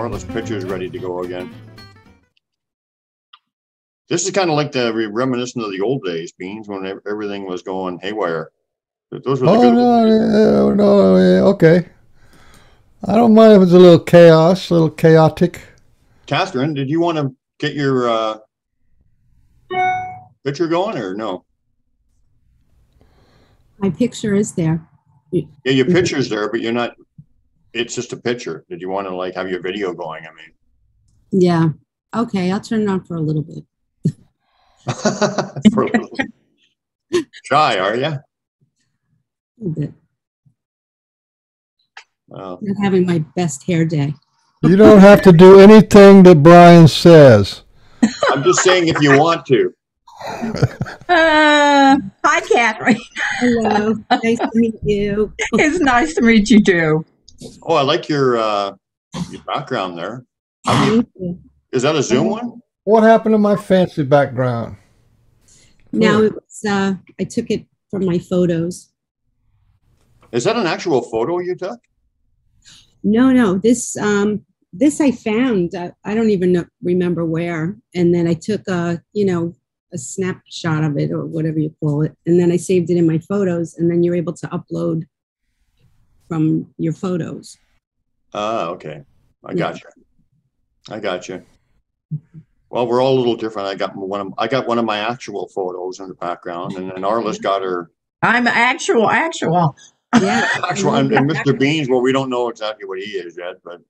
I got to pictures ready to go again. This is kind of like the re- reminiscent of the old days, Beans, when everything was going haywire. Those were the Oh good no, old yeah, no, yeah, okay. I don't mind if it's a little chaos, a little chaotic. Catherine, did you want to get your uh, picture going or no? My picture is there. Yeah, your picture's there, but you're not. It's just a picture. Did you want to like have your video going? I mean, Yeah. Okay, I'll turn it on for a little bit. For a little- shy, are you? A little bit. Well, Not having my best hair day. You don't have to do anything that Brian says. I'm just saying if you want to. Uh, hi, Catherine. Hello. nice to meet you. It's nice to meet you too. Oh, I like your uh, your background there. I mean, is that a Zoom one? What happened to my fancy background? Now it was, uh, I took it from my photos. Is that an actual photo you took? No, no, this, um, this I found, uh, I don't even know, remember where. And then I took a, you know, a snapshot of it or whatever you call it. And then I saved it in my photos and then you're able to upload from your photos. Ah, okay. I Yeah. got you. I got you. Well, we're all a little different. I got one of I got one of my actual photos in the background, and then Arliss got her I'm actual, actual. Yeah. actual. And, and Mr. Beans, well, we don't know exactly what he is yet, but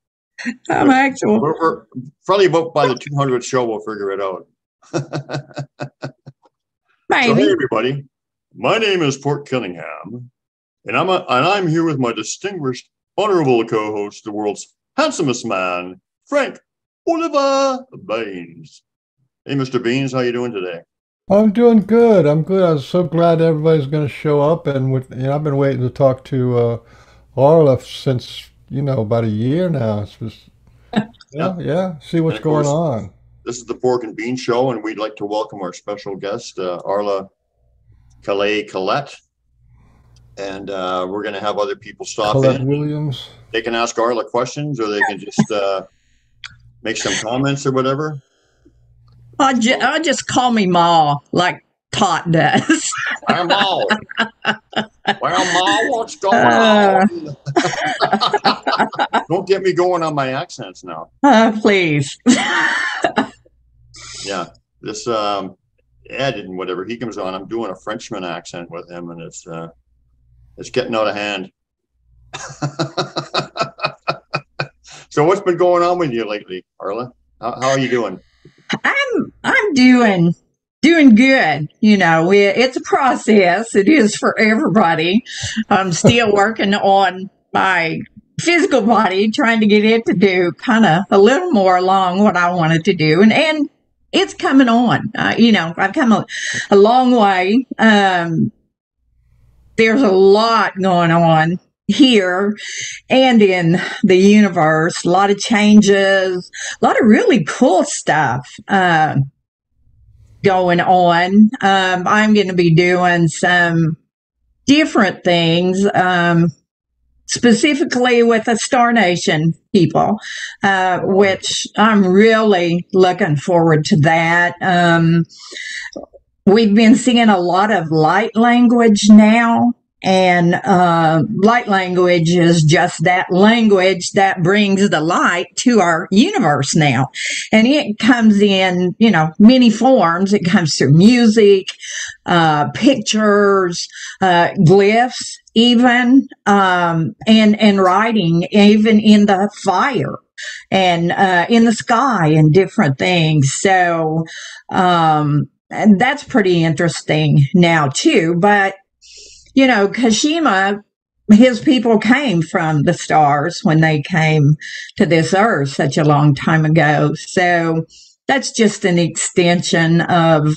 I'm actual. we're, we're probably about by the 200th show we'll figure it out. So, hey, everybody. My name is Port Cunningham, and I'm a, and I'm here with my distinguished, honorable co-host, the world's handsomest man, Frank Oliver Baines. Hey, Mr. Beans, how you doing today? I'm doing good. I'm good. I was so glad everybody's going to show up, and with you know, I've been waiting to talk to uh, Arla since you know about a year now. It's just yeah, yeah. See what's going course- on. This is the Pork and Bean Show, and we'd like to welcome our special guest, uh, Arla Cailleach Collett. And uh, we're going to have other people stop Colette in. Williams. They can ask Arla questions, or they can just uh, make some comments or whatever. I, ju- I just call me Ma, like Tot does. Well, Ma. well, Ma, what's going Uh. on? Don't get me going on my accents now. Uh, please. Yeah, this um, Ed and whatever he comes on, I'm doing a Frenchman accent with him, and it's uh, it's getting out of hand. so, what's been going on with you lately, Arla? How, how are you doing? I'm I'm doing doing good. You know, we, it's a process. It is for everybody. I'm still working on my physical body, trying to get it to do kind of a little more along what I wanted to do, and and it's coming on. Uh, you know, I've come a, a long way. Um, there's a lot going on here and in the universe. A lot of changes a lot of really cool stuff uh, going on. Um, I'm going to be doing some different things, um, specifically with the Star Nation people, uh, which I'm really looking forward to that. Um, we've been seeing a lot of light language now. And uh, light language is just that language that brings the light to our universe now. And it comes in, you know, many forms. It comes through music, uh, pictures, uh, glyphs, even, um, and, and writing, even in the fire and uh, in the sky and different things. So, um, and that's pretty interesting now too. But you know, Kashima, his people came from the stars when they came to this earth such a long time ago. So that's just an extension of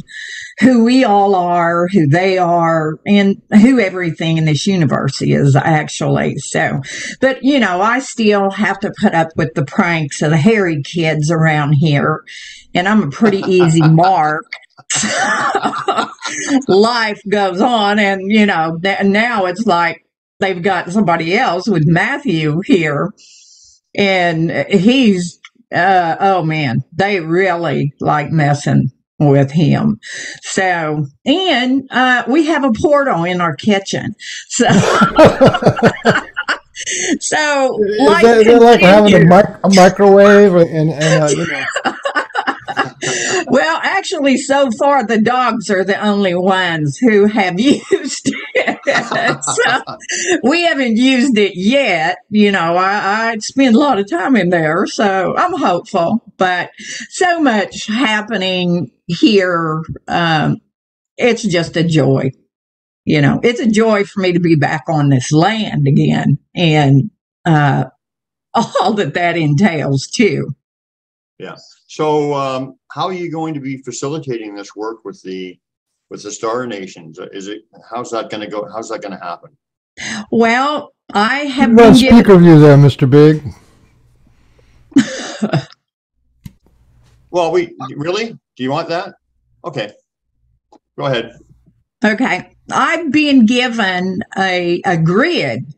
who we all are, who they are, and who everything in this universe is actually. So, but you know, I still have to put up with the pranks of the hairy kids around here, and I'm a pretty easy mark. Life goes on, and you know, now it's like they've got somebody else with Matthew here and he's uh, oh man, they really like messing with him. So, and uh, we have a portal in our kitchen. So, so Is like, that, is that like having a, mic- a microwave and, and uh, you know, well, actually, so far the dogs are the only ones who have used it. so we haven't used it yet. You know, I, I spend a lot of time in there, so I'm hopeful. But so much happening here. Um, it's just a joy. You know, it's a joy for me to be back on this land again and uh, all that that entails, too. Yeah. So, um, how are you going to be facilitating this work with the with the Star Nations? Is it how's that going to go? How's that going to happen? Well, I have Run been given. speaker view there, Mr. Big. Well, we really do you want that? Okay, go ahead. Okay. I've been given a, a grid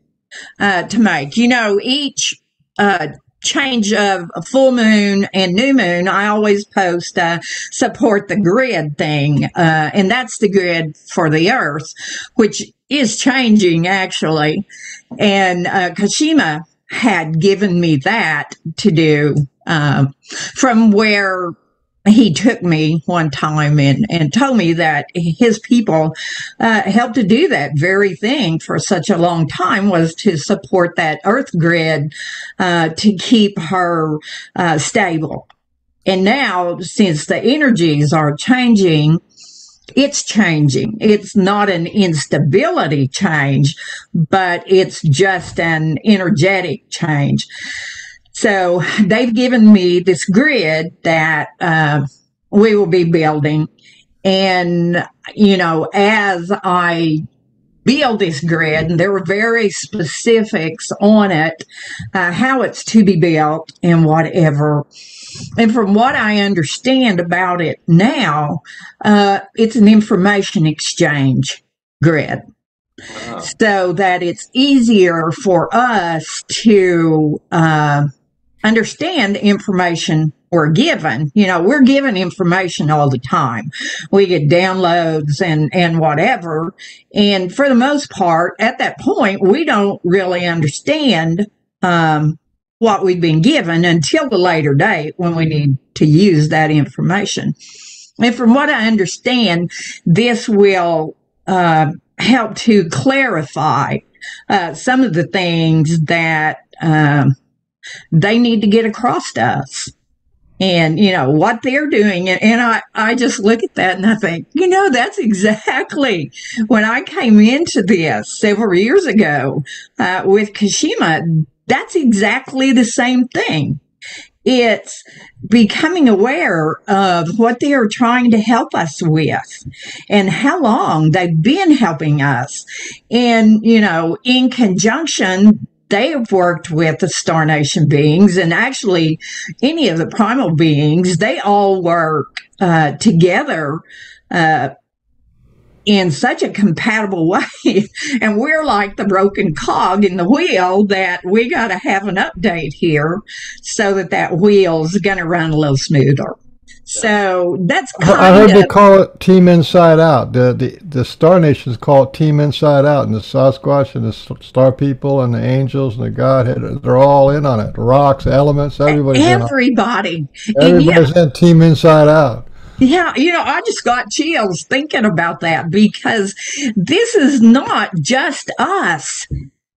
uh, to make. You know, each uh, change of full moon and new moon, I always post uh, support the grid thing. Uh, and that's the grid for the earth, which is changing actually. And uh, Kashima had given me that to do um, from where he took me one time and, and told me that his people uh, helped to do that very thing for such a long time was to support that earth grid uh, to keep her uh, stable. And now, since the energies are changing, it's changing. It's not an instability change, but it's just an energetic change. So they've given me this grid that uh, we will be building. And, you know, as I build this grid, and there were very specifics on it, uh, how it's to be built and whatever. And from what I understand about it now, uh, it's an information exchange grid so that it's easier for us to uh, understand information we're given. You know, we're given information all the time. We get downloads and and whatever, and for the most part, at that point, we don't really understand um, what we've been given until the later date when we need to use that information. And from what I understand, this will uh, help to clarify uh, some of the things that um, they need to get across to us. And, you know, what they're doing. And, and I, I just look at that and I think, you know, that's exactly when I came into this several years ago uh, with Kashima. That's exactly the same thing. It's becoming aware of what they are trying to help us with and how long they've been helping us. And, you know, in conjunction, they have worked with the Star Nation beings and actually any of the primal beings, they all work uh, together. Uh, in such a compatible way. And we're like the broken cog in the wheel that we got to have an update here so that that wheel's going to run a little smoother. So that's I I heard kind they call it Team Inside Out. The, the the Star Nations call it Team Inside Out, and the Sasquatch and the Star People and the Angels and the Godhead, they're all in on it. Rocks, elements, everybody's in on it. everybody. Yeah, Everybody's in Team Inside Out. Yeah, you know, I just got chills thinking about that because this is not just us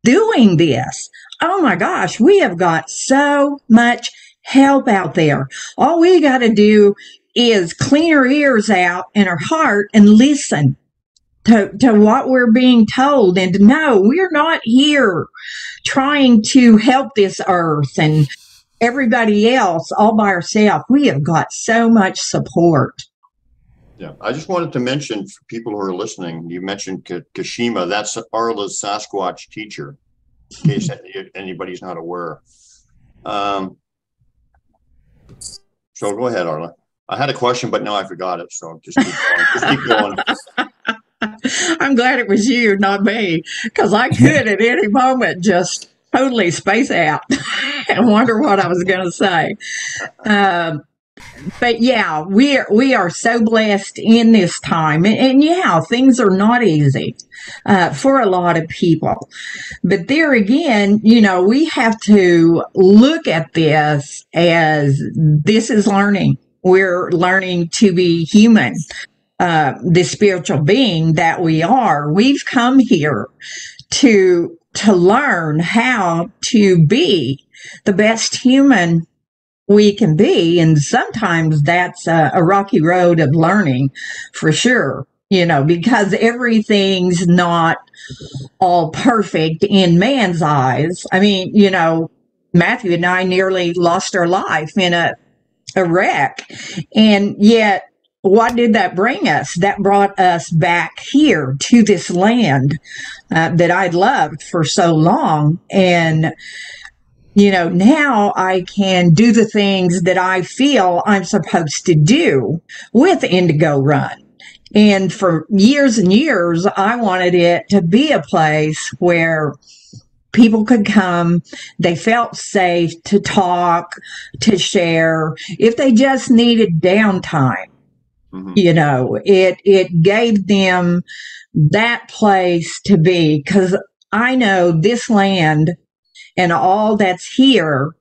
doing this. Oh my gosh, we have got so much help out there. All we got to do is clean our ears out and our heart and listen to, to what we're being told and know we're not here trying to help this earth and everybody else all by ourselves. We have got so much support. yeah. I just wanted to mention for people who are listening. You mentioned K- Kashima. That's Arla's Sasquatch teacher. In case anybody's not aware. Um, so go ahead, Arla. I had a question, but now I forgot it. So just keep going. Just keep going. I'm glad it was you, not me, because I could at any moment just totally space out and wonder what I was going to say. Um, but yeah, we are we are so blessed in this time, and, and yeah, things are not easy uh, for a lot of people. But there again, you know, we have to look at this as this is learning. We're learning to be human. Uh, the spiritual being that we are, we've come here to to learn how to be the best human we can be. And sometimes that's a, a, rocky road of learning for sure, you know, because everything's not all perfect in man's eyes. I mean, you know, Matthew and I nearly lost our life in a, a wreck. And yet, what did that bring us? That brought us back here to this land uh, that I'd loved for so long. And, you know, now I can do the things that I feel I'm supposed to do with Indigo Run. And for years and years, I wanted it to be a place where people could come. They felt safe to talk, to share. If they just needed downtime, mm-hmm. you know, it, it gave them that place to be because I know this land and all that's here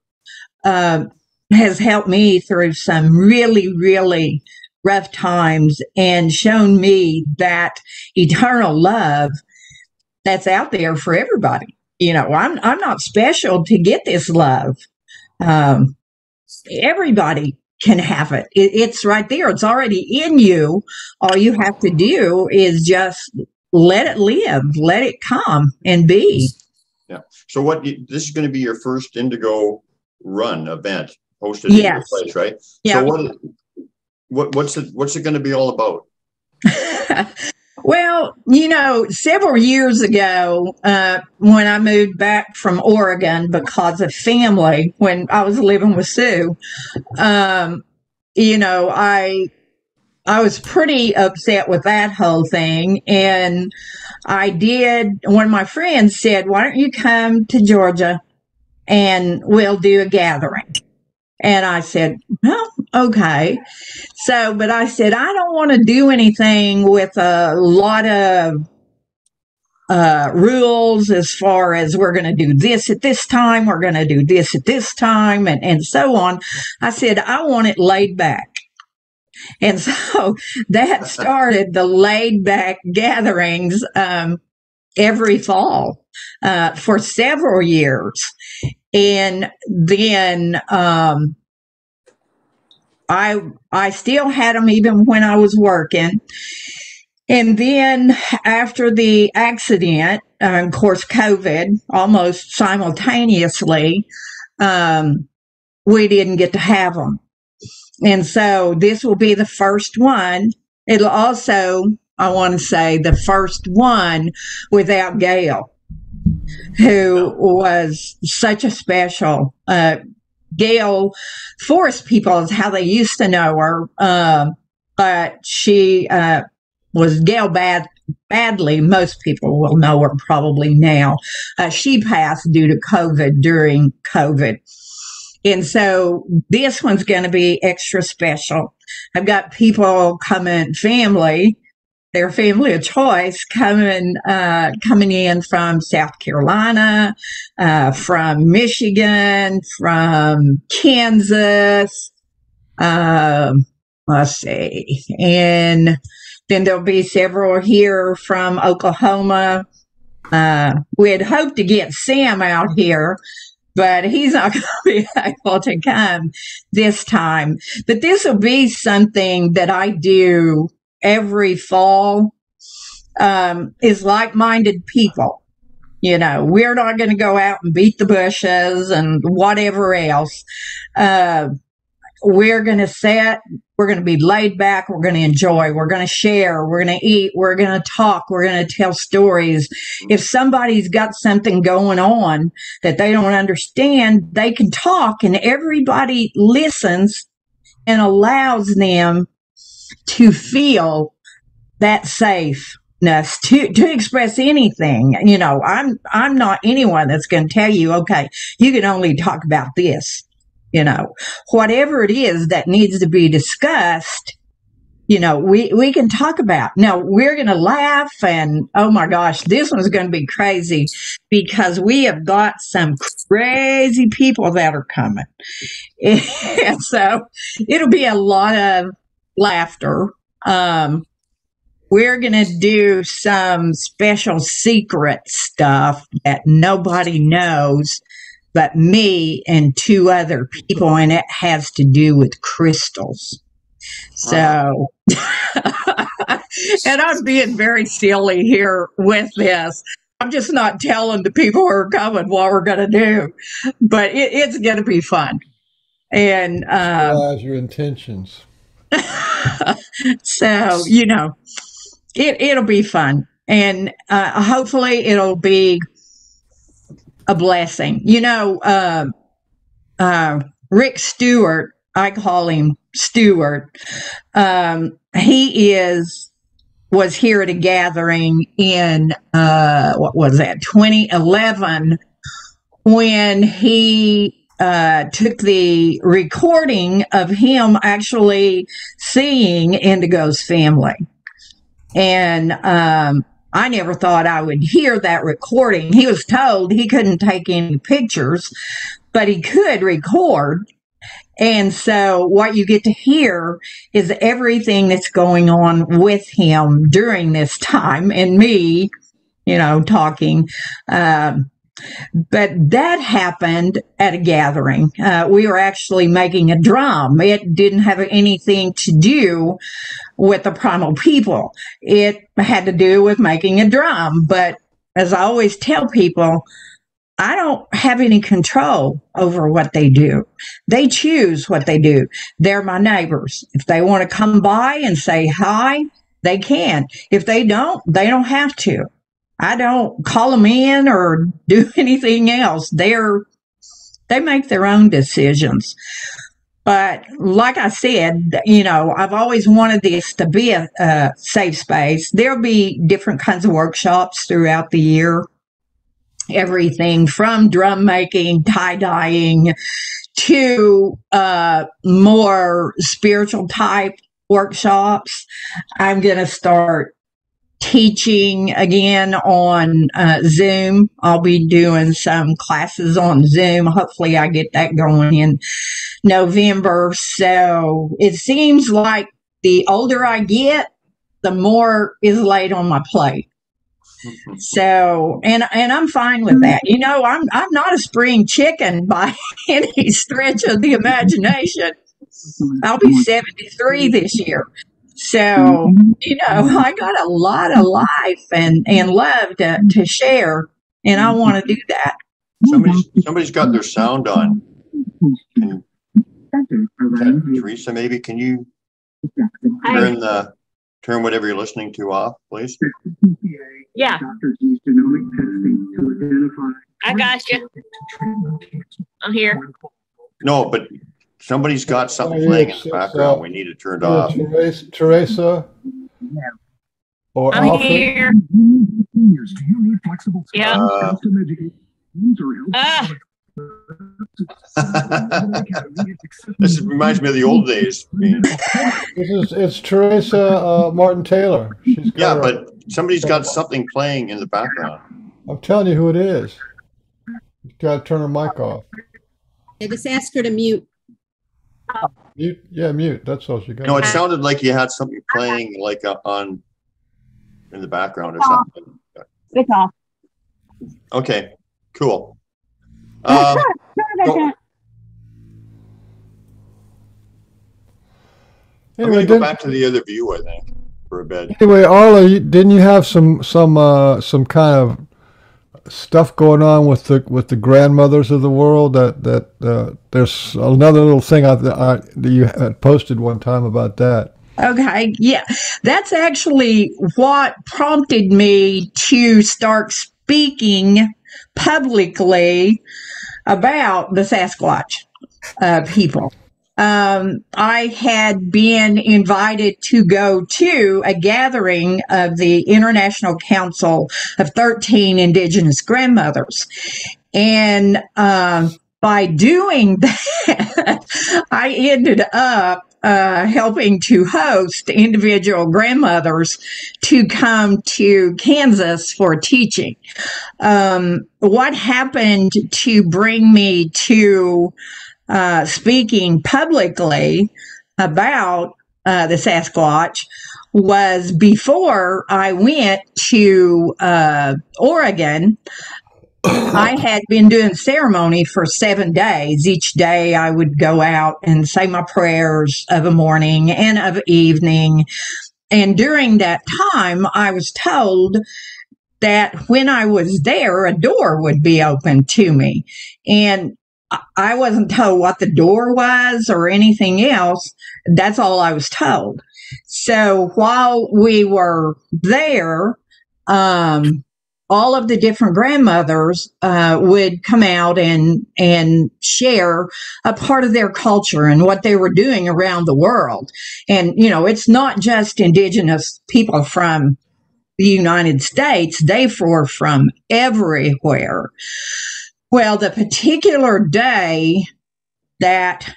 uh, has helped me through some really, really rough times and shown me that eternal love that's out there for everybody. You know, I'm I'm not special to get this love. Um, everybody can have it. it. It's right there. It's already in you. All you have to do is just let it live, let it come and be. So what this is going to be your first Indigo Run event hosted yes. in place, right? Yeah. So what what what's it what's it going to be all about? well, you know, several years ago, uh, when I moved back from Oregon because of family, when I was living with Sue, um, you know, I I was pretty upset with that whole thing. And I did, one of my friends said, Why don't you come to Georgia and we'll do a gathering? And I said, Well, okay. So, but I said, I don't want to do anything with a lot of uh, rules as far as we're going to do this at this time, we're going to do this at this time, and, and so on. I said, I want it laid back. And so that started the laid back gatherings um, every fall uh, for several years. And then um, I I still had them even when I was working. And then after the accident, uh, of course, COVID, almost simultaneously, um, we didn't get to have them. And so this will be the first one. It'll also, I want to say, the first one without Gail, who was such a special. Uh, Gail Forest people is how they used to know her, uh, but she uh, was Gail Bad badly. Most people will know her probably now. Uh, she passed due to COVID during COVID. And so this one's going to be extra special. I've got people coming, family, their family of choice coming, uh, coming in from South Carolina, uh, from Michigan, from Kansas, um, let's see, and then there'll be several here from Oklahoma. Uh, we had hoped to get Sam out here, but he's not going to be able to come this time. But this will be something that I do every fall. Um, is like-minded people. You know, we're not going to go out and beat the bushes and whatever else. Uh, we're going to set, we're going to be laid back, we're going to enjoy, we're going to share, we're going to eat, we're going to talk, we're going to tell stories. Mm-hmm. If somebody's got something going on that they don't understand, they can talk and everybody listens and allows them to feel that safe to to express anything. You know i'm i'm not anyone that's going to tell you okay you can only talk about this you know whatever it is that needs to be discussed you know we we can talk about. Now we're going to laugh and oh my gosh this one's going to be crazy because we have got some crazy people that are coming. And so it'll be a lot of laughter. Um we're going to do some special secret stuff that nobody knows but me and two other people, and it has to do with crystals. So, and I'm being very silly here with this. I'm just not telling the people who are coming what we're going to do, but it, it's going to be fun. And um, Realize your intentions. so, you know, it, it'll be fun. And uh, hopefully it'll be a blessing. You know, uh, uh, Rick Stewart, I call him Stewart. Um, he is was here at a gathering in uh, what was that 2011 when he uh, took the recording of him actually seeing Indigo's family. And um, I never thought I would hear that recording. He was told he couldn't take any pictures, but he could record. And so what you get to hear is everything that's going on with him during this time and me, you know, talking. Um, but that happened at a gathering. Uh, we were actually making a drum. It didn't have anything to do with the primal people. It had to do with making a drum. But as I always tell people, I don't have any control over what they do. They choose what they do. They're my neighbors. If they want to come by and say hi, they can. If they don't, they don't have to. I don't call them in or do anything else. They're, they make their own decisions. But like I said, you know, I've always wanted this to be a, a safe space. There'll be different kinds of workshops throughout the year. Everything from drum making, tie dyeing, to uh, more spiritual type workshops. I'm going to start teaching again on uh, Zoom. I'll be doing some classes on Zoom. Hopefully, I get that going in November. So it seems like the older I get, the more is laid on my plate. So and and I'm fine with that. You know, I'm I'm not a spring chicken by any stretch of the imagination. I'll be 73 this year. So, mm-hmm. you know, I got a lot of life and, and love to, to share, and I want to do that. Somebody's, somebody's got their sound on. Can, Teresa, maybe can you turn the turn whatever you're listening to off, please? Yeah. I got you. I'm here. No, but Somebody's got something playing in the background. We need it turned off. Teresa, Teresa or I'm Alfred. here. Yeah. Uh, ah. this reminds me of the old days. this is it's Teresa uh, Martin Taylor. yeah, her, but somebody's got something playing in the background. I'm telling you who it is. You got to turn her mic off. Yeah, just ask her to mute. Mute, yeah, mute. That's all she got. No, it sounded like you had something playing, like uh, on in the background or something. It's off. Okay, cool. Um, go, I'm going to go back to the other view, I think, for a bit. Anyway, Arla, didn't you have some some uh, some kind of stuff going on with the with the grandmothers of the world. That that uh, there's another little thing I, I, that you had posted one time about that. Okay, yeah, that's actually what prompted me to start speaking publicly about the Sasquatch uh, people. Um, I had been invited to go to a gathering of the International Council of 13 Indigenous Grandmothers. And um, by doing that, I ended up uh, helping to host individual grandmothers to come to Kansas for teaching. Um, what happened to bring me to uh, speaking publicly about uh, the Sasquatch was before I went to uh, Oregon. I had been doing ceremony for seven days. Each day I would go out and say my prayers of a morning and of evening. And during that time, I was told that when I was there, a door would be open to me. And I wasn't told what the door was or anything else. That's all I was told. So while we were there, um, all of the different grandmothers uh, would come out and and share a part of their culture and what they were doing around the world. And you know, it's not just indigenous people from the United States; they were from everywhere. Well, the particular day that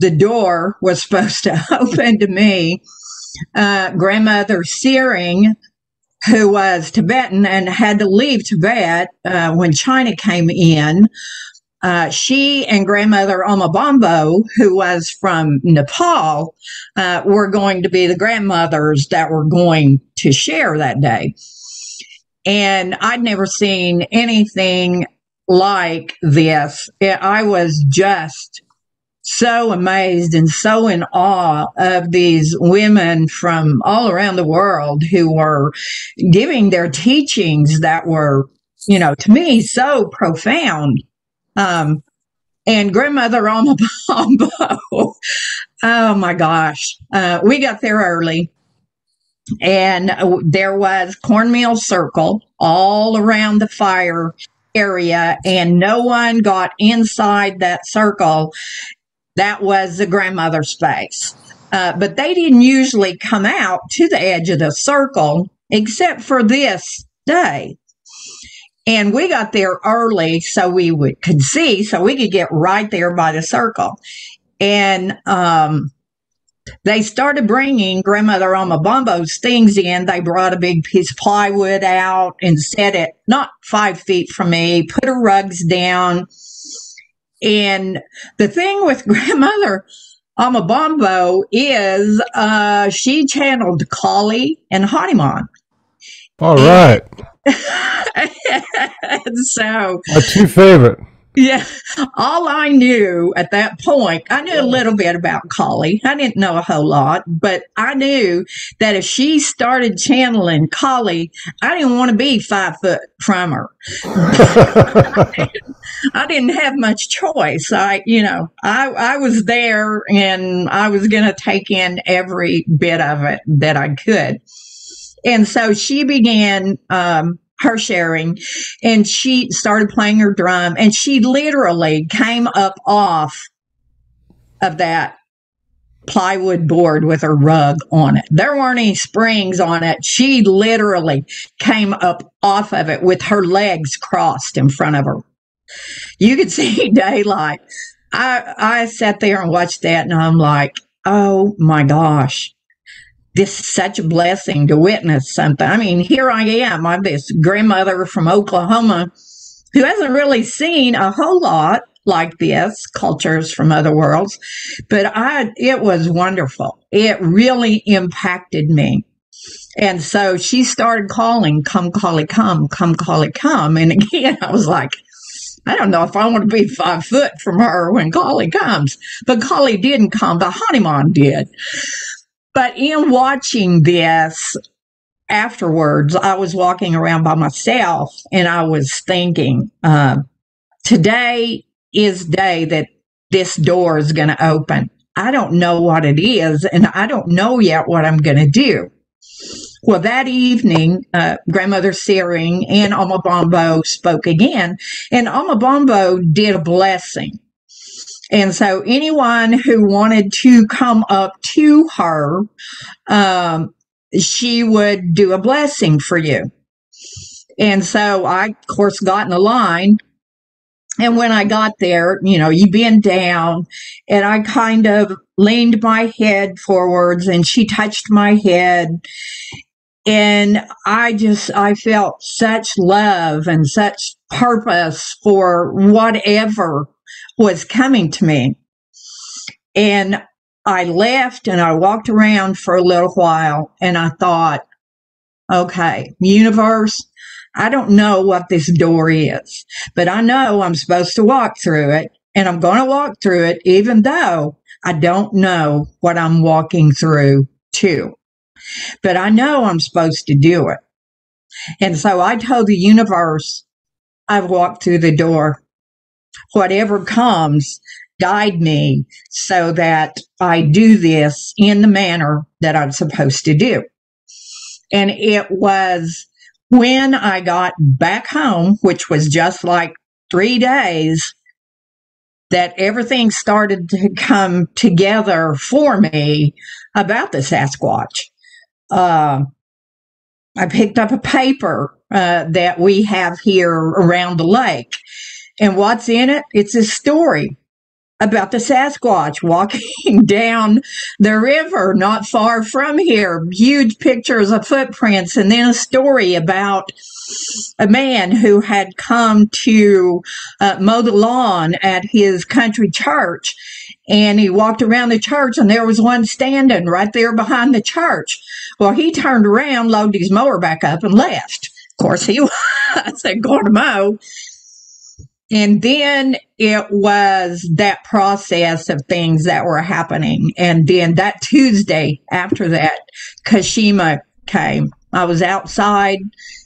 the door was supposed to open to me, uh, grandmother Tsering who was Tibetan and had to leave Tibet uh, when China came in. Uh, she and grandmother Aama Bombo, who was from Nepal, uh, were going to be the grandmothers that were going to share that day. And I'd never seen anything like this. It, I was just so amazed and so in awe of these women from all around the world who were giving their teachings that were, you know, to me so profound. Um, and grandmother on the bombo. oh my gosh. Uh, we got there early and there was cornmeal circle all around the fire area and no one got inside that circle that was the grandmother's space. Uh, but they didn't usually come out to the edge of the circle except for this day. And we got there early so we would, could see, so we could get right there by the circle. And um, they started bringing grandmother Aama Bombo's things in. They brought a big piece of plywood out and set it not five feet from me, put her rugs down and the thing with grandmother Aama Bombo is uh, she channeled Kali and Hanuman. All right. so my two favorite. Yeah. All I knew at that point, I knew a little bit about Kali. I didn't know a whole lot, but I knew that if she started channeling Kali, I didn't want to be five foot from her. I didn't have much choice. I, you know, I, I was there and I was going to take in every bit of it that I could. And so she began, um, her sharing and she started playing her drum and she literally came up off of that plywood board with her rug on it. There weren't any springs on it. She literally came up off of it with her legs crossed in front of her. You could see daylight. I I sat there and watched that and I'm like, "Oh my gosh this is such a blessing to witness something. I mean, here I am. I'm this grandmother from Oklahoma who hasn't really seen a whole lot like this, cultures from other worlds, but I, it was wonderful. It really impacted me. And so she started calling, come, Kali, come, come, Kali, come. And again, I was like, I don't know if I want to be five foot from her when Kali comes, but Kali didn't come, but Hanuman did. But in watching this afterwards, I was walking around by myself and I was thinking, uh, today is day that this door is going to open. I don't know what it is, and I don't know yet what I'm going to do. Well, that evening, uh, Grandmother Tsering and Aama Bombo spoke again, and Aama Bombo did a blessing. And so anyone who wanted to come up to her, um, she would do a blessing for you. And so I, of course, got in the line. And when I got there, you know, you bend down and I kind of leaned my head forwards and she touched my head. And I just, I felt such love and such purpose for whatever was coming to me. And I left and I walked around for a little while and I thought, okay, universe, I don't know what this door is, but I know I'm supposed to walk through it and I'm going to walk through it even though I don't know what I'm walking through to. But I know I'm supposed to do it. And so I told the universe, I've walked through the door. Whatever comes, guide me so that I do this in the manner that I'm supposed to do. And it was when I got back home, which was just like three days, that everything started to come together for me about the Sasquatch. Uh, I picked up a paper uh, that we have here around the lake. And what's in it? It's a story about the Sasquatch walking down the river not far from here. Huge pictures of footprints, and then a story about a man who had come to uh, mow the lawn at his country church. And he walked around the church, and there was one standing right there behind the church. Well, he turned around, loaded his mower back up, and left. Of course, he was going to mow. And then it was that process of things that were happening. And then that Tuesday after that, Kashima came. I was outside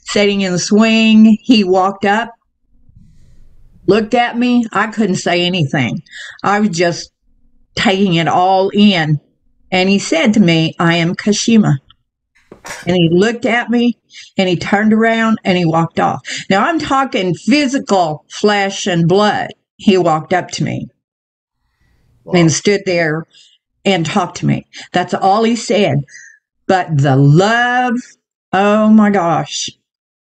sitting in the swing. He walked up, looked at me. I couldn't say anything. I was just taking it all in. And he said to me, I am Kashima. And he looked at me and he turned around and he walked off. Now I'm talking physical flesh and blood. He walked up to me wow. and stood there and talked to me. That's all he said. But the love, oh my gosh,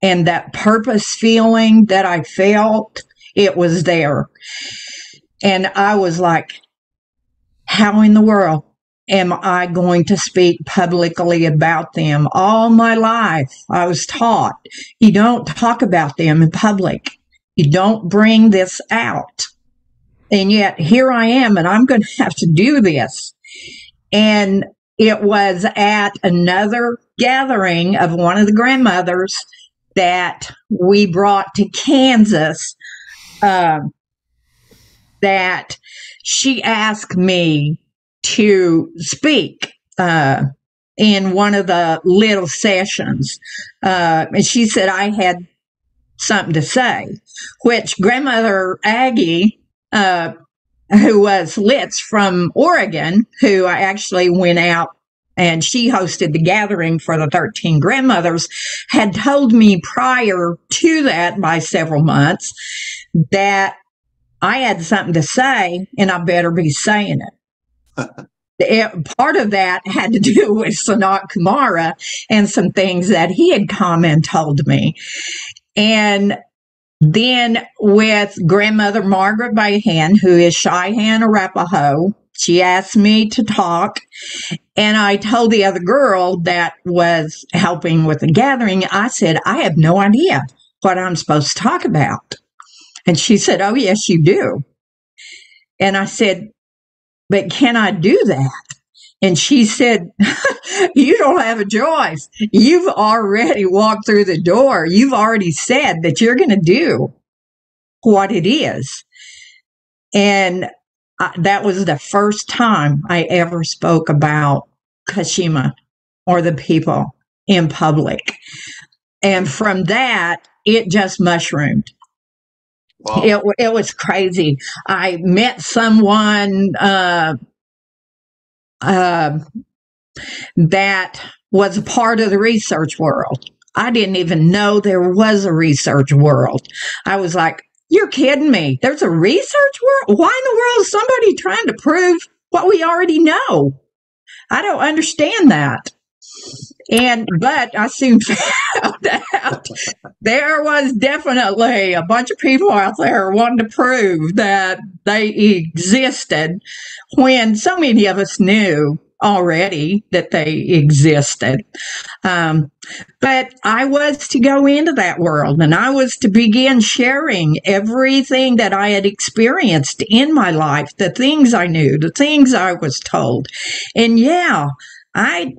and that purpose feeling that I felt, it was there. And I was like, how in the world am I going to speak publicly about them? All my life, I was taught you don't talk about them in public. You don't bring this out. And yet here I am, and I'm going to have to do this. And it was at another gathering of one of the grandmothers that we brought to Kansas uh, that she asked me to speak uh, in one of the little sessions. Uh, and she said I had something to say, which grandmother Aggie, uh, who was Siletz from Oregon, who I actually went out and she hosted the gathering for the 13 grandmothers, had told me prior to that by several months that I had something to say and I better be saying it it, eh, part of that had to do with Sanat Kumara and some things that he had come and told me. And then with grandmother Margaret Behan, who is Cheyenne Arapaho, she asked me to talk. And I told the other girl that was helping with the gathering, I said, I have no idea what I'm supposed to talk about. And she said, Oh, yes, you do. And I said, but can I do that? And she said, You don't have a choice. You've already walked through the door. You've already said that you're going to do what it is. And I, that was the first time I ever spoke about Kashima or the people in public. And from that, it just mushroomed. Wow. It, it was crazy. I met someone uh, uh, that was a part of the research world. I didn't even know there was a research world. I was like, You're kidding me. There's a research world. Why in the world is somebody trying to prove what we already know? I don't understand that. And but I soon found out there was definitely a bunch of people out there wanting to prove that they existed when so many of us knew already that they existed. Um, but I was to go into that world and I was to begin sharing everything that I had experienced in my life, the things I knew, the things I was told. And yeah, I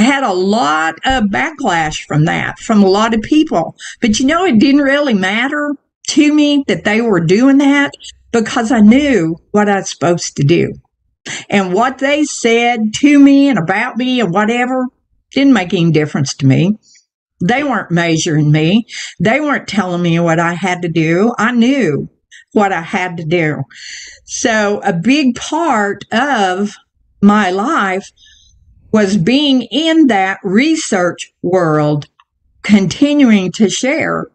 had a lot of backlash from that, from a lot of people. But you know, it didn't really matter to me that they were doing that because I knew what I was supposed to do. And what they said to me and about me and whatever didn't make any difference to me. They weren't measuring me. They weren't telling me what I had to do. I knew what I had to do. So a big part of my life was being in that research world, continuing to share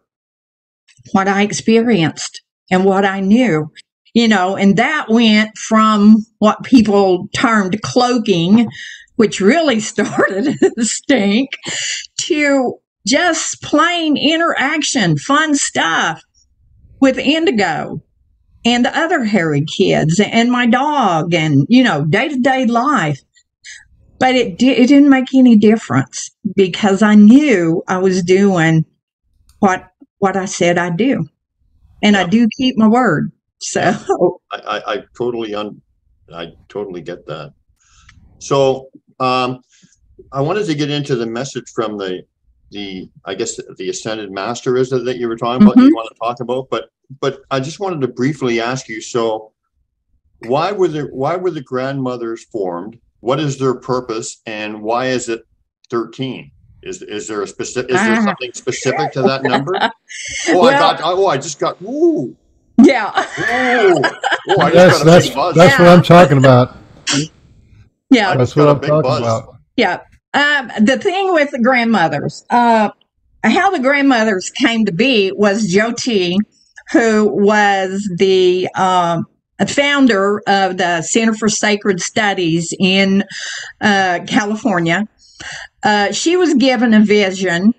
what I experienced and what I knew you know, and that went from what people termed cloaking, which really started a stink, to just plain interaction, fun stuff with Indigo and the other hairy kids and my dog and, you know, day to day life. But it, di- it didn't make any difference because I knew I was doing what, what I said I'd do. And I do keep my word. So I, I, I totally un, I totally get that. So um, I wanted to get into the message from the the I guess the ascended master is it that you were talking about. Mhm. You want to talk about, but but I just wanted to briefly ask you. So why were the why were the grandmothers formed? What is their purpose, and why is it thirteen? Is is there a specific? Is there Ah. something specific to that number? Oh, I got. Oh, I just got. Ooh. yeah, Oh, oh I Yes, just got a that's big buzz. that's what I'm talking about. yeah. That's what a I'm talking buzz. about. Yeah. Um, the thing with the grandmothers, uh, how the grandmothers came to be was Jyoti, who was the um, founder of the Center for Sacred Studies in uh, California. Uh, she was given a vision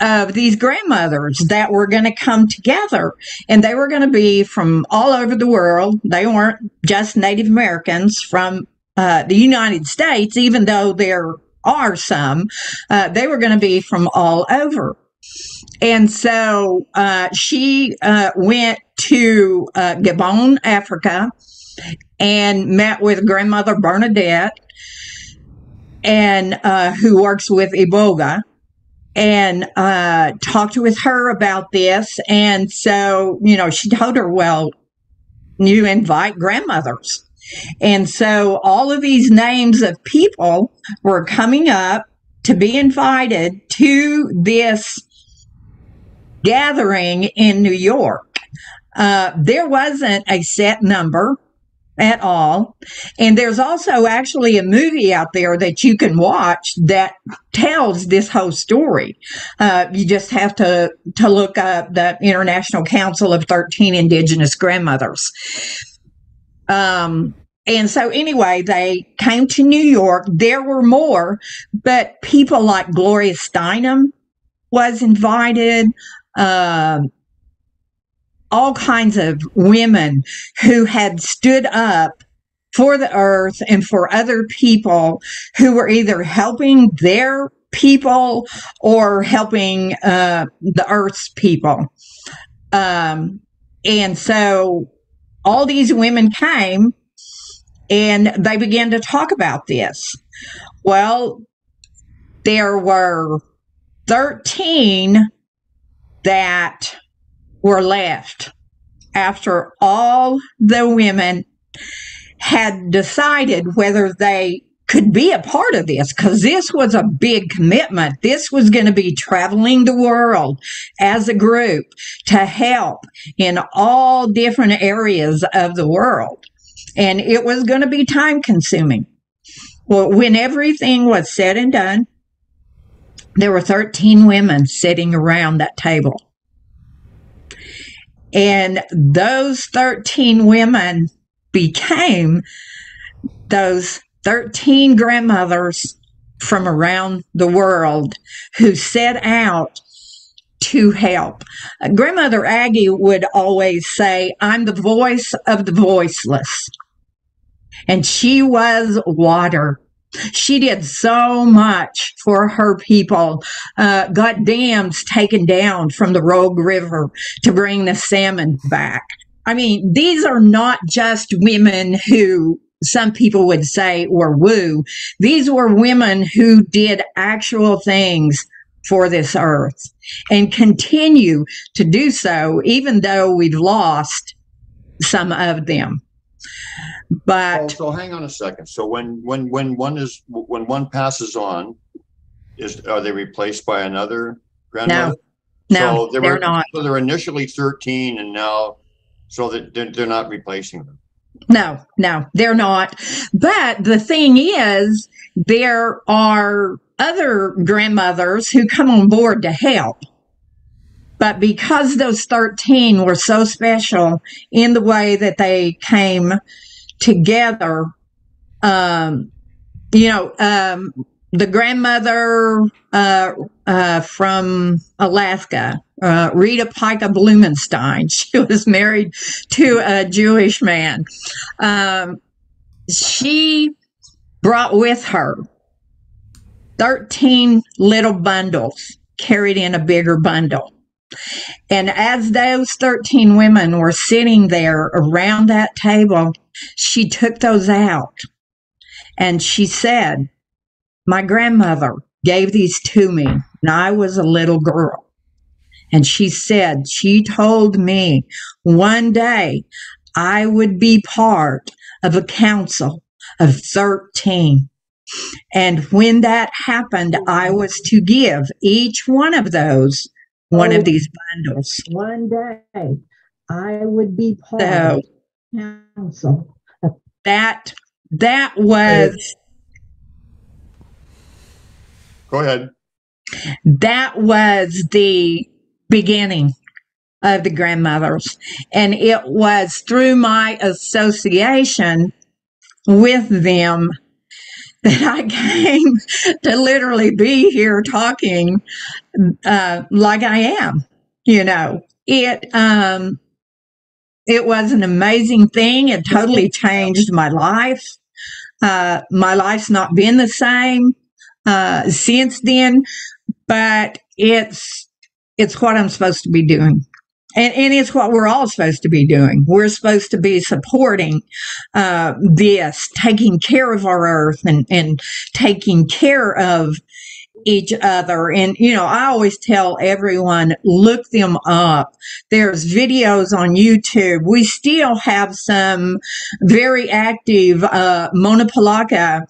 of these grandmothers that were going to come together and they were going to be from all over the world. They weren't just Native Americans from uh, the United States, even though there are some, uh, they were going to be from all over. And so uh, she uh, went to uh, Gabon, Africa, and met with grandmother Bernadette, and uh, who works with Iboga, and uh, talked with her about this. And so, you know, she told her, "Well, you invite grandmothers." And so all of these names of people were coming up to be invited to this gathering in New York. Uh, there wasn't a set number at all. And there's also actually a movie out there that you can watch that tells this whole story. Uh, you just have to, to look up the International Council of 13 Indigenous Grandmothers. Um, and so anyway, they came to New York. There were more, but people like Gloria Steinem was invited. Um, all kinds of women who had stood up for the earth and for other people who were either helping their people or helping uh, the earth's people. Um, and so all these women came and they began to talk about this. Well, there were 13 that were left after all the women had decided whether they could be a part of this because this was a big commitment. This was going to be traveling the world as a group to help in all different areas of the world. And it was going to be time consuming. Well, when everything was said and done, there were 13 women sitting around that table. And those 13 women became those 13 grandmothers from around the world who set out to help. Grandmother Aggie would always say, I'm the voice of the voiceless. And she was water. She did so much for her people, uh, got dams taken down from the Rogue River to bring the salmon back. I mean, these are not just women who some people would say were woo. These were women who did actual things for this earth and continue to do so, even though we've lost some of them. But Oh, so hang on a second. So when when when one is when one passes on, is are they replaced by another grandmother? no, so they they're not. so they're initially thirteen, and now so that they're, they're not replacing them. No, no, they're not. But the thing is, there are other grandmothers who come on board to help. But because those 13 were so special in the way that they came together, um, you know, um, the grandmother uh, uh, from Alaska, uh, Rita Pitka Blumenstein, she was married to a Jewish man. Um, she brought with her 13 little bundles carried in a bigger bundle. And as those 13 women were sitting there around that table, she took those out and she said, My grandmother gave these to me when I was a little girl. And she said, She told me one day I would be part of a council of 13. And when that happened, I was to give each one of those one of oh, these bundles. One day I would be part So of council. that that was Go ahead. that was the beginning of the grandmothers. And it was through my association with them that I came to literally be here talking uh, like I am. You know, it um, it was an amazing thing. It totally changed my life. Uh, my life's not been the same uh, since then, but it's it's what I'm supposed to be doing. And, and it's what we're all supposed to be doing. We're supposed to be supporting uh, this, taking care of our earth and, and taking care of each other. And, you know, I always tell everyone, look them up. There's videos on YouTube. We still have some very active, uh, Mona Polacca,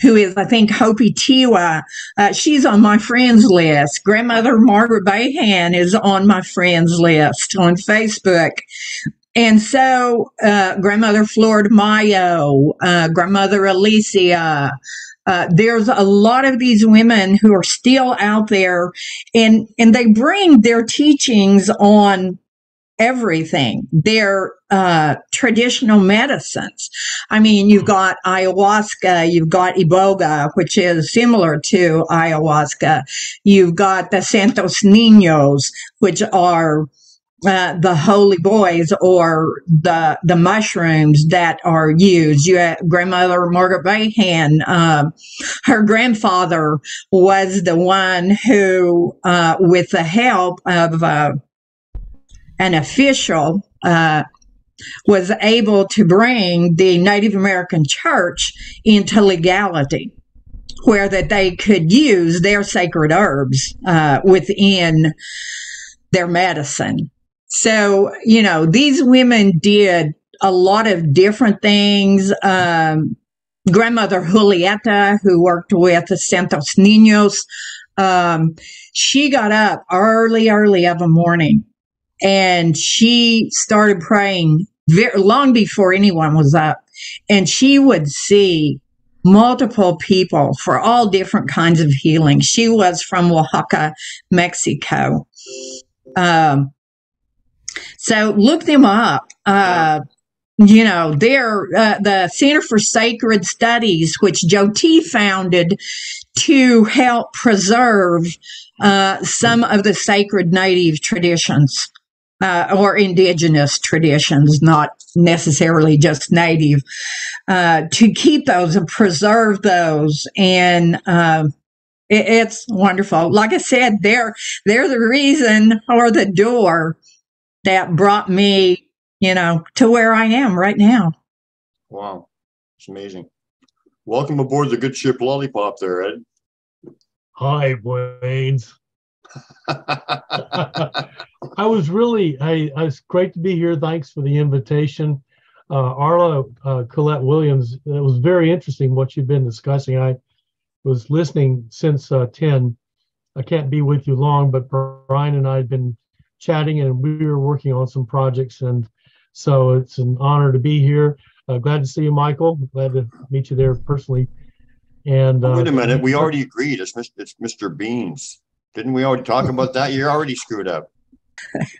who is, I think, Hopi Tiwa. Uh, she's on my friends list. Grandmother Margaret Behan is on my friends list on Facebook. And so, uh, Grandmother Flordemayo, uh, Grandmother Alicia, uh, there's a lot of these women who are still out there and, and they bring their teachings on everything. Their uh, traditional medicines. I mean, you've got ayahuasca, you've got iboga, which is similar to ayahuasca. You've got the Santos Niños, which are uh, the holy boys or the the mushrooms that are used. You have grandmother Margaret Behan. Um, her grandfather was the one who, uh, with the help of uh, an official, uh, was able to bring the Native American church into legality where that they could use their sacred herbs uh, within their medicine. So, you know, these women did a lot of different things. Um, grandmother Julieta, who worked with the Santos Niños, um, she got up early, early of a morning and she started praying very long before anyone was up. And she would see multiple people for all different kinds of healing. She was from oaxaca mexico. Um, So look them up. Uh, you know, they're uh, the Center for Sacred Studies, which Jyoti founded to help preserve uh, some of the sacred native traditions uh, or indigenous traditions, not necessarily just native, uh, to keep those and preserve those. And uh, it, it's wonderful. Like I said, they're they're the reason or the door that brought me, you know, to where I am right now. Wow, it's amazing. Welcome aboard the good ship Lollipop, there, Ed. Hi, Waynes. I was really, I, I was great to be here. Thanks for the invitation. Uh, Arla uh, Collett Williams, it was very interesting what you've been discussing. I was listening since uh, 10. I can't be with you long, but Brian and I had been chatting and we were working on some projects. And so it's an honor to be here. Uh, glad to see you, Michael. Glad to meet you there personally. And uh, wait a minute. We already agreed. It's, it's Mr. Beans. Didn't we already talk about that? You're already screwed up.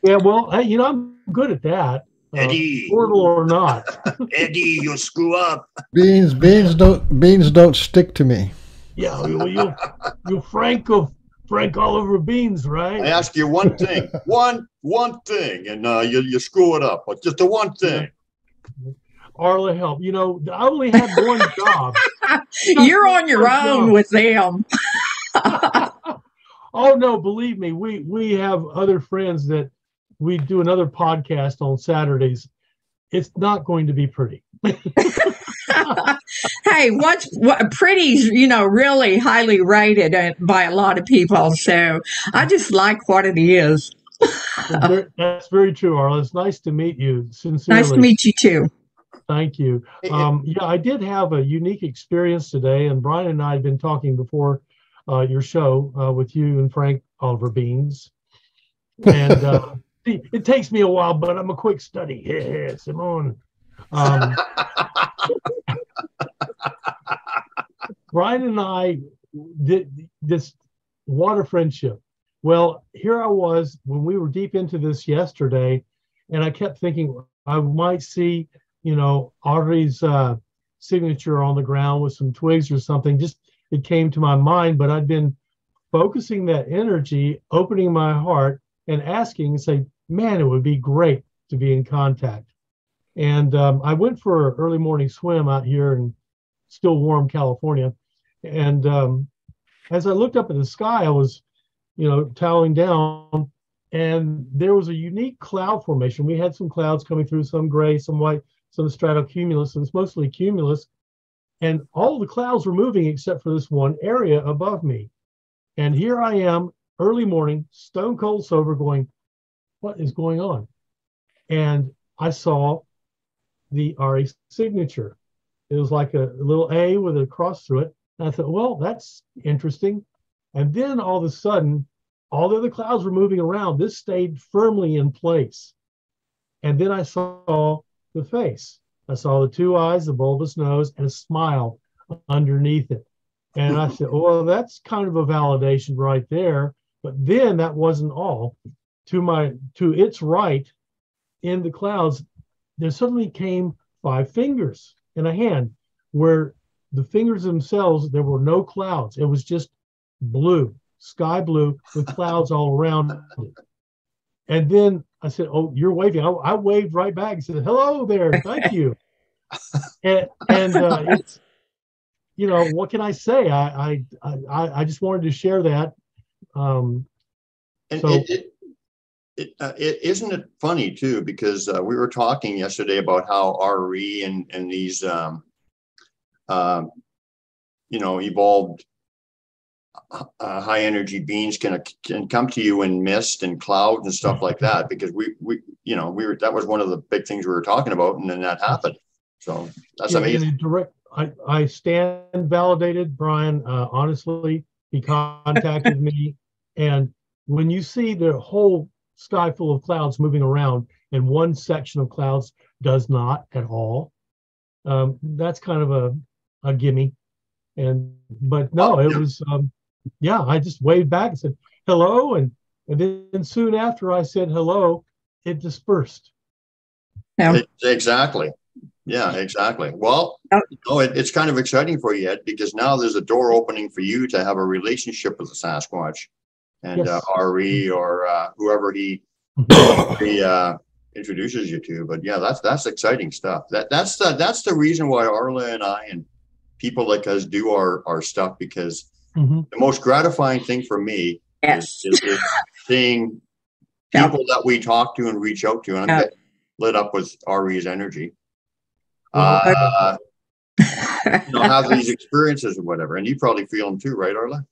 Yeah, well, hey, you know, I'm good at that. Uh, Eddie. portal or not. Eddie, you screw up. Beans, beans don't beans don't stick to me. Yeah, you, you, you Frank of Frank Oliver Beans, right? I ask you one thing, one one thing, and uh, you you screw it up. But just the one thing. Arla help. You know, I only had one job. You're on your own with them. Oh no, believe me, we we have other friends that we do another podcast on Saturdays. It's not going to be pretty. hey, what's what, pretty's, you know, really highly rated uh, by a lot of people. So I just like what it is. That's very true, Arla. It's nice to meet you. Sincerely. Nice to meet you too. Thank you. Um, yeah, I did have a unique experience today, and Brian and I had been talking before uh, your show uh, with you and Frank Oliver Beans. And uh, see, it takes me a while, but I'm a quick study. Yeah, Simone. Um, Brian and I did this water friendship. Well, here I was when we were deep into this yesterday, and I kept thinking I might see, you know, Audrey's uh, signature on the ground with some twigs or something. Just it came to my mind, but I'd been focusing that energy, opening my heart, and asking, say, man, it would be great to be in contact. And um, I went for an early morning swim out here in still warm California. And um, as I looked up at the sky, I was, you know, toweling down, and there was a unique cloud formation. We had some clouds coming through, some gray, some white, some stratocumulus, and it's mostly cumulus. And all the clouds were moving except for this one area above me. And here I am, early morning, stone cold sober, going, what is going on? And I saw the RA signature. It was like a little A with a cross through it. And I thought, well, that's interesting. And then all of a sudden, although the clouds were moving around, this stayed firmly in place. And then I saw the face. I saw the two eyes, the bulbous nose, and a smile underneath it. And I said, well, that's kind of a validation right there. But then that wasn't all. To my to its right, in the clouds, there suddenly came five fingers and a hand, where the fingers themselves, there were no clouds. It was just blue, sky blue, with clouds all around it. And then I said, "Oh, you're waving." I, I waved right back and said, "Hello there, thank you." and and uh, it's, you know, what can I say? I I I, I just wanted to share that. Um, And So- it, it, it, uh, it isn't it funny too because uh, we were talking yesterday about how RE and and these um, um, you know evolved uh, high energy beings can can come to you in mist and clouds and stuff like that because we we you know we were that was one of the big things we were talking about and then that happened so that's Yeah, amazing direct, I, I stand validated, Brian. Uh, honestly, he contacted me, and when you see the whole sky full of clouds moving around, and one section of clouds does not at all, um, that's kind of a a gimme. And but no, it was um, yeah. I just waved back and said hello, and and then soon after I said hello, it dispersed. Yeah. It- Exactly. Yeah, exactly. Well, Yep. you know, it, it's kind of exciting for you, Ed, because now there's a door opening for you to have a relationship with the Sasquatch and uh, RE or uh, whoever he, he uh, introduces you to. But yeah, that's that's exciting stuff. That that's the that's the reason why Arla and I and people like us do our our stuff because Mhm. the most gratifying thing for me Yes. is, is, is seeing Yep. people that we talk to and reach out to, and I'm Yep. lit up with RE's energy. Well, Uh, you know, have these experiences or whatever, and you probably feel them too, right, Arla?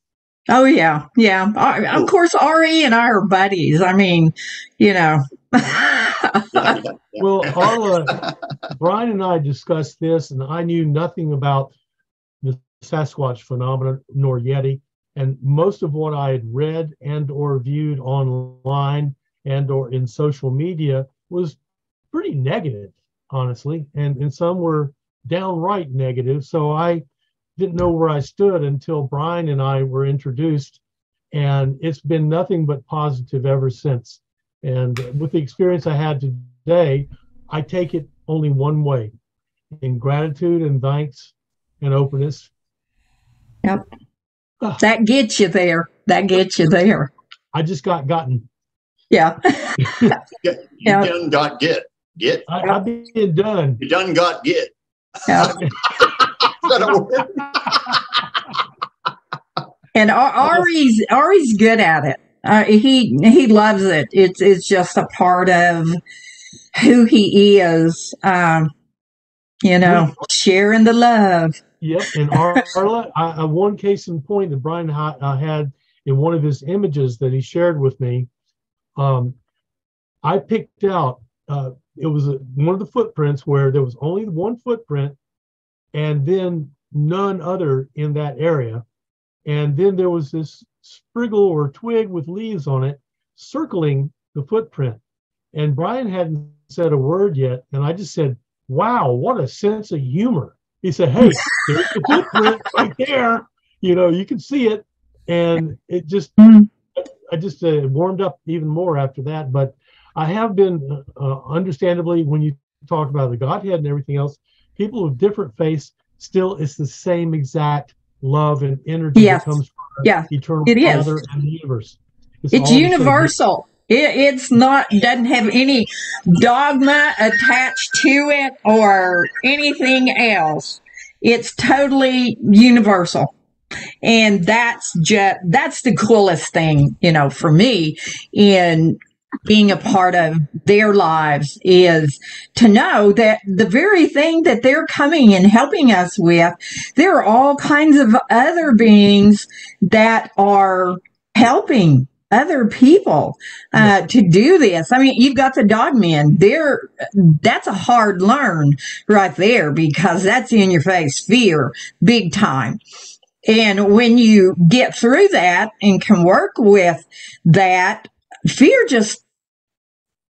Oh yeah, yeah. Uh, Of course, Ari and I are buddies. I mean, you know. Yeah, yeah, yeah. Well, Arla, Brian and I discussed this, and I knew nothing about the Sasquatch phenomenon nor Yeti. And most of what I had read and or viewed online and or in social media was pretty negative, honestly. And, and some were downright negative. So I didn't know where I stood until Brian and I were introduced. And it's been nothing but positive ever since. And with the experience I had today, I take it only one way in gratitude and thanks and openness. Yep. Ah, that gets you there. That gets you there. I just got gotten. Yeah. You Yeah. done got get get I, I've been done. you done got get. yeah. Is that a word? And Ari's Ari's good at it. Uh, he he loves it. It's it's just a part of who he is. Um, you know, sharing the love. Yep. And Ar- Arla, I, I, one case in point that Brian ha- uh, had in one of his images that he shared with me. Um, I picked out, uh, it was a, one of the footprints where there was only one footprint and then none other in that area. And then there was this spriggle or twig with leaves on it circling the footprint. And Brian hadn't said a word yet. And I just said, wow, what a sense of humor. He said, hey, there's the footprint right there. You know, you can see it. And it just. I just uh, warmed up even more after that. But I have been, uh, understandably, when you talk about the Godhead and everything else, people of different faiths, still it's the same exact love and energy Yes. that comes from Yeah, eternal it is. Father and the universe. It's same. universal. It, it's not doesn't have any dogma attached to it or anything else. It's totally universal. And that's just that's the coolest thing, you know, for me in being a part of their lives is to know that the very thing that they're coming and helping us with, there are all kinds of other beings that are helping other people uh, to do this. I mean, you've got the dog men. They're that's a hard learn right there because that's in your face fear big time. And when you get through that and can work with that, fear just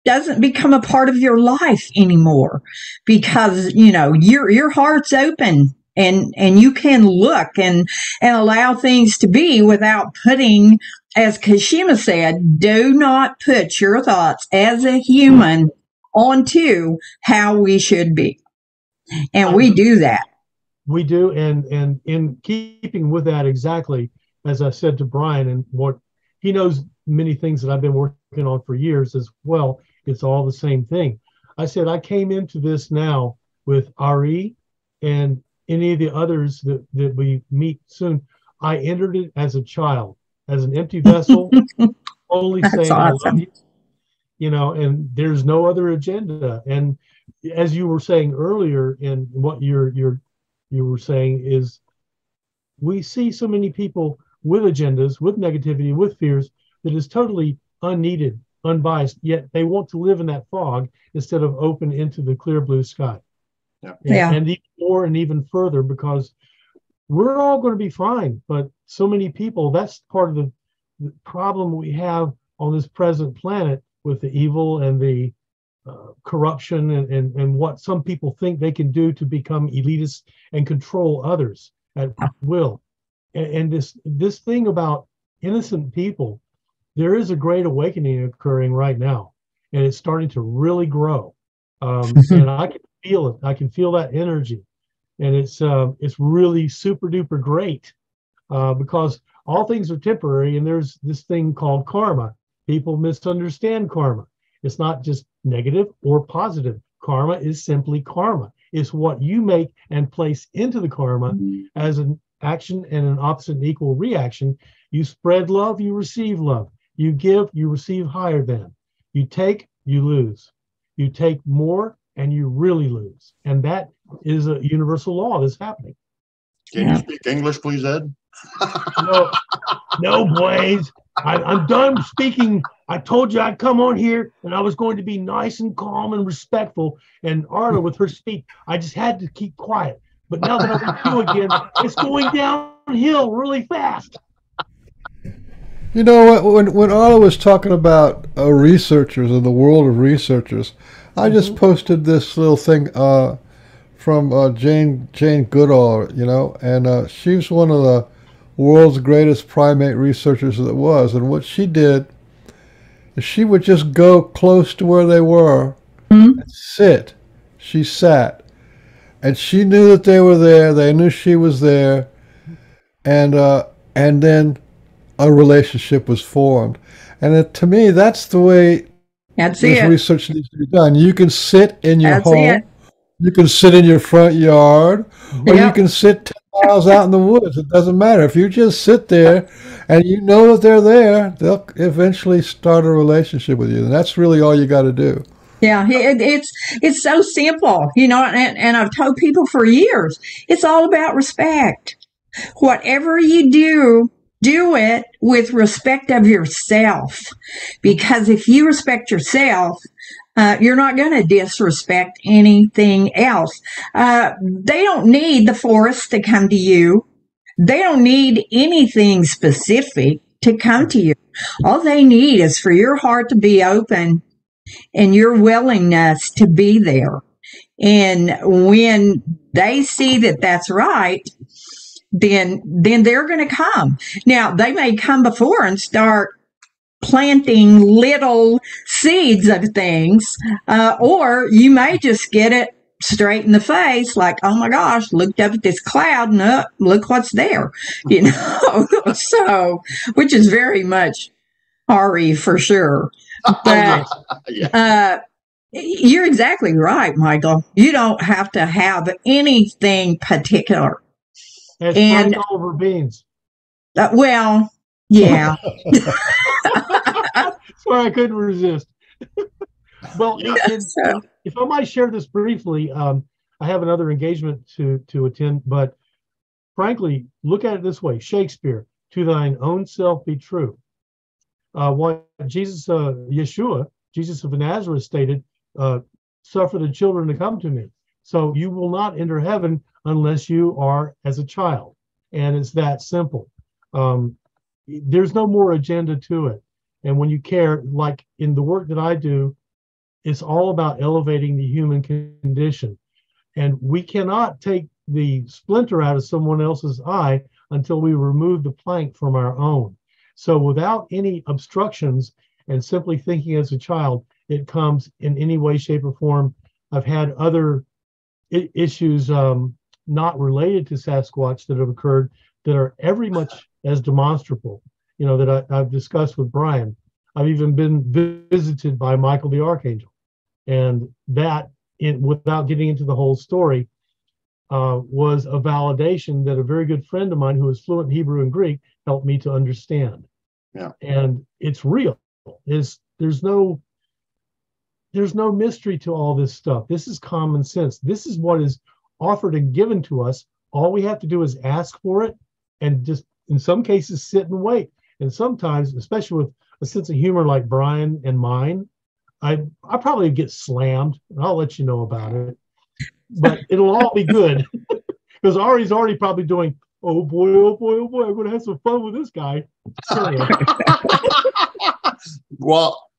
doesn't become a part of your life anymore because you know your your heart's open and and you can look and and allow things to be without putting as Kashima said do not put your thoughts as a human onto how we should be and we mm-hmm. do that We do, and and in keeping with that exactly, as I said to Brian, and what he knows many things that I've been working on for years as well. It's all the same thing. I said I came into this now with Ari and any of the others that, that we meet soon. I entered it as a child, as an empty vessel, only That's saying I love you. You know, and there's no other agenda. And as you were saying earlier, in what you're you're you were saying is we see so many people with agendas, with negativity, with fears that is totally unneeded, unbiased, yet they want to live in that fog instead of open into the clear blue sky. Yeah. And, Yeah. and even more and even further because we're all going to be fine, but so many people, that's part of the, the problem we have on this present planet with the evil and the uh, corruption and, and, and what some people think they can do to become elitist and control others at will. And, and this this thing about innocent people, there is a great awakening occurring right now. and it's starting to really grow. Um, and I can feel it. I can feel that energy, and it's uh, it's really super duper great uh, because all things are temporary, and there's this thing called karma. People misunderstand karma. It's not just negative or positive. Karma is simply karma. It's what you make and place into the karma as an action and an opposite and equal reaction. You spread love, you receive love. You give, you receive higher than. You take, you lose. You take more and you really lose. And that is a universal law that's happening. Can you speak English, please, Ed? No, no, Blaze. I, I'm done speaking. I told you I'd come on here and I was going to be nice and calm and respectful. And Arla, with her speak, I just had to keep quiet. But now that I'm with you again, it's going downhill really fast. You know what? When when Arla was talking about uh, researchers and the world of researchers, I just posted this little thing uh, from uh, Jane Jane Goodall. You know, and uh, she's one of the world's greatest primate researchers that was. And what she did is she would just go close to where they were Mhm. and sit. She sat, and she knew that they were there. They knew she was there, and uh, and then a relationship was formed. And it, to me, that's the way That's this it. research needs to be done. You can sit in your That's home. it. You can sit in your front yard, or you can sit 10 miles out in the woods. It doesn't matter. If you just sit there and you know that they're there, they'll eventually start a relationship with you. And that's really all you got to do. Yeah, it, it's it's so simple, you know, and, and I've told people for years, it's all about respect. Whatever you do, do it with respect of yourself, because if you respect yourself, uh, you're not going to disrespect anything else. Uh, they don't need the forest to come to you. They don't need anything specific to come to you. All they need is for your heart to be open and your willingness to be there. And when they see that that's right, then then they're going to come. Now they may come before and start planting little seeds of things, uh, or you may just get it straight in the face, like, oh my gosh, looked up at this cloud and up, look what's there, you know. so, which is very much Ari for sure. But yeah. uh, you're exactly right, Michael. You don't have to have anything particular. It's And- over Beans. Uh, well, yeah. Sorry, I couldn't resist. well, Yeah. and- So, if I might share this briefly, um, I have another engagement to to attend, but frankly, look at it this way: Shakespeare, "To thine own self be true." Uh, what Jesus, uh, Yeshua, Jesus of Nazareth, stated, uh, "Suffer the children to come to me." So you will not enter heaven unless you are as a child, and it's that simple. Um, there's no more agenda to it. And when you care, like in the work that I do, it's all about elevating the human condition. And we cannot take the splinter out of someone else's eye until we remove the plank from our own. So without any obstructions and simply thinking as a child, it comes in any way, shape, or form. I've had other issues um, not related to Sasquatch that have occurred that are every much as demonstrable, you know, that I, I've discussed with Brian. I've even been visited by Michael the Archangel and that in, without getting into the whole story uh, was a validation that a very good friend of mine who is fluent in hebrew and greek helped me to understand Yeah. and it's real is there's no there's no mystery to all this stuff this is common sense this is what is offered and given to us all we have to do is ask for it and just in some cases sit and wait and sometimes especially with a sense of humor like brian and mine I I probably get slammed. and I'll let you know about it, but it'll all be good because Ari's already probably doing. Oh boy! Oh boy! Oh boy! I'm gonna have some fun with this guy. Well,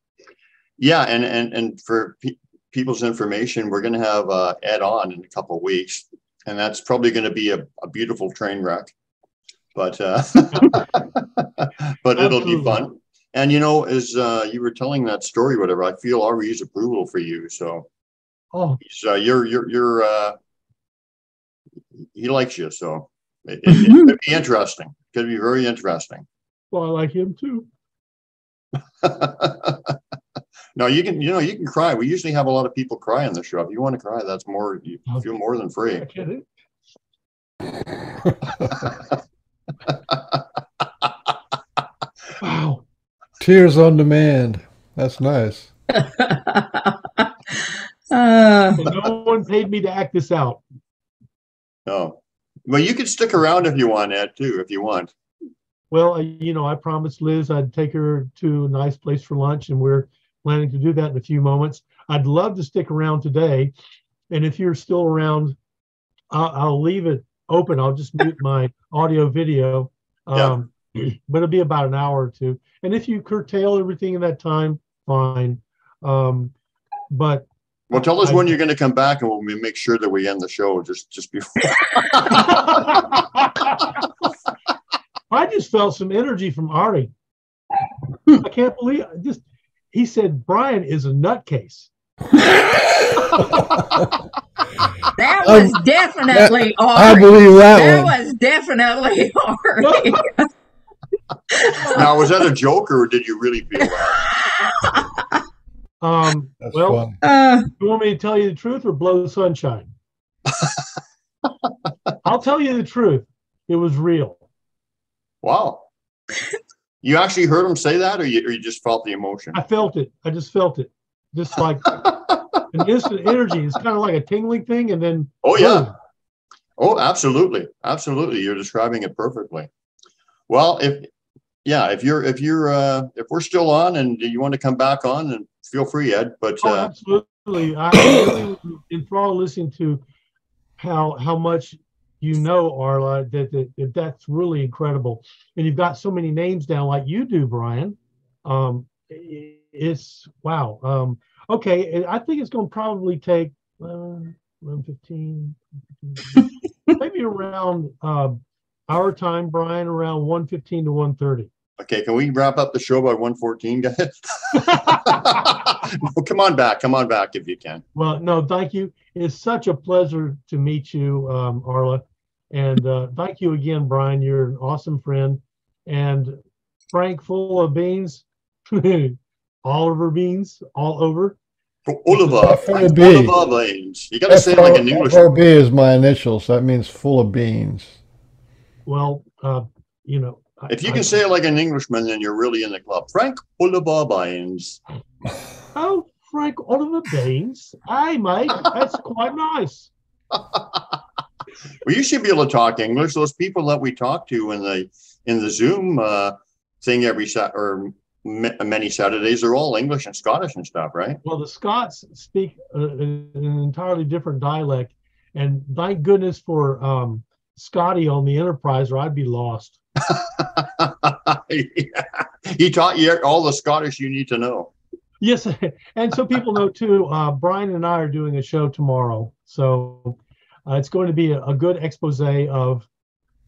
yeah, and and and for pe- people's information, we're going to have uh, Ed on in a couple of weeks, and that's probably going to be a, a beautiful train wreck, but uh, but it'll be fun. And you know, as uh, you were telling that story, whatever, I feel RE's approval for you. So Oh, he's uh, you're you're you're uh, he likes you. So it, it, it could be interesting. Could be very interesting. well, I like him too. no, you can you know you can cry. We usually have a lot of people cry on the show. If you want to cry, that's more you feel more than free. I get it. Wow. Tears on demand. That's nice. uh, no one paid me to act this out. No. Well, you can stick around if you want, Ed, too, if you want. Well, you know, I promised Liz I'd take her to a nice place for lunch, and we're planning to do that in a few moments. I'd love to stick around today. And if you're still around, I'll, I'll leave it open. I'll just mute my audio video. Yeah. Um, but it'll be about an hour or two. And if you curtail everything in that time, fine. Um, but Well, tell us I- when you're going to come back, and we'll make sure that we end the show just just before. I just felt some energy from Ari. I can't believe I just he said Brian is a nutcase. that was definitely I believe that, That one. was definitely Ari. now, was that a joke, or did you really feel that? Um, That's well, funny. Uh, you want me to tell you the truth or blow sunshine? I'll tell you the truth. It was real. Wow. You actually heard him say that, or you, or you just felt the emotion? I felt it. I just felt it. Just like an instant energy. It's kind of like a tingling thing, and then Oh yeah. boom. Oh, absolutely, absolutely. You're describing it perfectly. Well, if yeah, if you're if you're uh, if we're still on and you want to come back on, and feel free, Ed. But Oh, uh, absolutely. I really was enthralled listening to how how much you know, Arla. That, that, that that's really incredible. And you've got so many names down, like you do, Brian. Um, it's wow. Um, okay, I think it's going to probably take uh, 11, 15, maybe around uh, our time, Brian, around 115 to 130. okay, can we wrap up the show by 114, guys? no, come on back, come on back if you can. Well, no, thank you. It's such a pleasure to meet you, um, Arla. And uh, thank you again, Brian. You're an awesome friend. And Frank, full of beans, Oliver beans all over. Oliver, FOB. Oliver Veins. You got to say like an English. FOB is my initials. That means full of beans. Well, uh, you know. If you I- can say it like an Englishman, then you're really in the club. Frank Oliver Veins. Oh, Frank Oliver beans. Hey, mate, that's quite nice. Well, you should be able to talk English. Those people that we talk to in the in the Zoom uh, thing every or ma- many Saturdays, they're all English and Scottish and stuff, right? Well, the Scots speak uh, an entirely different dialect. And thank goodness for um, Scotty on the Enterprise, or I'd be lost. He taught you all the Scottish you need to know. Yes, and so people know too. Uh, Brian and I are doing a show tomorrow, so uh, it's going to be a, a good expose of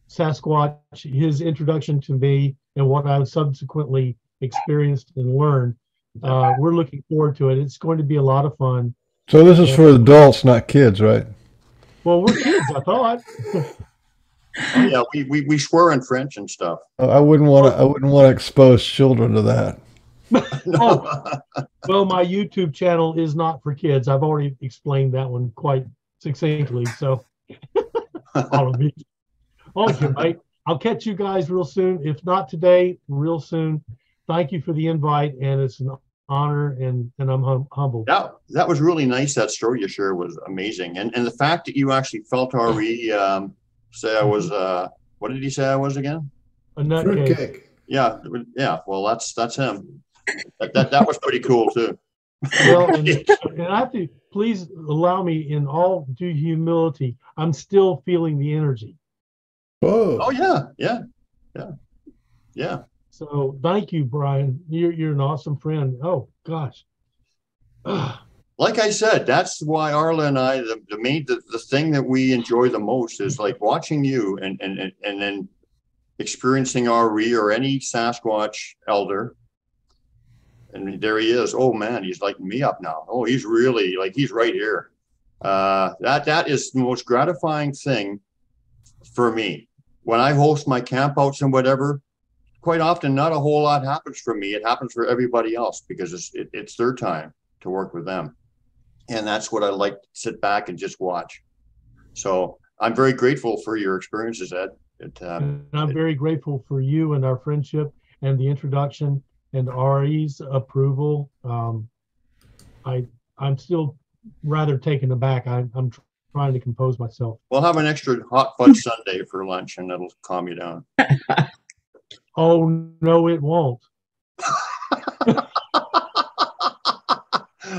Sasquatch, his introduction to me, and what I've subsequently experienced and learned. Uh, we're looking forward to it. It's going to be a lot of fun. So this is for adults, not kids, right? Well, we're kids, I thought. Yeah, we, we, we swear in French and stuff. I wouldn't want to. I wouldn't want to expose children to that. No. Well, my YouTube channel is not for kids. I've already explained that one quite succinctly. So, all of you. Okay, mate. I'll catch you guys real soon. If not today, real soon. Thank you for the invite, and it's an honor, and and I'm hum- humbled. Yeah, that was really nice. That story you shared was amazing, and and the fact that you actually felt Re um, say I was uh, what did he say I was again? A nutcase. Fruitcake. Yeah, yeah. Well, that's that's him. That that, that was pretty cool too. Well, and, and I have to please allow me, in all due humility, I'm still feeling the energy. Whoa. Oh yeah, yeah, yeah, yeah. So thank you, Brian. You're you're an awesome friend. Oh gosh. Like I said, that's why Arla and I, the, the main, the, the thing that we enjoy the most is like watching you and and and, and then experiencing our Re or any Sasquatch elder and there he is. Oh man, he's lighting me up now. Oh, he's really like he's right here. Uh, that that is the most gratifying thing for me when I host my campouts and whatever. Quite often, not a whole lot happens for me. It happens for everybody else because it's it, it's their time to work with them, and that's what I like to sit back and just watch. So I'm very grateful for your experiences, Ed. It, um, And I'm it- very grateful for you and our friendship and the introduction and Ari's approval. Um, I I'm still rather taken aback. I, I'm tr- trying to compose myself. we'll have an extra hot fudge sundae for lunch, and that'll calm you down. Oh no, it won't.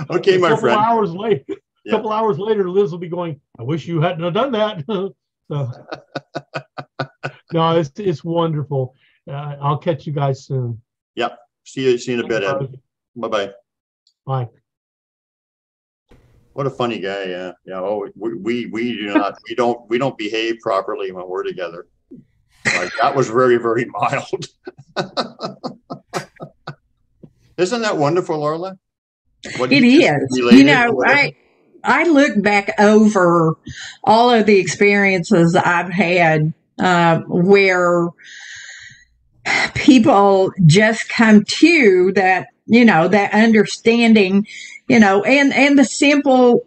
okay, my couple friend. hours later, a couple hours later, Liz will be going. I wish you hadn't have done that. so, no, it's it's wonderful. Uh, I'll catch you guys soon. See you. See you in a bit, Ed. Bye bye. Bye. What a funny guy. Yeah. Yeah. Oh, we, we, we do not, we don't, we don't behave properly when we're together. Like that was very, very mild. Isn't that wonderful, Arla? What It you is. You know, whatever? I I look back over all of the experiences I've had uh, where people just come to that, you know, that understanding, you know, and and the simple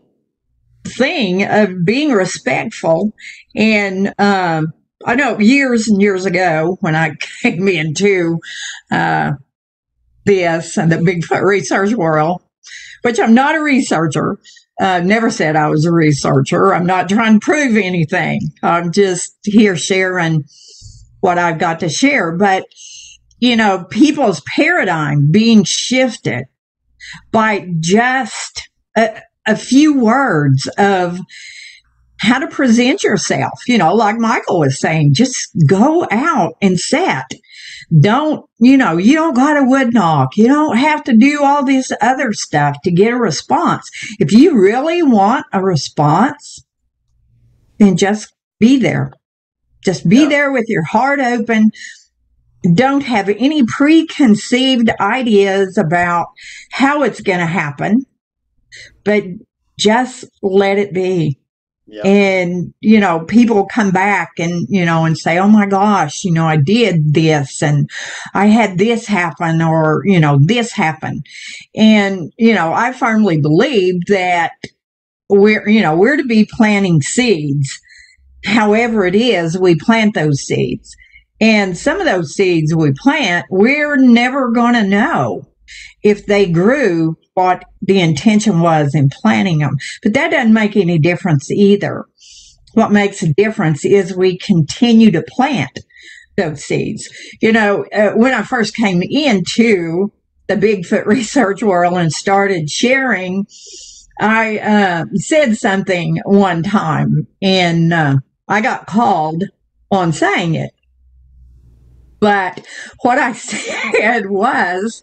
thing of being respectful and um I know years and years ago when I came into uh, this and the Bigfoot research world, which I'm not a researcher. Uh, never said I was a researcher. I'm not trying to prove anything. I'm just here sharing what I've got to share. But, you know, people's paradigm being shifted by just a, a few words of how to present yourself. You know, like Michael was saying, just go out and set don't, you know, you don't got to wood knock. You don't have to do all this other stuff to get a response. If you really want a response, then just be there. Just be Yeah. there with your heart open. Don't have any preconceived ideas about how it's going to happen, but just let it be yeah. and you know people come back and you know and say oh my gosh you know i did this and i had this happen or you know this happen and you know i firmly believe that we're you know we're to be planting seeds however it is we plant those seeds and some of those seeds we plant we're never going to know if they grew what the intention was in planting them but that doesn't make any difference either. What makes a difference is we continue to plant those seeds. You know, uh, when I first came into the Bigfoot research world and started sharing, I uh, said something one time and uh, I got called on saying it. But what I said was,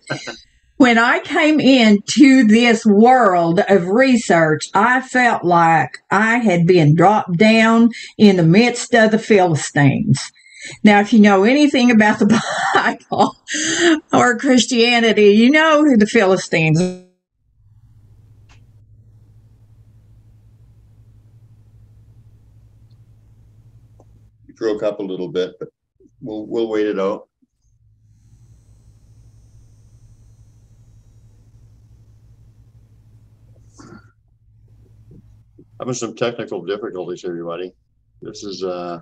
when I came into this world of research, I felt like I had been dropped down in the midst of the Philistines. Now, if you know anything about the Bible or Christianity, you know who the Philistines broke up a little bit, but we'll, we'll wait it out. Having some technical difficulties, everybody. This is, uh,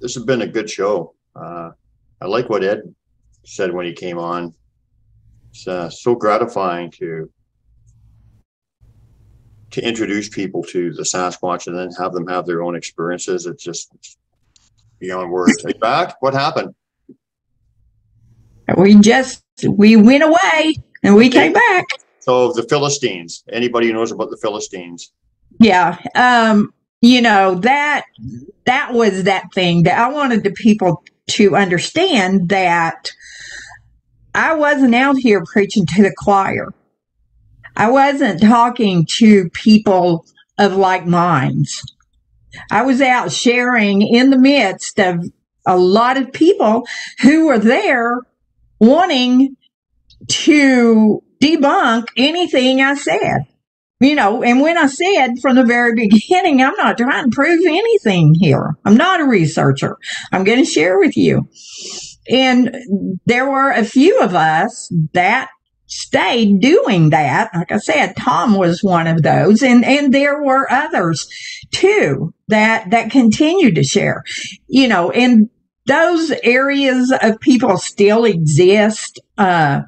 this has been a good show. Uh, I like what Ed said when he came on. It's uh, so gratifying to to introduce people to the Sasquatch and then have them have their own experiences. It's just beyond words. You back? What happened? we just we went away and we Okay. came back. So the Philistines. Anybody who knows about the Philistines? Yeah. Um, you know, that that was that thing that I wanted the people to understand that I wasn't out here preaching to the choir. I wasn't talking to people of like minds. I was out sharing in the midst of a lot of people who were there wanting to debunk anything I said. You know, and when I said from the very beginning, I'm not trying to prove anything here. I'm not a researcher. I'm going to share with you. And there were a few of us that stayed doing that. Like I said, Tom was one of those and, and there were others too that, that continued to share, you know, and those areas of people still exist. Uh,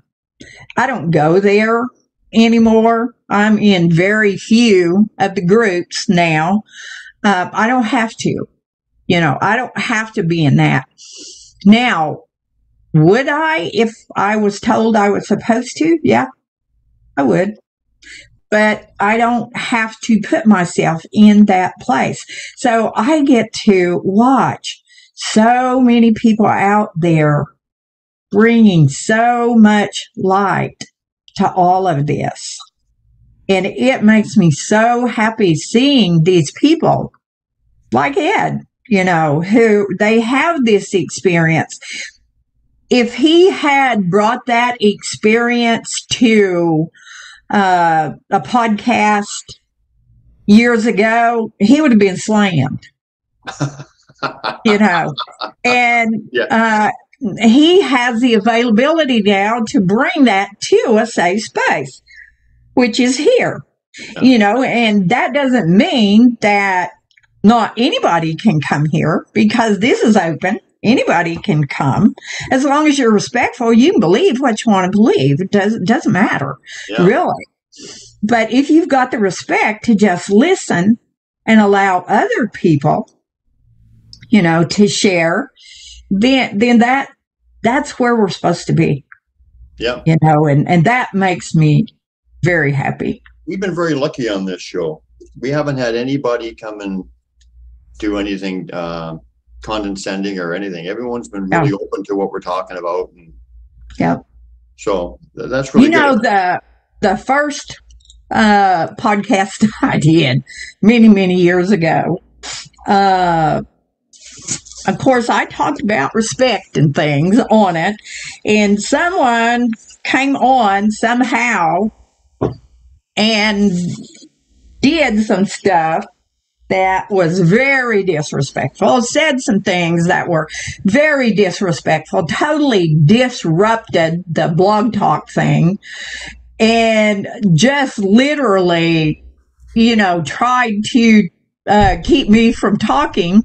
I don't go there anymore. I'm in very few of the groups now. Uh, I don't have to, you know, I don't have to be in that. Now, would I if I was told I was supposed to? Yeah, I would. But I don't have to put myself in that place. So I get to watch so many people out there bringing so much light to all of this. And it makes me so happy seeing these people like Ed, you know, who they have this experience if he had brought that experience to uh, a podcast years ago, he would have been slammed. you know, and yeah. uh, he has the availability now to bring that to a safe space, which is here. Yeah. You know, and that doesn't mean that not anybody can come here because this is open Anybody can come as long as you're respectful. You can believe what you want to believe. It does, doesn't matter, yeah. really. But if you've got the respect to just listen and allow other people, you know, to share, then then that that's where we're supposed to be. Yeah. You know, and and that makes me very happy. We've been very lucky on this show. We haven't had anybody come and do anything uh, condescending or anything. Everyone's been really yeah. open to what we're talking about. And yeah. So that's really you know good. the the first uh, podcast I did many many years ago. Uh, of course, I talked about respect and things on it, and someone came on somehow and did some stuff that was very disrespectful, said some things that were very disrespectful, totally disrupted the blog talk thing, and just literally, you know, tried to uh, keep me from talking.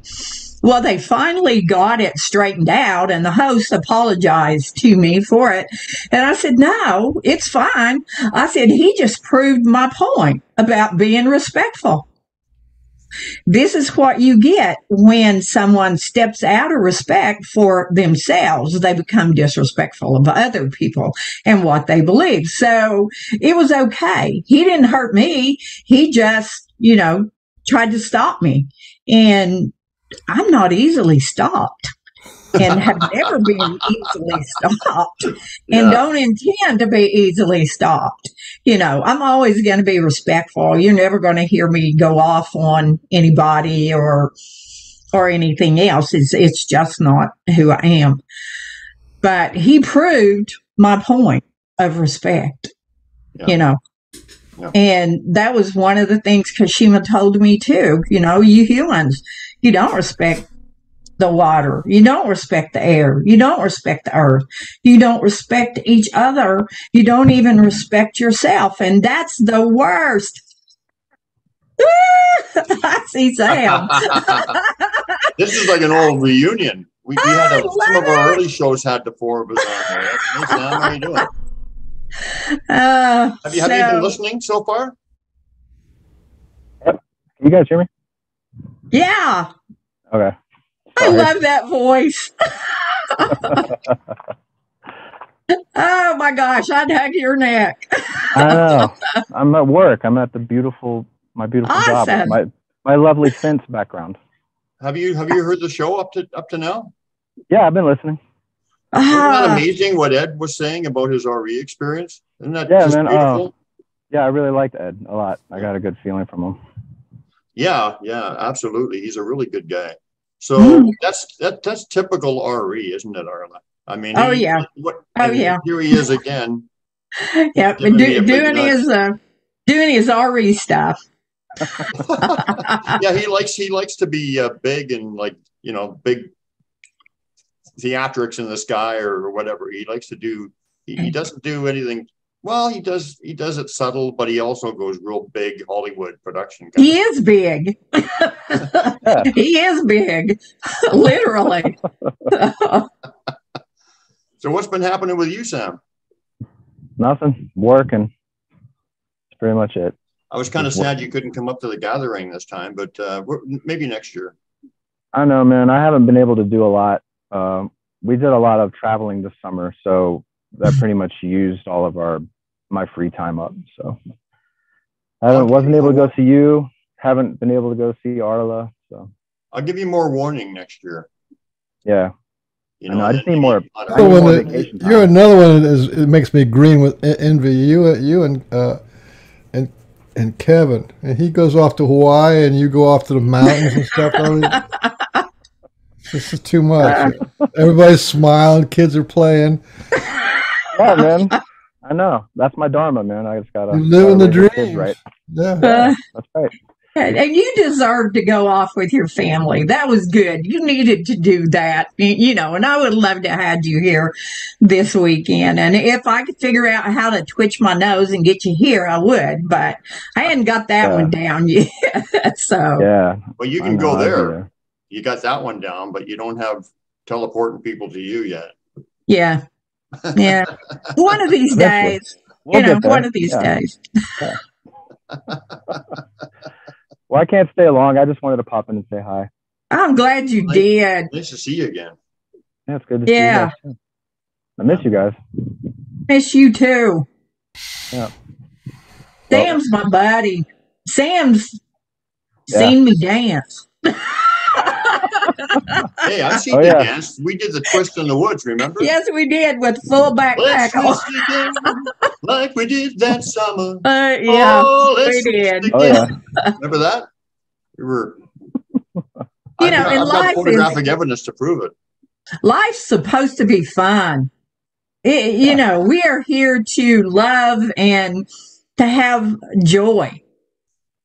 Well, they finally got it straightened out, and the host apologized to me for it. And I said, No, it's fine. I said, He just proved my point about being respectful. This is what you get when someone steps out of respect for themselves. They become disrespectful of other people and what they believe. So it was okay. He didn't hurt me. He just, you know, tried to stop me. And I'm not easily stopped and have never been easily stopped and yeah. don't intend to be easily stopped. You know, I'm always going to be respectful. You're never going to hear me go off on anybody or or anything else. It's it's just not who I am. But he proved my point of respect. Yeah. You know. Yeah. And that was one of the things Kashima told me too. You know, you humans, you don't respect the water. You don't respect the air. You don't respect the earth. You don't respect each other. You don't even respect yourself. And that's the worst. I see Sam. this is like an old reunion. We, we had a, some of our early shows had the four of us on there. Hey, Sam, how you doing? Uh, have you, have so, you been listening so far? Can you guys hear me? Yeah. Okay. I love that voice. oh my gosh, I'd hug your neck. I know. I'm at work. I'm at the beautiful, my beautiful awesome. job. My my lovely fence background. Have you have you heard the show up to up to now? Yeah, I've been listening. Isn't that ah. amazing what Ed was saying about his RE experience? Isn't that yeah, man, beautiful? Uh, yeah, I really liked Ed a lot. I got a good feeling from him. Yeah, yeah, absolutely. He's a really good guy. So mm. that's that that's typical RE, isn't it, Arla? I mean, oh he, yeah, what, oh yeah. Here he is again, yep, do, doing his uh, doing his RE stuff. yeah, he likes he likes to be uh, big and like you know big theatrics in the sky or whatever. He likes to do. He, he doesn't do anything. Well, he does. He does it subtle, but he also goes real big Hollywood production. He is big. he is big, literally. so, what's been happening with you, Sam? Nothing. Working. That's pretty much it. I was kind of sad you couldn't come up to the gathering this time, but uh, maybe next year. I know, man. I haven't been able to do a lot. Um, we did a lot of traveling this summer, so that pretty much used all of our my free time up. So I wasn't able to go see you. Haven't been able to go see Arla. So I'll give you more warning next year. Yeah. You know, I, know, I just need more. more you're another one that is, it makes me green with envy. You, you and uh, and and Kevin, and he goes off to Hawaii, and you go off to the mountains and stuff. this is too much. Everybody's smiling, kids are playing. Yeah, man. I know. That's my dharma, man. I just gotta live the dream. Right. Yeah. Uh, That's right. And you deserve to go off with your family. That was good. You needed to do that, you know, and I would love to have you here this weekend. And if I could figure out how to twitch my nose and get you here, I would, but I hadn't got that yeah. one down yet. so, yeah. Well, you can go there. You got that one down, but you don't have teleporting people to you yet. Yeah. Yeah. one of these days, we'll you know, one of these yeah. days. Yeah. Well, I can't stay long. I just wanted to pop in and say hi. I'm glad you nice, did. Nice to see you again. Yeah, it's good to yeah. see you guys. I miss you guys. Miss you too. Yeah. Sam's well, my buddy. Sam's yeah. seen me dance. hey, I've seen oh, you yeah. dance. We did the twist in the woods, remember? Yes, we did with full backpack like we did that summer. Uh, yeah, oh, we did. Oh, yeah. Remember that? We were. You know, in life photographic is, evidence to prove it. Life's supposed to be fun. It, you know, we are here to love and to have joy.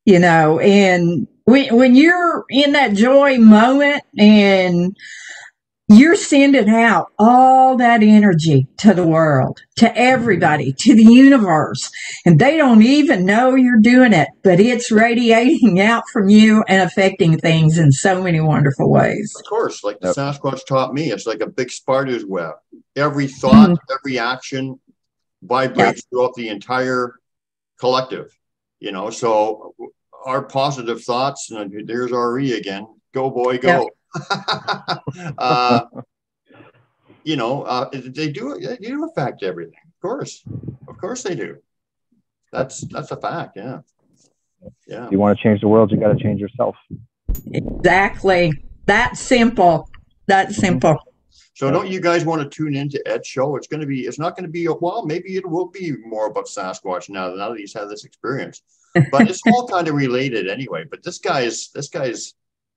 You know, and when when you're in that joy moment and you're sending out all that energy to the world, to everybody, to the universe, and they don't even know you're doing it, but it's radiating out from you and affecting things in so many wonderful ways. Of course, like the Sasquatch taught me, it's like a big spider's web. Every thought, mm-hmm. every action vibrates yep. throughout the entire collective. You know, so our positive thoughts, and there's RE again. Go boy, go. uh, you know, uh, they do they do affect everything. Of course, of course they do. That's that's a fact. Yeah, yeah. If you want to change the world, you got to change yourself. Exactly. That simple. That mm-hmm. simple. So don't you guys want to tune into Ed's show? It's going to be. It's not going to be. a while. maybe it will be more about Sasquatch now. Now that he's had this experience but it's all kind of related anyway. But this guy is this guy is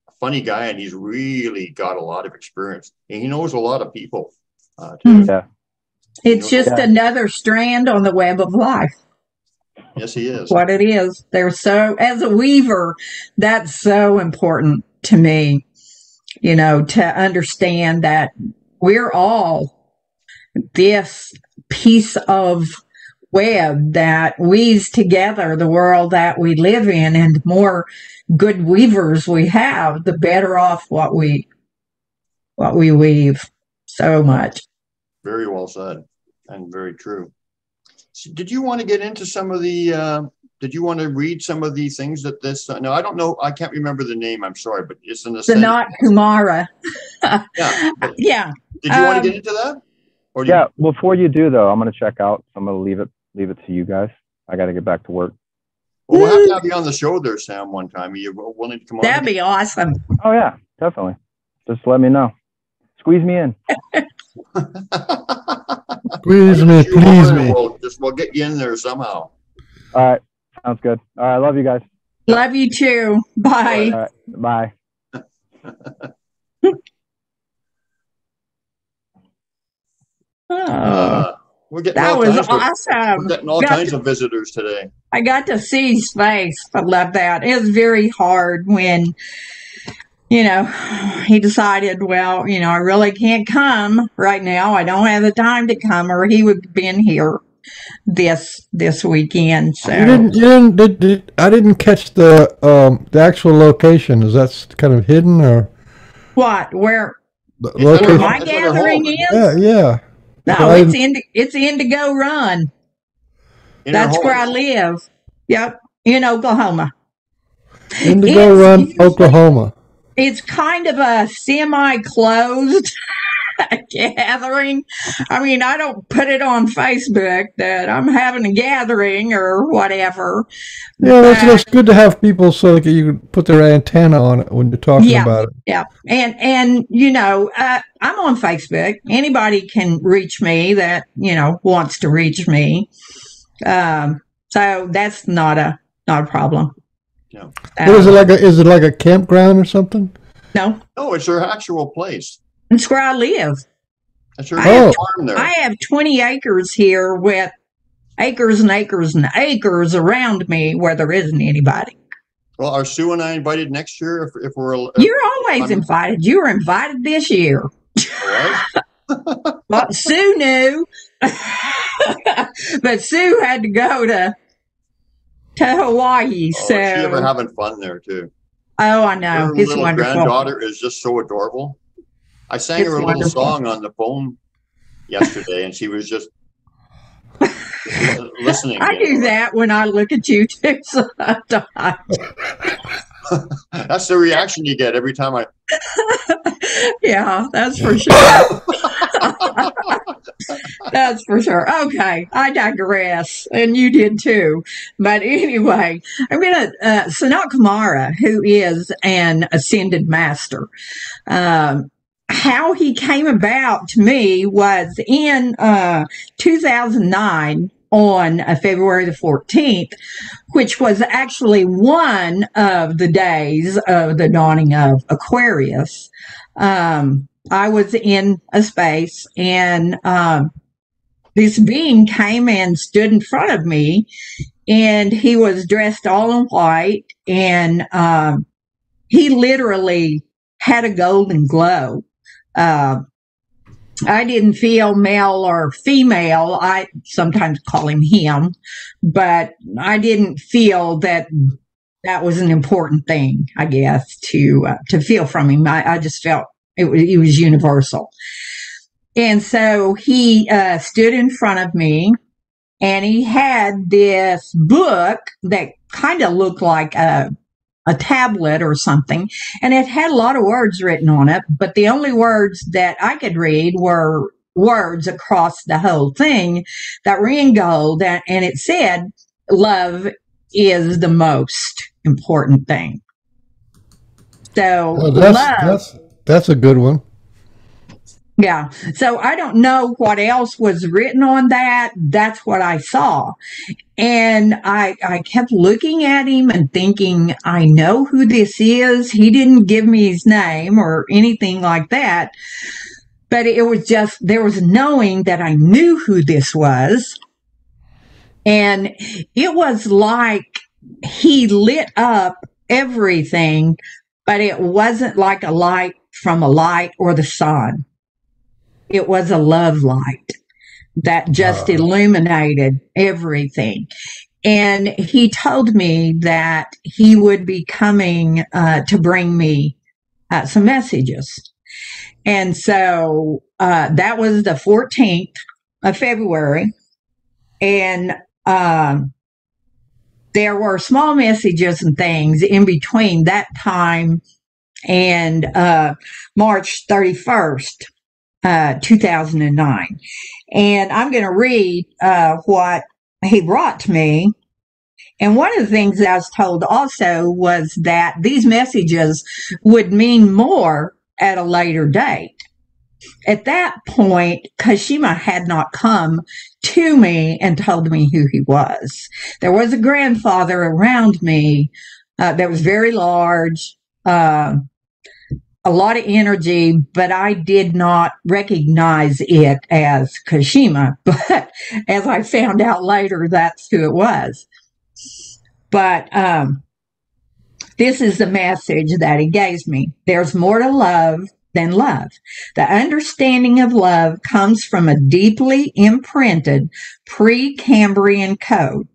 a funny guy, and he's really got a lot of experience, and he knows a lot of people. Uh, hmm. yeah, it's just yeah. another strand on the web of life. Yes, he is. What it is. They're so as a weaver, that's so important to me. You know, to understand that we're all this piece of web that weaves together the world that we live in and the more good weavers we have the better off what we what we weave. So much. Very well said and very true. So did you want to get into some of the uh, did you want to read some of the things that this uh, no i don't know i can't remember the name i'm sorry but it's in the Sanat Kumara. Yeah yeah did you um, want to get into that? Or yeah you... before you do though i'm going to check out so i'm going to leave it leave it to you guys. I got to get back to work. Well, we'll have to have you on the show there, Sam, one time. Are you willing to come on? That'd be awesome. Oh, yeah, definitely. Just let me know. Squeeze me in. Squeeze me, please me. We'll just we'll get you in there somehow. All right, sounds good. All right, love you guys. Love you too. Bye. bye. uh, We're getting That was kinds of, awesome. we're getting all Got kinds to- of visitors today. I got to see his face. I love that. It was very hard when, you know, he decided, well, you know, I really can't come right now. I don't have the time to come, or he would have been here this this weekend. So You didn't. You didn't. Did, did, I didn't catch the um the actual location. Is that kind of hidden or what? Where the It's where my It's at her gathering is? Yeah, yeah. No, I it's didn't- in it's Indigo Run. In her That's where I live. Yep, in Oklahoma. Indigo It's Run, Oklahoma. it's kind of a semi-closed gathering. I mean, I don't put it on Facebook that I'm having a gathering or whatever. Yeah, that's, but- that's good to have people so that you can put their antenna on it when you're talking Yeah. about it. Yeah, and and you know, uh, I'm on Facebook. Anybody can reach me that you know wants to reach me. Um, so that's not a not a problem. Yeah. What is it Uh, like? A, is it like a campground or something? no, No, it's her actual place. It's where I live. That's her I have- farm there. I have 20 acres here with acres and acres and acres around me where there isn't anybody. well, are Sue and I invited next year if, if we're if You're always I'm- invited. You were invited this year. Well, Sue knew, but Sue had to go to to Hawaii. Oh, so, she ever having fun there too. oh, I know. Her It's little wonderful. granddaughter is just so adorable. I sang It's her a little wonderful. song on the phone yesterday, and she was just listening. I do that when I look at you too sometimes. That's the reaction you get every time I. yeah, that's for sure. That's for sure. Okay, I digress, and you did too. But anyway, I'm gonna uh, Sanat Kumara, who is an ascended master. Um, how he came about to me was in uh, 2009 on uh, February the 14th, which was actually one of the days of the dawning of Aquarius. Um, I was in a space and um, this being came and stood in front of me and he was dressed all in white and um, he literally had a golden glow. Uh, I didn't feel male or female. I sometimes call him him, but I didn't feel that that was an important thing, I guess, to uh, to feel from him. I, I just felt it was, it was universal. And so he uh, stood in front of me and he had this book that kind of looked like a, a tablet or something. And it had a lot of words written on it, but the only words that I could read were words across the whole thing that were in gold. And, and it said, love is the most important thing. So Oh, that's love that's that's a good one. Yeah. So I don't know what else was written on that. That's what I saw. And I, I kept looking at him and thinking, I know who this is. He didn't give me his name or anything like that. But it was just, there was knowing that I knew who this was. And it was like he lit up everything, but it wasn't like a light from a light or the sun. It was a love light that just Wow. illuminated everything. And he told me that he would be coming uh, to bring me uh, some messages. And so uh, that was the 14th of February. And um, there were small messages and things in between that time and uh, March 31st, uh, 2009. And I'm going to read uh, what he brought to me. And one of the things I was told also was that these messages would mean more at a later date. At that point, Kashima had not come to me and told me who he was. There was a grandfather around me uh, that was very large. Uh, a lot of energy, but I did not recognize it as Kashima. But as I found out later, that's who it was. But um, this is the message that he gave me. There's more to love than love. The understanding of love comes from a deeply imprinted pre-Cambrian code.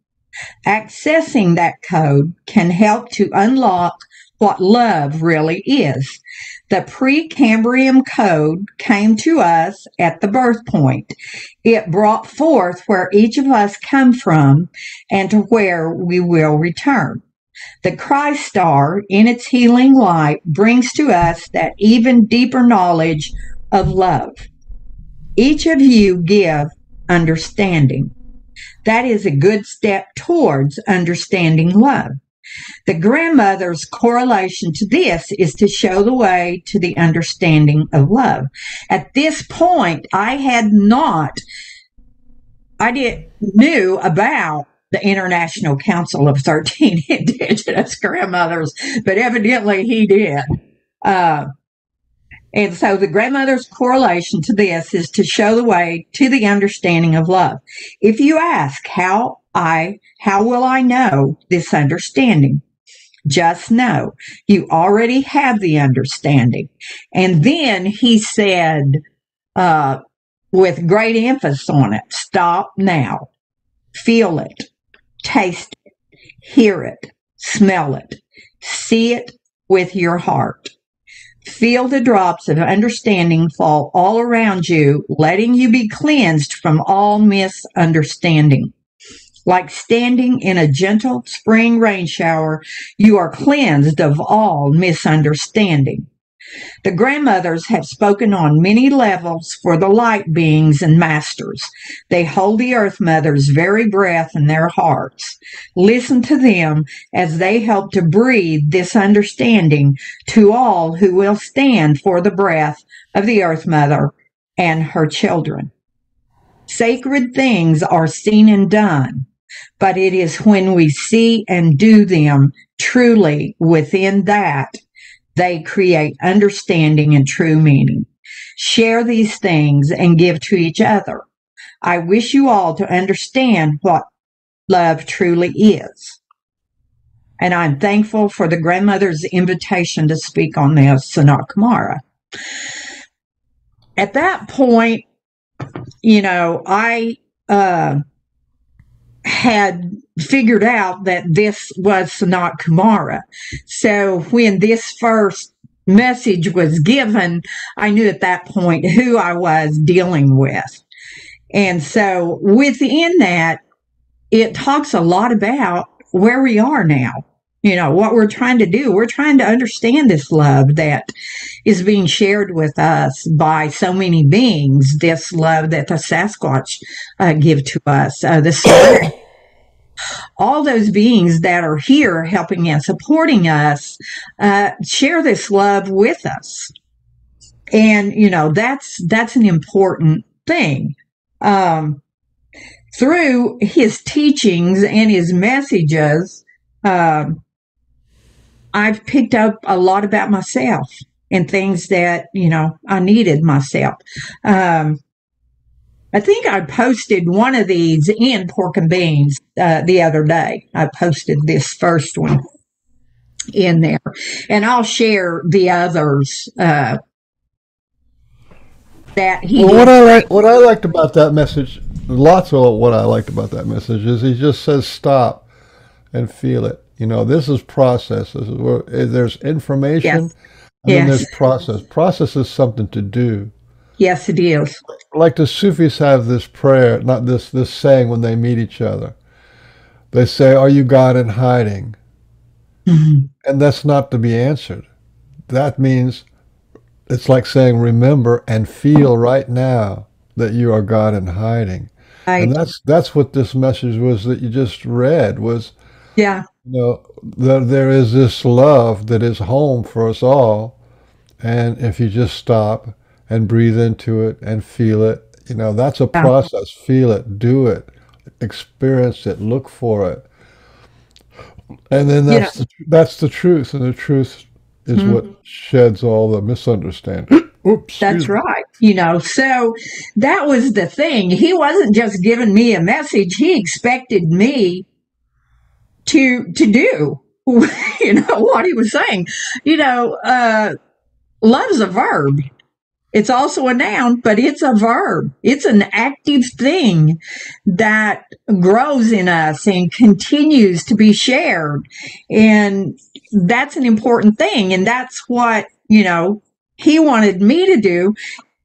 Accessing that code can help to unlock what love really is. The Precambrian code came to us at the birth point. It brought forth where each of us come from and to where we will return. The Christ star in its healing light brings to us that even deeper knowledge of love. Each of you give understanding. That is a good step towards understanding love. The grandmother's correlation to this is to show the way to the understanding of love. At this point, I had not, I did knew about the International Council of 13 Indigenous Grandmothers, but evidently he did. Uh, and so the grandmother's correlation to this is to show the way to the understanding of love. If you ask how I, how will I know this understanding? Just know you already have the understanding. And then he said, uh, with great emphasis on it, stop now, feel it, taste it, hear it, smell it, see it with your heart. Feel the drops of understanding fall all around you, letting you be cleansed from all misunderstanding. Like standing in a gentle spring rain shower, you are cleansed of all misunderstanding. The grandmothers have spoken on many levels for the light beings and masters. They hold the earth mother's very breath in their hearts. Listen to them as they help to breathe this understanding to all who will stand for the breath of the earth mother and her children. Sacred things are seen and done, but it is when we see and do them truly within that they create understanding and true meaning. Share these things and give to each other. I wish you all to understand what love truly is. And I'm thankful for the grandmother's invitation to speak on this, Sanat Kumara. At that point, you know, I uh, had figured out that this was Sanat Kumara. So when this first message was given, I knew at that point who I was dealing with. And so within that, it talks a lot about where we are now. You know, what we're trying to do. We're trying to understand this love that is being shared with us by so many beings. This love that the Sasquatch uh, give to us, uh, the spirit all those beings that are here helping and supporting us uh, share this love with us. And you know that's that's an important thing. Um, through his teachings and his messages um, i've picked up a lot about myself and things that you know i needed myself. Um, I think I posted one of these in Pork and Beans uh, the other day. I posted this first one in there, and I'll share the others uh, that he. Well, what I like, what I liked about that message, lots of what I liked about that message is he just says stop and feel it. You know, this is process. This is where, eh, there's information, yes. and yes. then there's process. Process is something to do. Yes, it is. Like the Sufis have this prayer, not this this saying when they meet each other. They say, "Are you God in hiding?" Mm-hmm. And that's not to be answered. That means it's like saying, "Remember and feel right now that you are God in hiding." Right. And that's that's what this message was that you just read was. Yeah. You know, that there is this love that is home for us all, and if you just stop and breathe into it and feel it. You know, that's a process. Feel it, do it, experience it, look for it. And then that's yeah. the, that's the truth, and the truth is Mhm. what sheds all the misunderstanding. Oops. That's me. right. You know, so that was the thing. He wasn't just giving me a message. He expected me to to do you know what he was saying. You know, uh love's a verb. It's also a noun, but it's a verb. It's an active thing that grows in us and continues to be shared. And that's an important thing. And that's what, you know, he wanted me to do.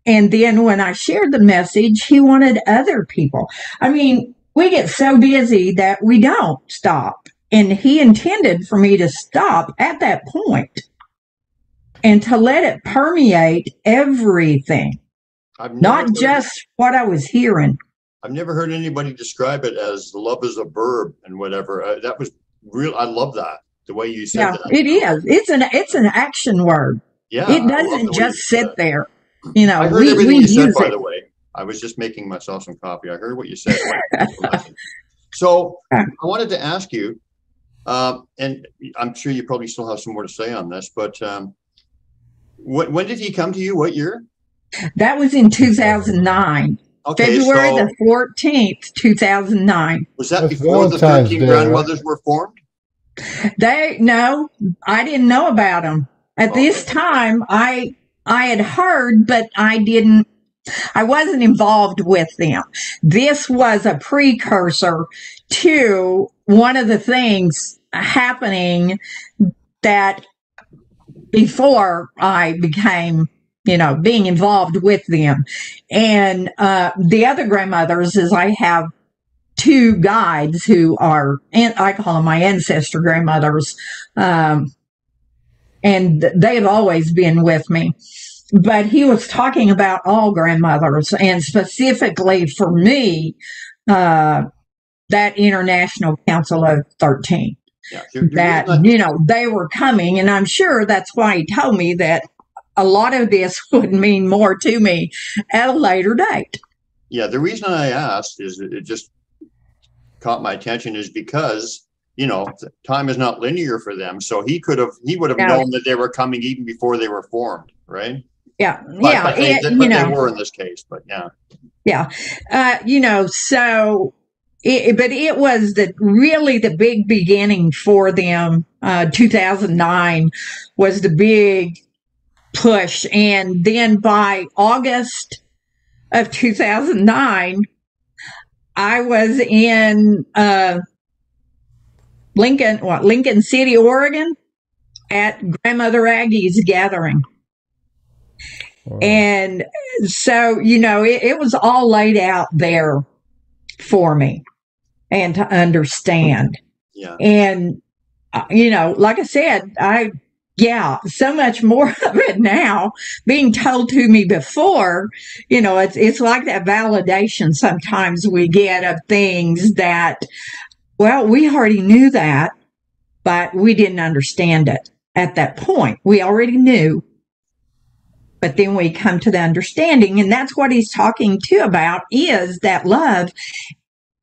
And then when I shared the message, he wanted other people. I mean, we get so busy that we don't stop. And he intended for me to stop at that point and to let it permeate everything, I've not heard- just what I was hearing. I've never heard anybody describe it as love is a verb and whatever. Uh, that was real. I love that the way you said Yeah, that. it is. It's an it's an action word. Yeah, it doesn't just sit it. there. You know, I heard we, everything we you said, use by it. the way. I was just making myself some coffee. I heard what you said. so I wanted to ask you, um, and I'm sure you probably still have some more to say on this, but um, what, when did he come to you? What year? That was in 2009, Okay, February so the 14th, 2009. was that That's before the Valentine's 13 Day, grandmothers were formed? They no, I didn't know about them at Oh. this time. I I had heard, but I didn't. I wasn't involved with them. This was a precursor to one of the things happening that before I became, you know, being involved with them. And uh, the other grandmothers is I have two guides who are, and I call them my ancestor grandmothers. Um, and they've always been with me. But he was talking about all grandmothers and specifically for me, uh, that International Council of 13 Yeah. that I- you know they were coming and i'm sure that's why he told me that a lot of this would mean more to me at a later date Yeah, the reason I asked is it just caught my attention is because you know time is not linear for them. So he could have he would have No. known that they were coming even before they were formed, right? yeah But, yeah but they, it- but you they know were in this case. But yeah, yeah uh, you know so it, but it was the really the big beginning for them uh, 2009 was the big push. And then by august of 2009 i was in uh, lincoln what lincoln city oregon at grandmother aggie's gathering. Wow. and so, you know, it, it was all laid out there for me and to understand. yeah. And, uh, you know, like I said, I, yeah, so much more of it now being told to me before, you know, it's, it's like that validation sometimes we get of things that, well, we already knew that, but we didn't understand it at that point. We already knew, but then we come to the understanding and that's what he's talking to about is that love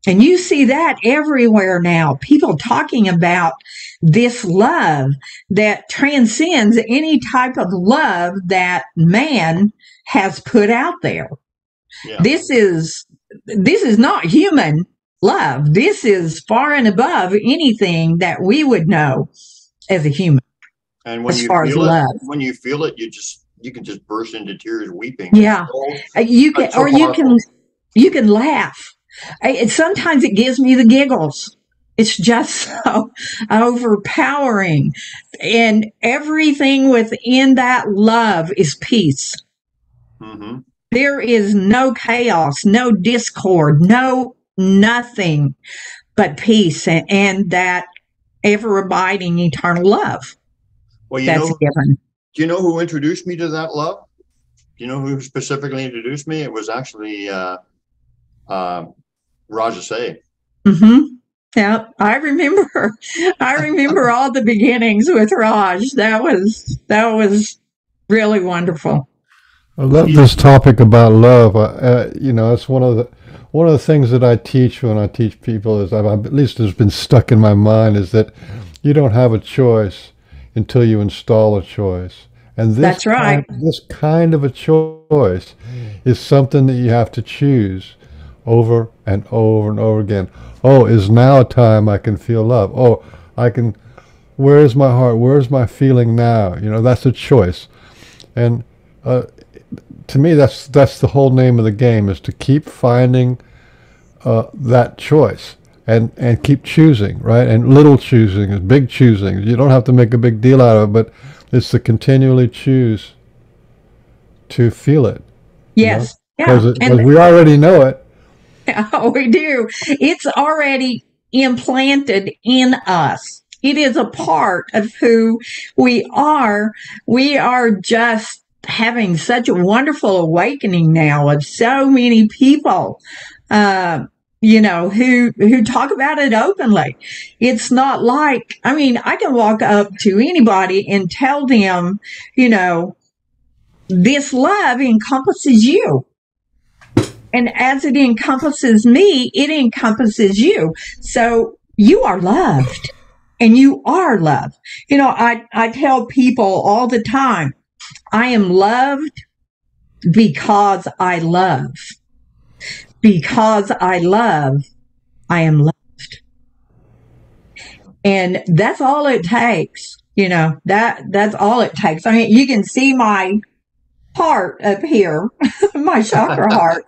and you see that everywhere now people talking about this love that transcends any type of love that man has put out there Yeah. this is this is not human love this is far and above anything that we would know as a human And when as you far as feel it, love. when you feel it, you just you can just burst into tears weeping. Yeah. So- you can or you can you can laugh I, it, sometimes it gives me the giggles it's just so overpowering and everything within that love is peace Mhm. there is no chaos no discord no nothing but peace and, and that ever abiding eternal love Well, you that's know, given do you know who introduced me to that love? Do you know who specifically introduced me? It was actually uh, uh, Raja Say. hmm Yeah, I remember. I remember all the beginnings with Raj. That was that was really wonderful. I love this topic about love. Uh, uh, you know, that's one of the one of the things that I teach when I teach people is I've, at least has been stuck in my mind is that you don't have a choice. until you install a choice. And this That's right. kind, this kind of a choice is something that you have to choose over and over and over again. Oh, is now a time I can feel love? Oh, I can. Where's my heart? Where's my feeling now? You know, that's a choice. And uh, to me, that's that's the whole name of the game is to keep finding uh, that choice and and keep choosing, right? And little choosing is big choosing. You don't have to make a big deal out of it, but it's to continually choose to feel it. Yes. Because yeah. it, we already know it. Oh, we do. It's already implanted in us. It is a part of who we are. We are just having such a wonderful awakening now of so many people. Uh, you know, who, who talk about it openly. It's not like, I mean, I can walk up to anybody and tell them, you know, this love encompasses you. And as it encompasses me, it encompasses you. So you are loved and you are loved. You know, I, I tell people all the time, I am loved because I love because I love, I am loved. And that's all it takes. You know, that, that's all it takes. I mean, you can see my heart up here, my chakra heart.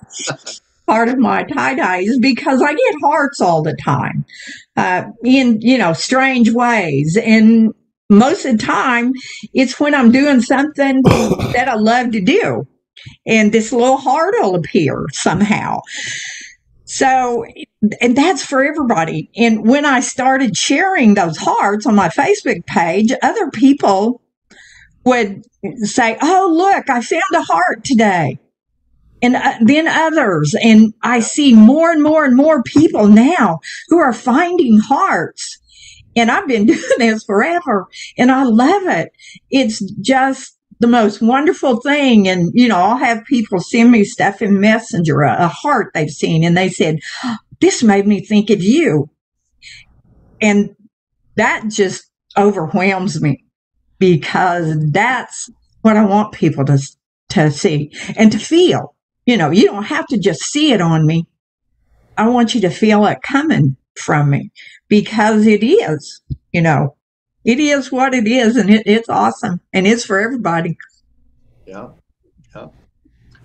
Part of my tie dye is because I get hearts all the time, uh, in, you know, strange ways. And most of the time, it's when I'm doing something that I love to do and this little heart will appear somehow. So, and that's for everybody. And when I started sharing those hearts on my Facebook page, other people would say, Oh, look, I found a heart today. And uh, then others. And I see more and more and more people now who are finding hearts. And I've been doing this forever and I love it. It's just the most wonderful thing. And, you know, I'll have people send me stuff in Messenger, a, a heart they've seen, and they said, This made me think of you. And that just overwhelms me because that's what I want people to, to see and to feel. You know, you don't have to just see it on me. I want you to feel it coming from me because it is, you know, it is what it is, and it, it's awesome, and it's for everybody. Yeah, yeah.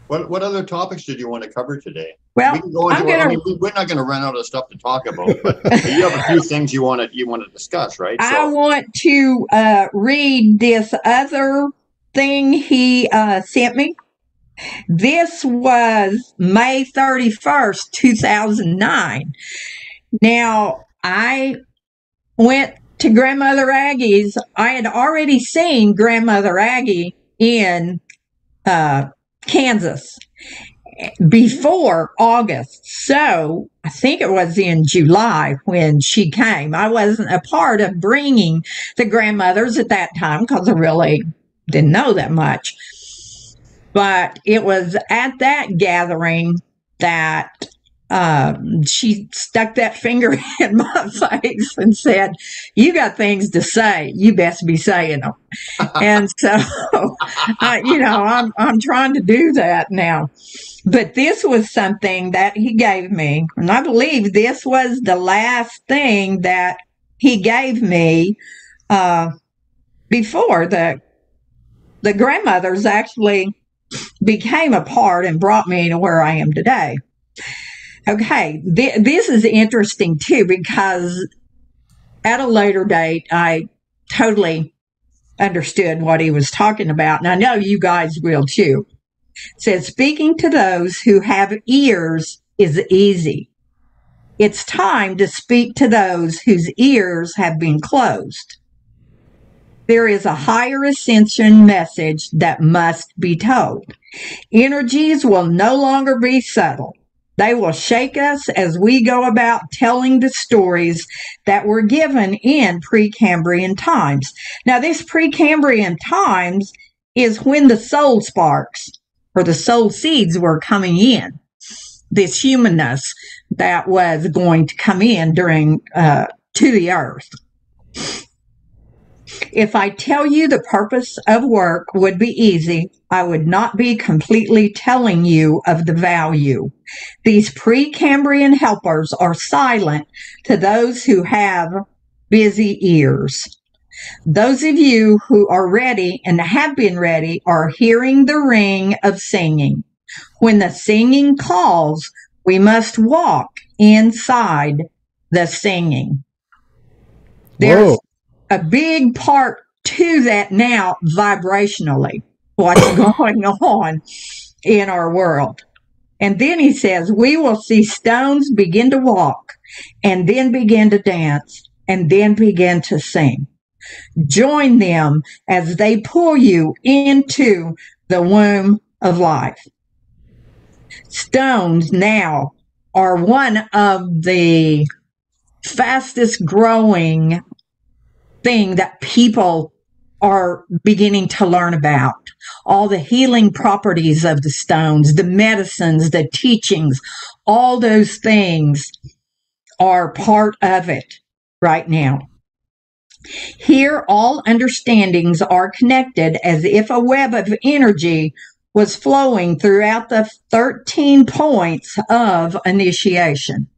What what other topics did you want to cover today? Well, we go I'm gonna, I mean, we're not going to run out of stuff to talk about, but you have a few things you want to you want to discuss, right? So. I want to uh, read this other thing he uh, sent me. This was May 31st, 2009. Now, I went to Grandmother Aggie's, I had already seen Grandmother Aggie in uh, Kansas before August. So I think it was in July when she came. I wasn't a part of bringing the grandmothers at that time because I really didn't know that much. But it was at that gathering that um, she stuck that finger in my face and said, "You got things to say. You best be saying them." and so, I, you know, I'm I'm trying to do that now. But this was something that he gave me, and I believe this was the last thing that he gave me uh, before the the grandmothers actually became a part and brought me to where I am today. Okay, th- this is interesting too because at a later date, I totally understood what he was talking about, and I know you guys will too. It says, speaking to those who have ears is easy. It's time to speak to those whose ears have been closed. There is a higher ascension message that must be told. Energies will no longer be subtle. They will shake us as we go about telling the stories that were given in Precambrian times. Now, this Precambrian times is when the soul sparks or the soul seeds were coming in. This humanness that was going to come in during uh, to the earth. If I tell you the purpose of work would be easy, I would not be completely telling you of the value. These Precambrian helpers are silent to those who have busy ears. Those of you who are ready and have been ready are hearing the ring of singing. When the singing calls, we must walk inside the singing. There's Whoa. A big part to that now vibrationally, what's going on in our world. And then he says, we will see stones begin to walk and then begin to dance and then begin to sing. Join them as they pull you into the womb of life. Stones now are one of the fastest growing thing that people are beginning to learn about. All the healing properties of the stones, the medicines, the teachings, all those things are part of it right now. Here, all understandings are connected as if a web of energy was flowing throughout the 13 points of initiation.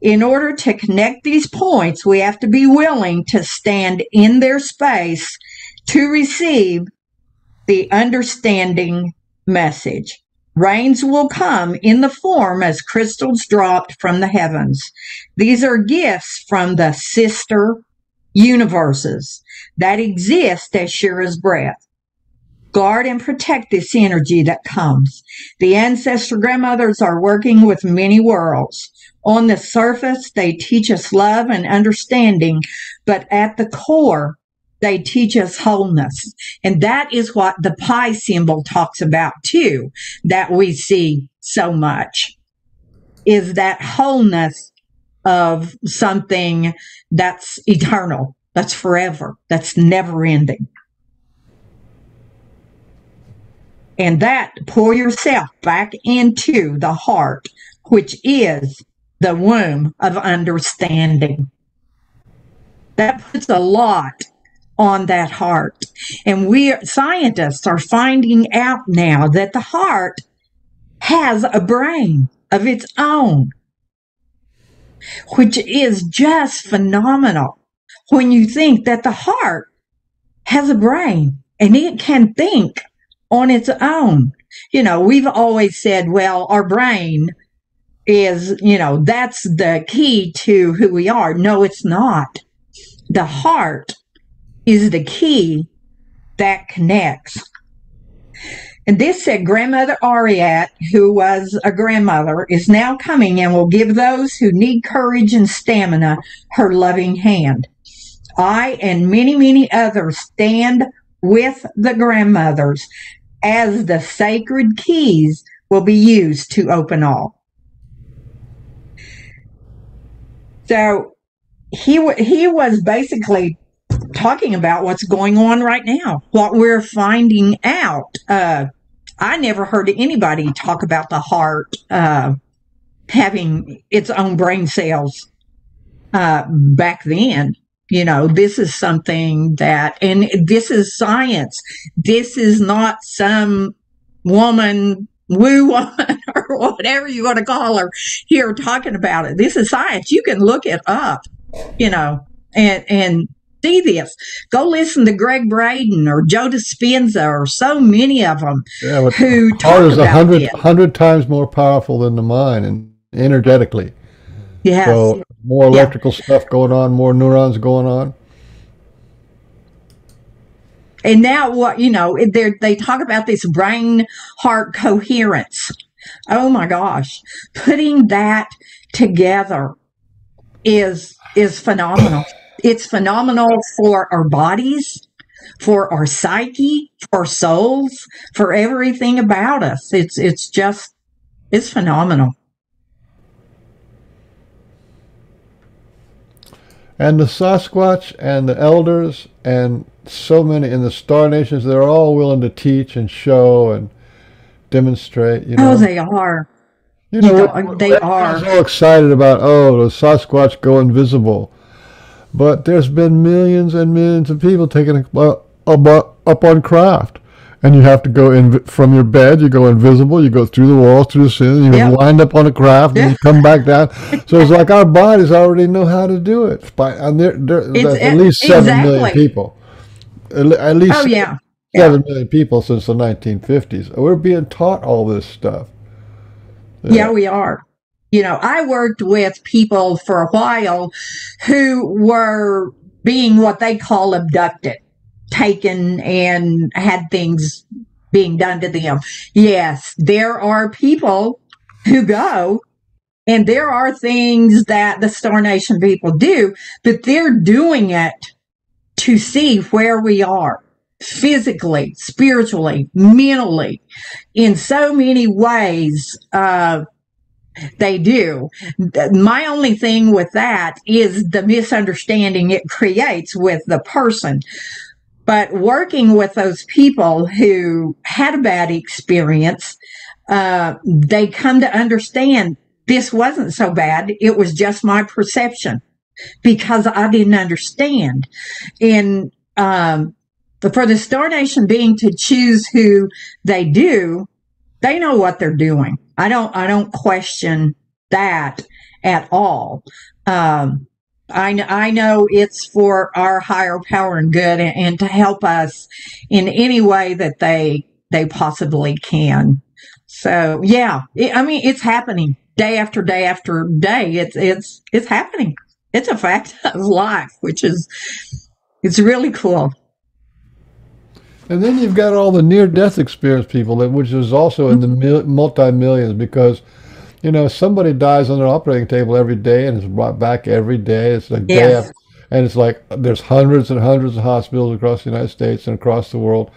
In order to connect these points, we have to be willing to stand in their space to receive the understanding message. Rains will come in the form as crystals dropped from the heavens. These are gifts from the sister universes that exist as sure as breath. Guard and protect this energy that comes. The ancestor grandmothers are working with many worlds. On the surface, they teach us love and understanding, but at the core, they teach us wholeness. And that is what the pi symbol talks about too, that we see so much is that wholeness of something that's eternal, that's forever, that's never ending. And that pour yourself back into the heart, which is the womb of understanding. That puts a lot on that heart. And we scientists are finding out now that the heart has a brain of its own, which is just phenomenal when you think that the heart has a brain and it can think on its own. You know, we've always said, well, our brain is, you know, that's the key to who we are. No, it's not. The heart is the key that connects. And this said grandmother Ariat, who was a grandmother, is now coming and will give those who need courage and stamina her loving hand. I and many, many others stand with the grandmothers as the sacred keys will be used to open all. So he he was basically talking about what's going on right now, what we're finding out. Uh, I never heard anybody talk about the heart uh, having its own brain cells uh, back then. You know, this is something that, and this is science. This is not some woman, woo woman, or whatever you want to call her here talking about it. This is science. You can look it up, you know, and, and see this. Go listen to Gregg Braden or Joe Dispenza or so many of them Yeah, who talk is a about hundred it. hundred times more powerful than the mind and energetically. Yes. So more Yeah. electrical stuff going on, more neurons going on. And now what, you know, they they talk about this brain heart coherence. Oh my gosh. Putting that together is is phenomenal. It's phenomenal for our bodies, for our psyche, for souls, for everything about us. It's it's just it's phenomenal. And the Sasquatch and the elders and so many in the Star Nations, they're all willing to teach and show and demonstrate. You oh, know, Oh, they are. you know, you know, they are. all excited about. Oh, the Sasquatch go invisible, but there's been millions and millions of people taking up, up on craft and you have to go in from your bed. You go invisible. You go through the walls, through the ceiling. You yep. wind up on a craft, and you come back down. So it's like our bodies already know how to do it. By and there, there at least seven exactly. million people. At, least oh, yeah. seven yeah. million people since the 1950s. We're being taught all this stuff. Yeah. yeah, we are. You know, I worked with people for a while who were being what they call abducted taken and had things being done to them. Yes, there are people who go and there are things that the Star Nation people do, but they're doing it to see where we are physically, spiritually, mentally, in so many ways. Uh, they do. My only thing with that is the misunderstanding it creates with the person. But working with those people who had a bad experience, uh, they come to understand this wasn't so bad. It was just my perception because I didn't understand. And um, for the Star Nation being to choose who they do, they know what they're doing. I don't. I don't question that at all. Um, I, I know it's for our higher power and good and, and to help us in any way that they they possibly can. So yeah, it, I mean it's happening day after day after day. It's it's it's happening. It's a fact of life, which is it's really cool. And then you've got all the near death experience people, which is also in the mm-hmm. multi millions because you know, somebody dies on an operating table every day and is brought back every day. It's a day after, and it's like there's hundreds and hundreds of hospitals across the United States and across the world.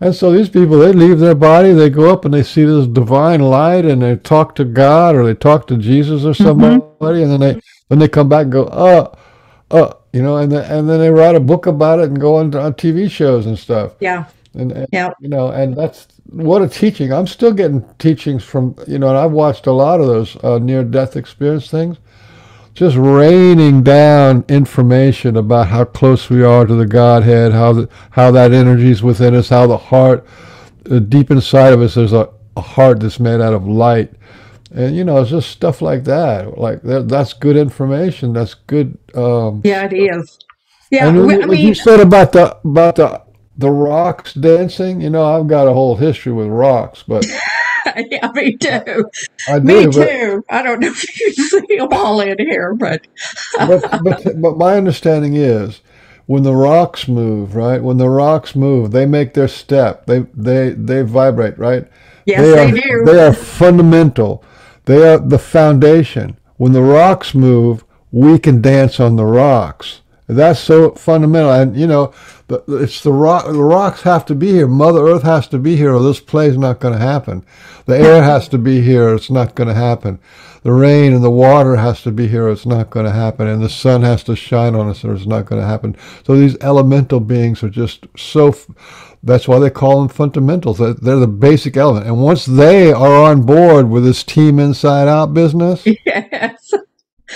And so these people, they leave their body, they go up and they see this divine light and they talk to God or they talk to Jesus or mm-hmm. somebody, mm-hmm. and then they then they come back and go, uh, uh, you know, and then and then they write a book about it and go on, on TV shows and stuff. Yeah. And, and yeah. you know, and that's what a teaching. I'm still getting teachings from, you know, and I've watched a lot of those uh, near death experience things. Just raining down information about how close we are to the Godhead, how the, how that energy is within us, how the heart, uh, deep inside of us, there's a, a heart that's made out of light. And, you know, it's just stuff like that. Like, that, that's good information. That's good. Um, yeah, it is. Yeah, and we, I mean, you said about the about the the rocks dancing. You know, I've got a whole history with rocks, but yeah, me too. I do, me too. I don't know if you see them all in here, but but, but but my understanding is when the rocks move, right? When the rocks move, they make their step. They they they vibrate, right? Yes, they, are, they do. They are fundamental. They are the foundation. When the rocks move, we can dance on the rocks. That's so fundamental. And you know, the, it's the rock. The rocks have to be here. Mother Earth has to be here, or this play's not going to happen. The air has to be here. It's not going to happen. The rain and the water has to be here. It's not going to happen. And the sun has to shine on us, or it's not going to happen. So these elemental beings are just so. That's why they call them fundamentals. They're the basic element. And once they are on board with this team inside out business, yes,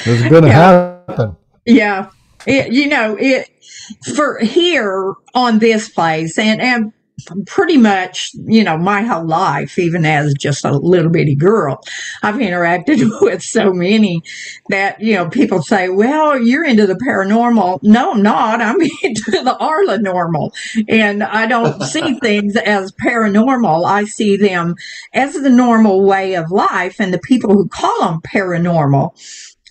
it's going to yeah. happen. Yeah. It, you know, it for here on this place and, and pretty much, you know, my whole life, even as just a little bitty girl, I've interacted with so many that, you know, people say, well, you're into the paranormal. No, I'm not. I'm into the Arla normal. And I don't see things as paranormal. I see them as the normal way of life. And the people who call them paranormal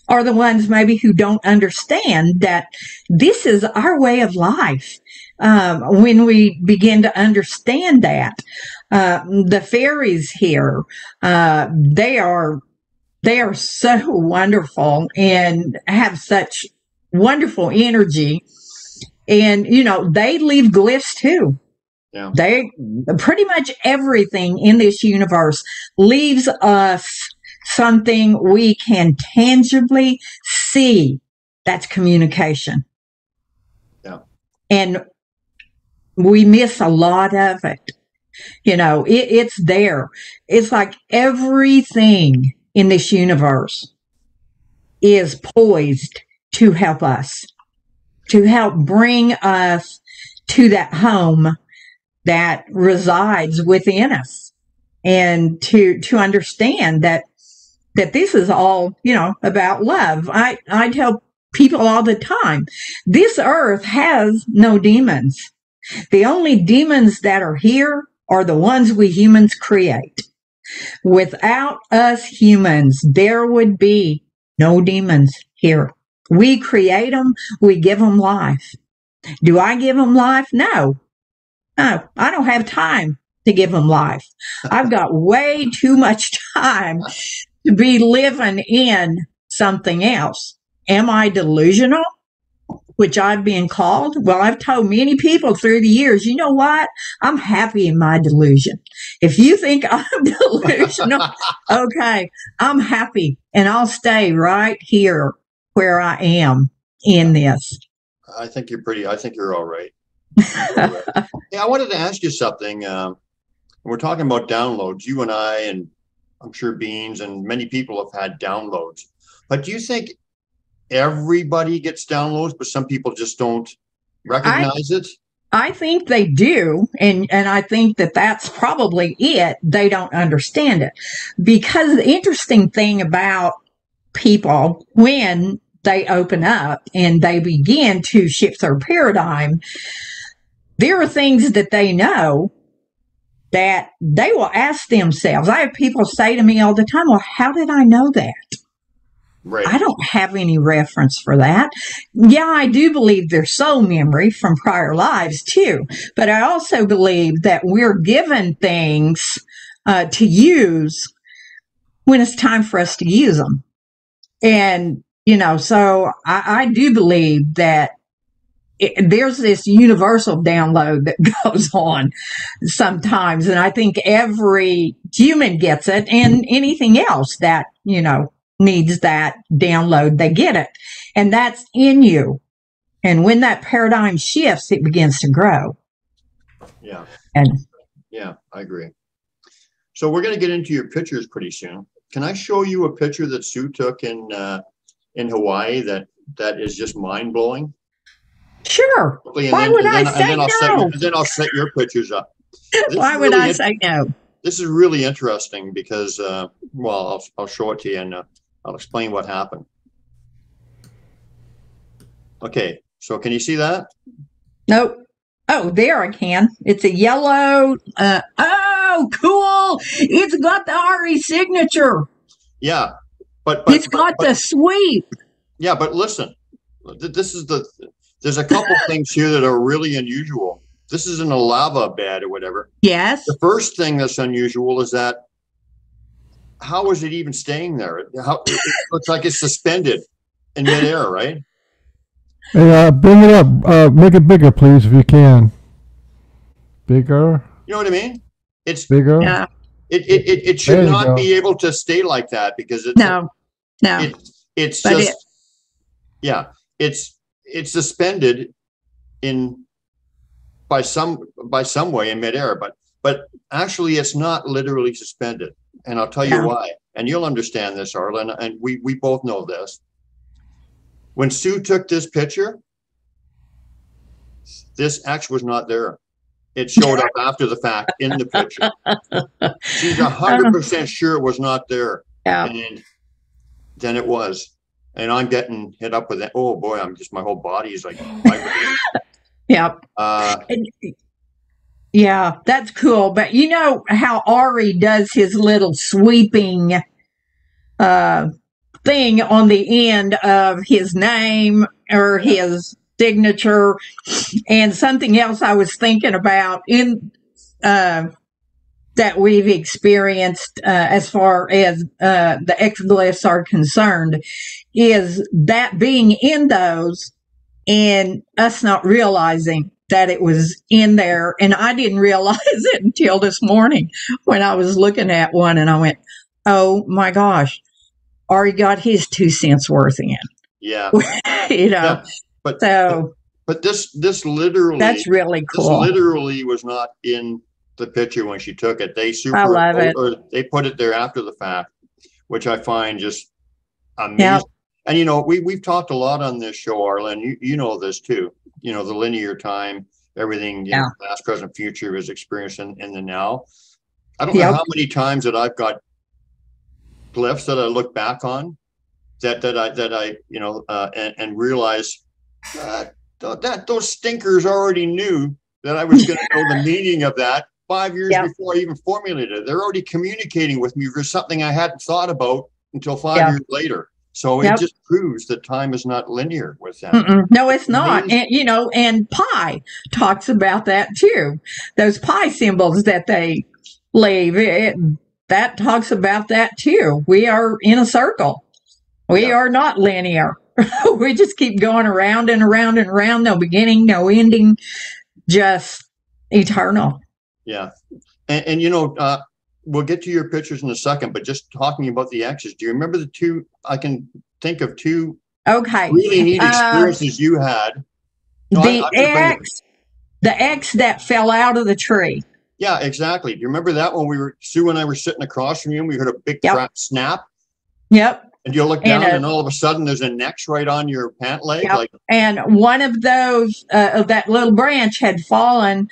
are the ones maybe who don't understand that this is our way of life. Um, when we begin to understand that, uh, the fairies here, uh, they are they are so wonderful and have such wonderful energy, and you know they leave glyphs too. Yeah. They pretty much everything in this universe leaves us something we can tangibly see. That's communication. Yeah. And we miss a lot of it. You know, it, it's there. It's like everything in this universe is poised to help us. to help bring us to that home that resides within us and to to understand that that this is all you know about love. I i tell people all the time this earth has no demons. The only demons that are here are the ones we humans create. Without us humans there would be no demons here. We create them we give them life. Do i give them life? No. No i don't have time to give them life. I've got way too much time to be living in something else. Am I delusional? Which I've been called. Well, I've told many people through the years, you know what? I'm happy in my delusion. If you think I'm delusional, okay, I'm happy and I'll stay right here where I am in this. I think you're pretty, I think you're all right. yeah, I wanted to ask you something. Um, we're talking about downloads. You and I, and I'm sure Beans and many people have had downloads. But do you think everybody gets downloads, but some people just don't recognize I, it? I think they do, and and I think that that's probably it. They don't understand it because the interesting thing about people when they open up and they begin to shift their paradigm, there are things that they know that they will ask themselves. I have people say to me all the time, well, how did I know that? Right. I don't have any reference for that. Yeah, I do believe there's soul memory from prior lives too, but I also believe that we're given things uh, to use when it's time for us to use them. And, you know, so I, I do believe that it, there's this universal download that goes on sometimes. And I think every human gets it and anything else that, you know, needs that download, they get it. And that's in you. And when that paradigm shifts, it begins to grow. Yeah. And yeah, I agree. So we're going to get into your pictures pretty soon. Can I show you a picture that Sue took in uh, in Hawaii that that is just mind blowing? Sure. Why then, would I then, say then no? Set, then I'll set your pictures up. This Why would I say no? This is really interesting because, uh, well, I'll, I'll show it to you and uh, I'll explain what happened. Okay, so can you see that? Nope. Oh, there I can. It's a yellow. Uh, oh, cool! It's got the Ari signature. Yeah, but, but it's got but, the sweep. Yeah, but listen, this is the there's a couple things here that are really unusual. This isn't a lava bed or whatever. Yes. The first thing that's unusual is that how is it even staying there? How, it looks like it's suspended in midair, right? Hey, uh, bring it up. Uh, make it bigger, please, if you can. Bigger. You know what I mean? It's bigger. Yeah. It it, it, it should not go. be able to stay like that because it's no, no. It, it's but just it, yeah. It's it's suspended in by some by some way in midair, but but actually it's not literally suspended. And I'll tell you yeah. why. And you'll understand this, Arlen, and we we both know this. When Sue took this picture, this X was not there. It showed up after the fact in the picture. She's a hundred uh-huh. percent sure it was not there. Yeah. And then it was and I'm getting hit up with it. Oh boy, I'm just my whole body is like. yep. Uh, yeah, that's cool. But you know how Ari does his little sweeping uh, thing on the end of his name or his signature, and something else I was thinking about in uh, that we've experienced uh, as far as uh, the exoglyphs are concerned is that being in those and us not realizing that it was in there. And I didn't realize it until this morning when I was looking at one and I went, oh my gosh, Ari got his two cents worth in. Yeah. you know, yeah, but so. But, but this, this literally, that's really cool. literally was not in the picture when she took it. They super, it. Or they put it there after the fact, which I find just amazing. Yep. And you know, we we've talked a lot on this show, Arlen. You you know this too. You know, the linear time, everything, Yeah. know, past, present, future is experienced in, in the now. I don't Yep. know how many times that I've got glyphs that I look back on that that I that I you know uh, and, and realize uh, that those stinkers already knew that I was going to know the meaning of that five years Yep. before I even formulated it. They're already communicating with me for something I hadn't thought about until five Yep. years later. So Yep. it just proves that time is not linear with them. Mm-mm. No, it's not. And, you know, and pi talks about that too. Those pi symbols that they leave, it, that talks about that too. We are in a circle. We Yeah. are not linear. we just keep going around and around and around, no beginning, no ending, just eternal. Yeah. And, and you know, uh, we'll get to your pictures in a second, but just talking about the X's, do you remember the two? I can think of two Okay. really neat Uh, experiences you had. No, the just X, the X that fell out of the tree. Yeah, exactly. Do you remember that when we were Sue and I were sitting across from you and we heard a big Yep. crap snap Yep. and you look And down a- and all of a sudden there's an X right on your pant leg? Yep. Like, and one of those uh, of that little branch had fallen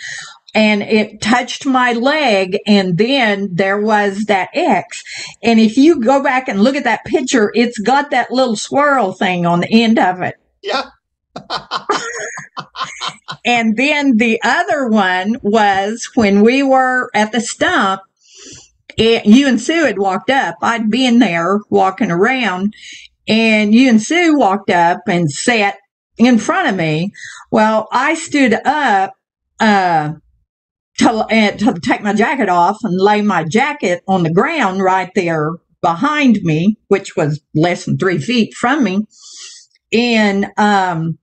and it touched my leg and then there was that x and if you go back and look at that picture it's got that little swirl thing on the end of it yeah. and then the other one was when we were at the stump it, you and Sue had walked up. I'd been there walking around, and you and Sue walked up and sat in front of me. Well, I stood up uh, to, uh, to take my jacket off and lay my jacket on the ground right there behind me, which was less than three feet from me, and um,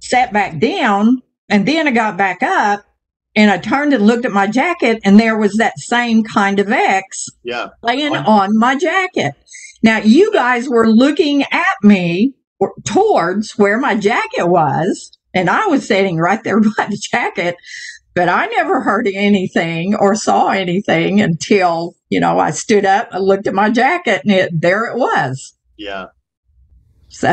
sat back down. And then I got back up and I turned and looked at my jacket, and there was that same kind of X Yeah. laying On- on my jacket. Now, you guys were looking at me towards where my jacket was, and I was sitting right there by the jacket, but I never heard anything or saw anything until, you know, I stood up and looked at my jacket, and it, there it was. Yeah. So,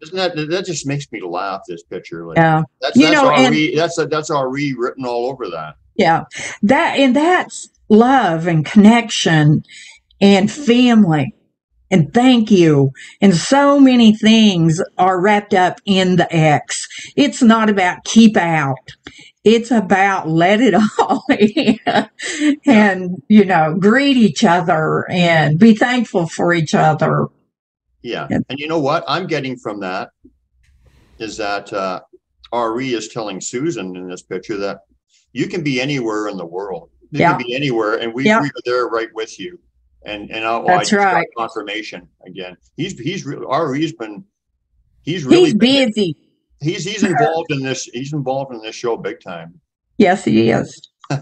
Isn't that, that just makes me laugh, this picture. Like, yeah. that's, You that's, know, and- Ari, that's, that's Ari written all over that. Yeah. That and that's love and connection and family and thank you. And so many things are wrapped up in the X. It's not about keep out. It's about let it all in and, you know, greet each other and be thankful for each other. Yeah. And you know what I'm getting from that is that uh, Ari is telling Susan in this picture that you can be anywhere in the world. You Yeah. can be anywhere, and we, Yeah. we are there right with you. And and I'll, That's got right. confirmation again. He's he's really Ari's been he's really He's been- busy. He's he's involved in this he's involved in this show big time. Yes, he is.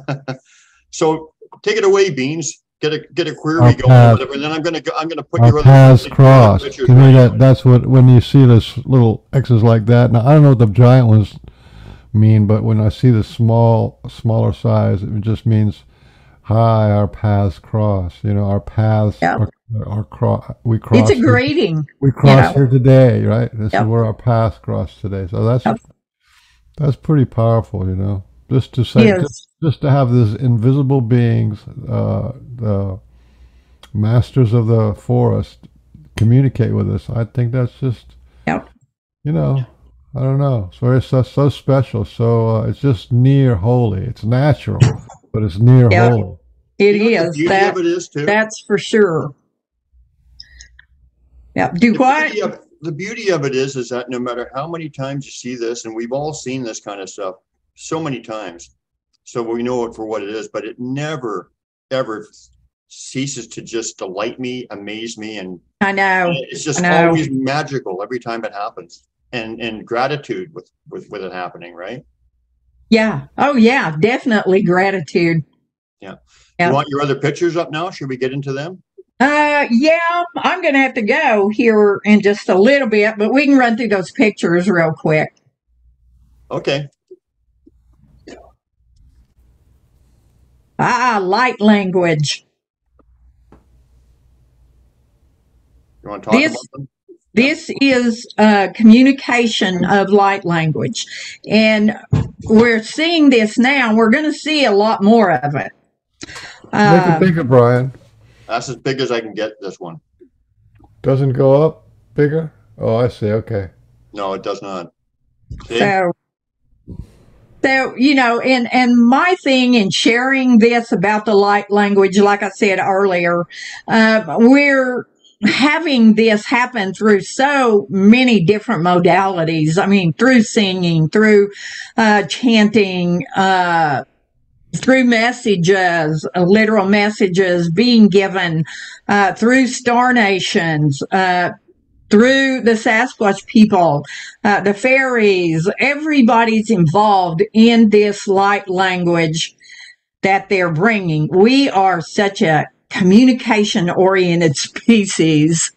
So take it away, Beans. Get a get a query Our going, or whatever, and then I'm gonna go, I'm gonna put Our your other paths other cross. pictures To me, that on. that's what when you see this little X's like that. Now I don't know what the giant ones mean, but when I see the small, smaller size, it just means, "Hi, our paths cross." You know, our paths Yeah. are, are cross. We cross. It's a here- We cross know. here today, right? This Yep. is where our paths cross today. So that's Yep. that's pretty powerful, you know. Just to say, Yes. just, just to have these invisible beings, uh, the masters of the forest, communicate with us. I think that's just, Yep. you know, I don't know. It's very so, so special. So uh, it's just near holy. It's natural, but it's near Yep. holy. It You know is. beauty That, of it is too. that's for sure. Yep. Do the what? Beauty of, the beauty of it is, is that no matter how many times you see this, and we've all seen this kind of stuff so many times, so we know it for what it is, but it never, ever ceases to just delight me, amaze me, and I know. it's just know. always magical every time it happens, and and gratitude with with with it happening, right? Yeah. Oh, yeah. Definitely gratitude. Yeah. You want your other pictures up now? Should we get into them? Uh, yeah. I'm going to have to go here in just a little bit, but we can run through those pictures real quick. Okay. Ah, light language. You want to talk This- about them? This is a communication of light language. And we're seeing this now. We're going to see a lot more of it. Make it Um, bigger, Brian. That's as big as I can get this one. Doesn't go up bigger? Oh, I see. Okay. No, it does not. See? So, so you know, and and my thing in sharing this about the light language, like I said earlier, uh, we're having this happen through so many different modalities. I mean, through singing, through uh, chanting. Uh, through messages, uh, literal messages being given uh, through star nations, uh, through the Sasquatch people, uh, the fairies, everybody's involved in this light language that they're bringing. We are such a communication oriented species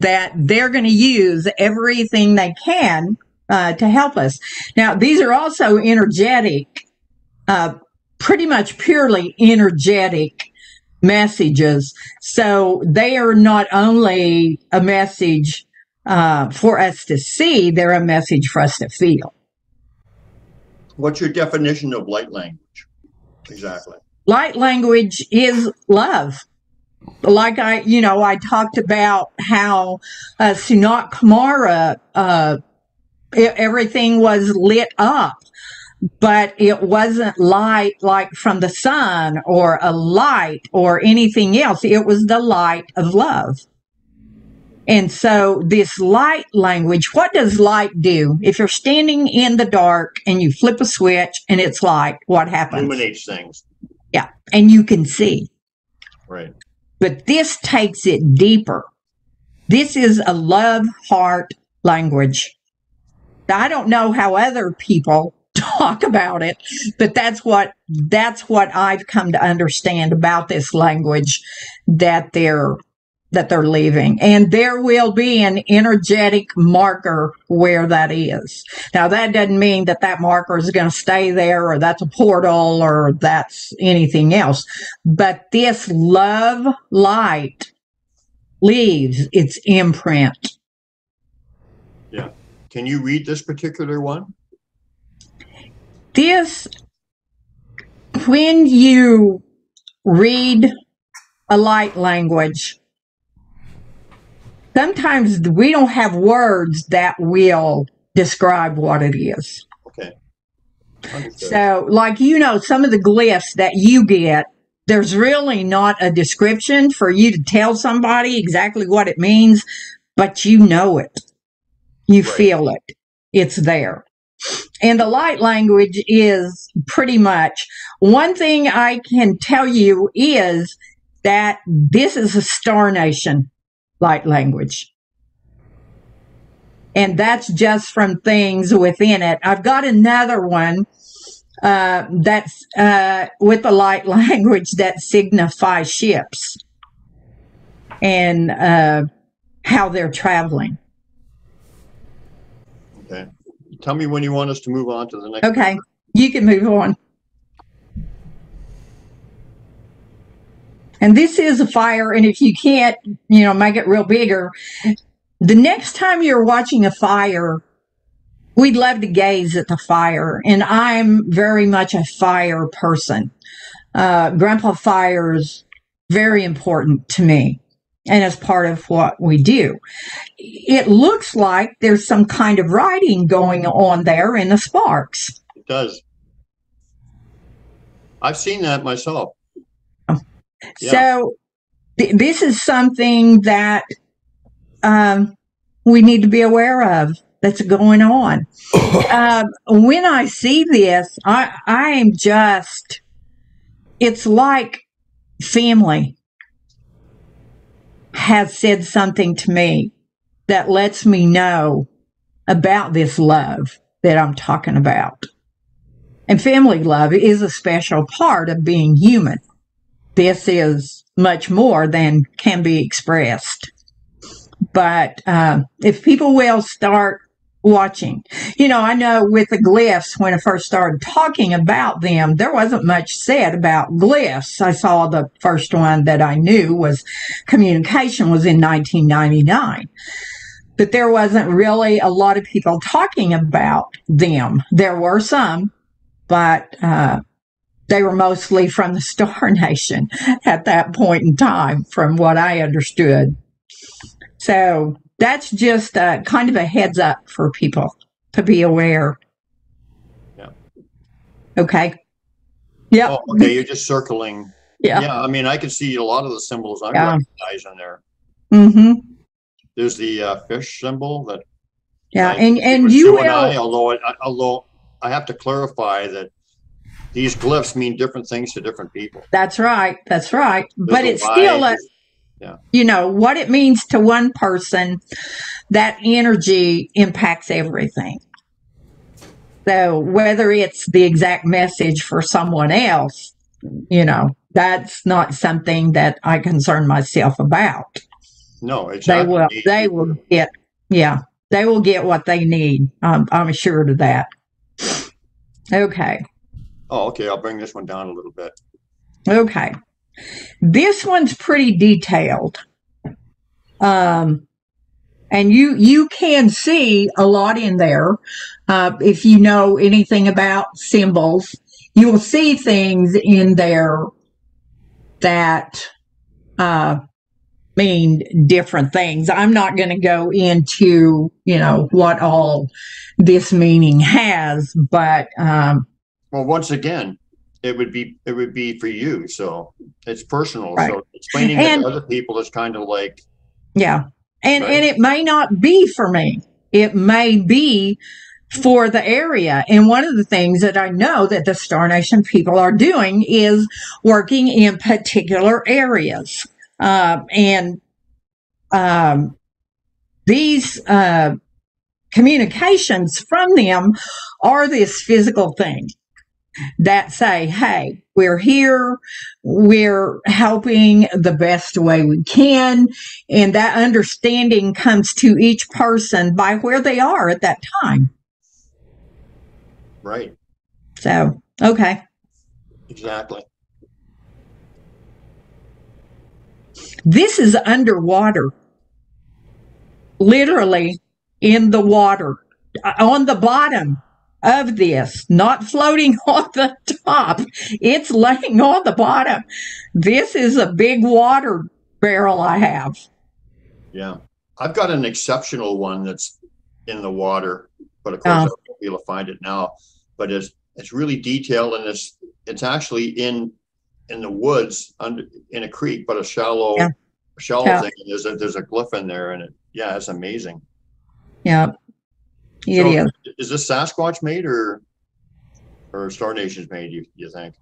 that they're going to use everything they can uh, to help us. Now, these are also energetic, uh, pretty much purely energetic messages. So they are not only a message uh, for us to see, they're a message for us to feel. What's your definition of light language? Exactly. Light language is love. Like I, you know, I talked about how uh, Kamara, uh, everything was lit up, but it wasn't light like from the sun or a light or anything else. It was the light of love. And so this light language, what does light do? If you're standing in the dark and you flip a switch and it's light, what happens? Illuminates things. Yeah. And you can see. Right. But this takes it deeper. This is a love heart language. I don't know how other people talk about it, but that's what that's what I've come to understand about this language that they're that they're leaving. And there will be an energetic marker where that is. Now that doesn't mean that that marker is going to stay there or that's a portal or that's anything else. But this love light leaves its imprint. Yeah. Can you read this particular one? This, when you read a light language, sometimes we don't have words that will describe what it is. Okay. Understood. So, like, you know, some of the glyphs that you get, there's really not a description for you to tell somebody exactly what it means, but you know it. You Right. feel it. It's there. And the light language is pretty much one thing I can tell you is that this is a Star Nation light language. And that's just from things within it. I've got another one uh, that's uh, with the light language that signify ships and uh, how they're traveling. Okay. Tell me when you want us to move on to the next. Okay, you can move on. And this is a fire, and if you can't, you know, make it real bigger, the next time you're watching a fire, we'd love to gaze at the fire. And I'm very much a fire person. Uh, Grandpa Fire is very important to me and as part of what we do. It looks like there's some kind of writing going on there in the sparks. It does. I've seen that myself. Yeah. So th- this is something that um, we need to be aware of that's going on. um, when I see this, I, I am just, it's like family has said something to me that lets me know about this love that I'm talking about. And family love is a special part of being human this is much more than can be expressed. But um, if people will start watching, you know, I know with the glyphs, when I first started talking about them, there wasn't much said about glyphs. I saw the first one that I knew was communication was in 1999. but there wasn't really a lot of people talking about them. There were some, but uh, they were mostly from the Star Nation at that point in time, from what I understood. So that's just a, kind of a heads up for people to be aware. Yeah. Okay. Yeah. Oh, okay, you're just circling. Yeah. Yeah, I mean, I can see a lot of the symbols I Yeah. recognize in there. Mm-hmm. There's the uh, fish symbol that. Yeah. I- And and you Sue and I, although I, although I have to clarify that these glyphs mean different things to different people. That's right. That's right. There's But it's still a, you know what it means to one person that energy impacts everything so whether it's the exact message for someone else you know that's not something that i concern myself about No, they will they will get yeah they will get what they need i'm, I'm assured of that okay Oh, okay. I'll bring this one down a little bit. Okay. This one's pretty detailed. Um, and you you can see a lot in there. Uh, if you know anything about symbols, you will see things in there that uh, mean different things. I'm not going to go into you know what all this meaning has, but um, Well, once again, it would be it would be for you, so it's personal. Right. So explaining it And- to other people is kind of like Yeah. And Right. and it may not be for me. It may be for the area. And one of the things that I know that the Star Nation people are doing is working in particular areas. Uh, and um, these uh, communications from them are this physical thing that say, hey, we're here, we're helping the best way we can. And that understanding comes to each person by where they are at that time. right, So, okay. exactly. This is underwater, literally in the water, on the bottom of this, not floating on the top. It's laying on the bottom. This is a big water barrel I have. Yeah, I've got an exceptional one that's in the water, but of course Oh. I won't be able to find it now. But it's it's really detailed and it's it's actually in in the woods under in a creek, but a shallow Yeah. shallow Yeah. thing. There's a there's a glyph in there, and it yeah, it's amazing. Yeah, So, is. Is this Sasquatch made or or Star Nation's made? You you think?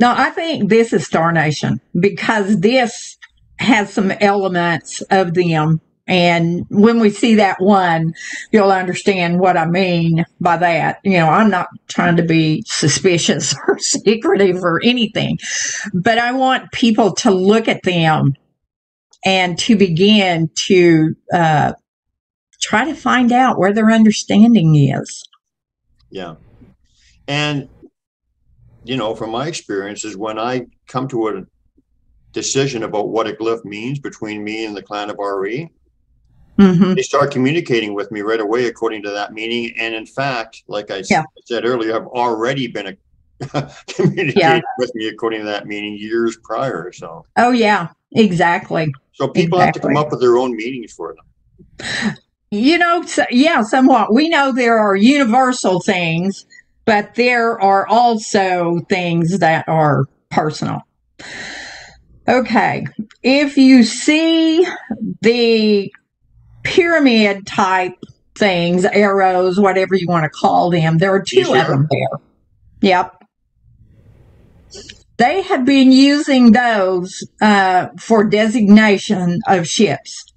No, I think this is Star Nation because this has some elements of them. And when we see that one, you'll understand what I mean by that. You know, I'm not trying to be suspicious or secretive or anything, but I want people to look at them and to begin to uh, try to find out where their understanding is. Yeah. And, you know, from my experiences, when I come to a decision about what a glyph means between me and the clan of Ari, hmm they start communicating with me right away according to that meaning. And in fact, like I Yeah. said earlier, have already been a, communicating Yeah. with me according to that meaning years prior. So, Oh, yeah, exactly. so people have to come up with their own meanings for them. You know, so, yeah, somewhat. We know there are universal things, but there are also things that are personal. Okay. If you see the pyramid type things, arrows, whatever you want to call them, there are two These of them there. Yep. They have been using those uh, for designation of ships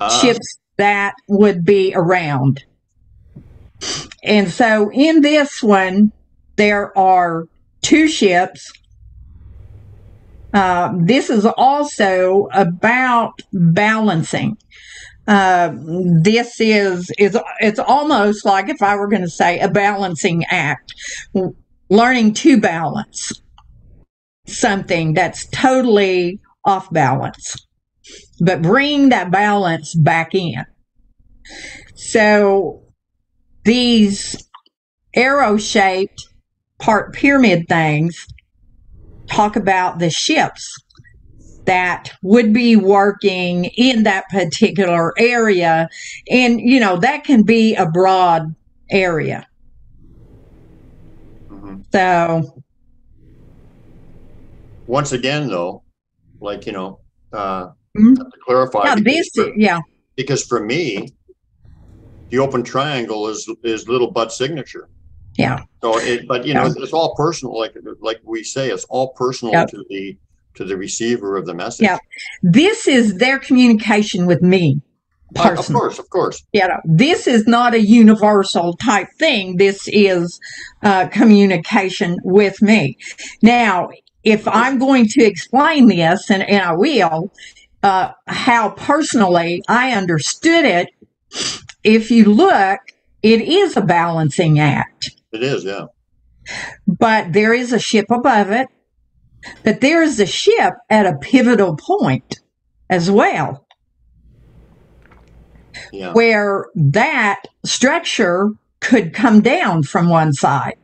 Ah, ships that would be around. And so in this one, there are two ships. Uh, this is also about balancing. Uh, this is is it's almost like if I were going to say a balancing act, learning to balance something that's totally off balance. But bring that balance back in. So these arrow shaped part pyramid things talk about the ships that would be working in that particular area. And, you know, that can be a broad area. Mhm. So, Once again, though, like you know, uh, Mhm. to clarify yeah, because for, yeah, because for me, the open triangle is is little Bud's signature. yeah, So it, but you know, Yeah. it's all personal. Like like we say, it's all personal Yep. to the to the receiver of the message. Yeah. this is their communication with me. Uh, of course, of course. you know, this is not a universal type thing. This is uh, communication with me. Now, if I'm going to explain this, and, and I will, uh, how personally I understood it, if you look, it is a balancing act, It is. Yeah. but there is a ship above it, but there is a ship at a pivotal point as well. Yeah. where that structure could come down from one side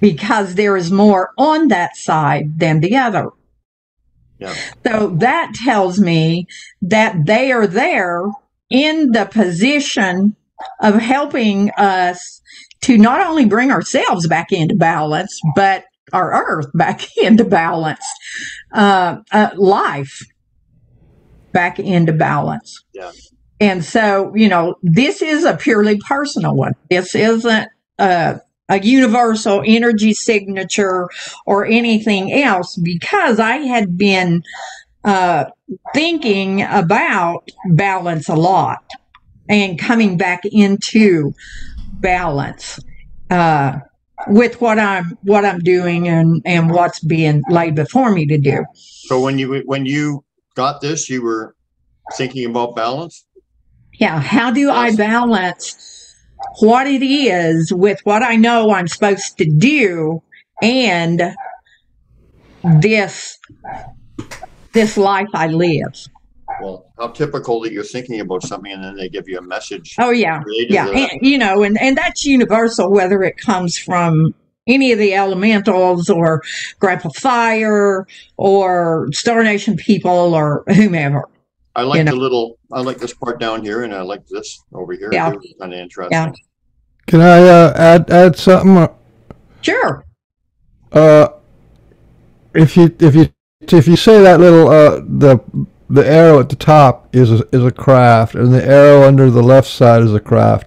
because there is more on that side than the other. Yeah. So that tells me that they are there in the position of helping us to not only bring ourselves back into balance, but our earth back into balance, uh, uh, life back into balance. Yeah. And so, you know, this is a purely personal one. This isn't a, a universal energy signature or anything else because I had been uh, thinking about balance a lot and coming back into balance uh, with what I'm what I'm doing and and what's being laid before me to do. So when you when you got this, you were thinking about balance. Yeah, how do I balance what it is with what I know I'm supposed to do and this this life I live? Well, how typical that you're thinking about something and then they give you a message. Oh yeah. Yeah, and, you know, and and that's universal whether it comes from any of the elementals or Grandpa Fire or Star Nation people or whomever. I like you know. the little. I like this part down here, and I like this over here. Yeah. Kind of interesting. Yeah. Can I uh, add add something? Sure. Uh, if you if you if you say that little uh the the arrow at the top is a, is a craft, and the arrow under the left side is a craft.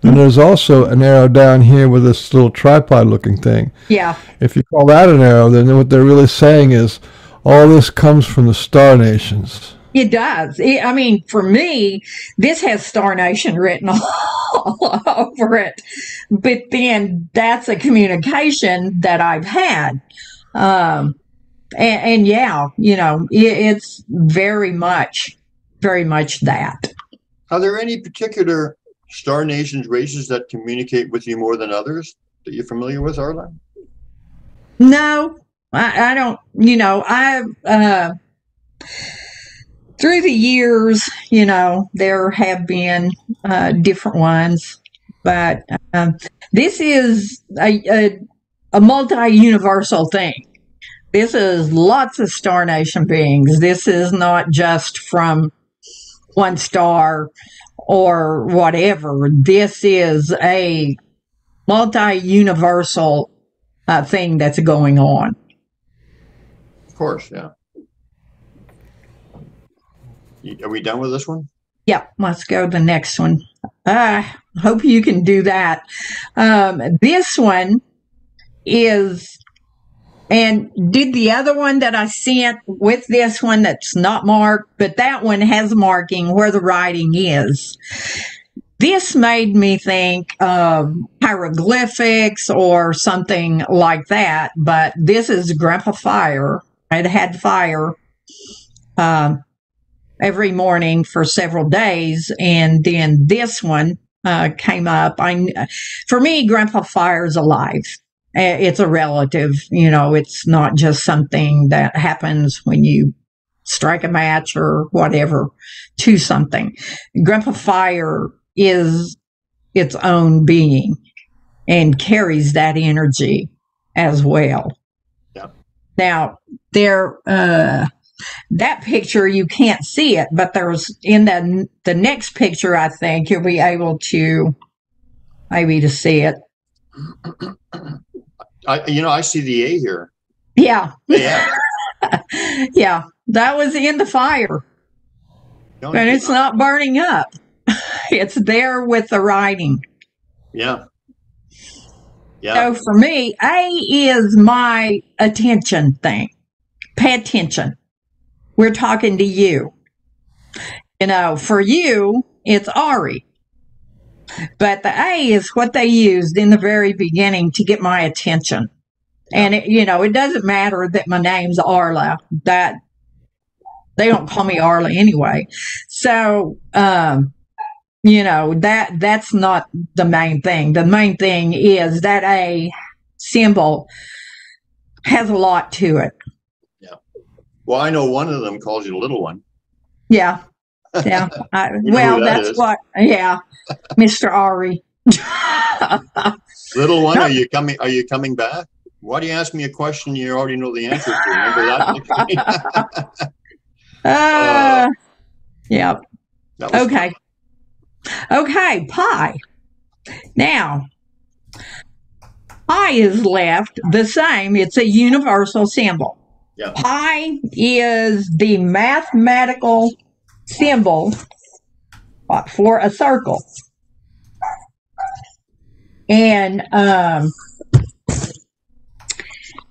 Then there's also an arrow down here with this little tripod looking thing. Yeah. If you call that an arrow, then what they're really saying is all this comes from the star nations. It does. It, I mean, for me, this has Star Nation written all over it. But then that's a communication that I've had. Um, and, and yeah, you know, it, it's very much, very much that. Are there any particular Star Nations races that communicate with you more than others that you're familiar with, Arla? No, I, I don't, you know, I've, uh, through the years, you know, there have been uh, different ones, but um, this is a, a, a multi universal thing. This is lots of Star Nation beings. This is not just from one star or whatever. This is a multi universal uh, thing that's going on. Of course, yeah. Are we done with this one? Yep, let's go to the next one. Uh, hope you can do that. Um, this one is, and did the other one that I sent with this one that's not marked, but that one has marking where the writing is. This made me think of hieroglyphics or something like that, but this is Grandpa Fire. It had fire. Um, every morning for several days, and then this one uh, came up. I, for me, Grandpa Fire is alive. It's a relative, you know. It's not just something that happens when you strike a match or whatever to something. Grandpa Fire is its own being and carries that energy as well. Yeah. Now, there, uh, that picture you can't see it, but there's in the the next picture. I think you'll be able to maybe to see it. I, you know, I see the A here. Yeah, Yeah. yeah, that was in the fire, and it's not burning up. It's there with the writing. Yeah. Yeah. So for me, A is my attention thing. Pay attention. We're talking to you. You know, for you, it's Ari. But the A is what they used in the very beginning to get my attention. And it, you know, it doesn't matter that my name's Arla. That they don't call me Arla anyway. So, um, you know that that's not the main thing the main thing is that a symbol has a lot to it Well, I know one of them calls you little one. yeah yeah I, well that that's is. what yeah mr ari Little one, are you coming? Are you coming back? Why do you ask me a question you already know the answer to? Remember that? uh, yeah That was okay okay pi now pi is left the same it's a universal symbol Yeah. pi is the mathematical symbol for a circle and um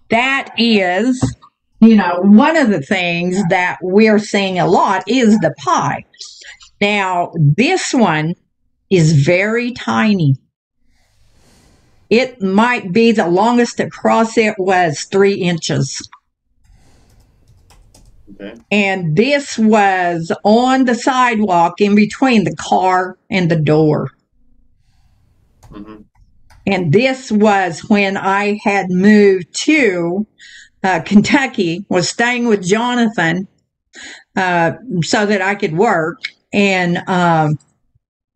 that is you know one of the things that we're seeing a lot is the pi now, this one is very tiny. It might be the longest across it was three inches. Okay. And this was on the sidewalk in between the car and the door. hmm And this was when I had moved to uh, Kentucky, was staying with Jonathan uh, so that I could work. And um,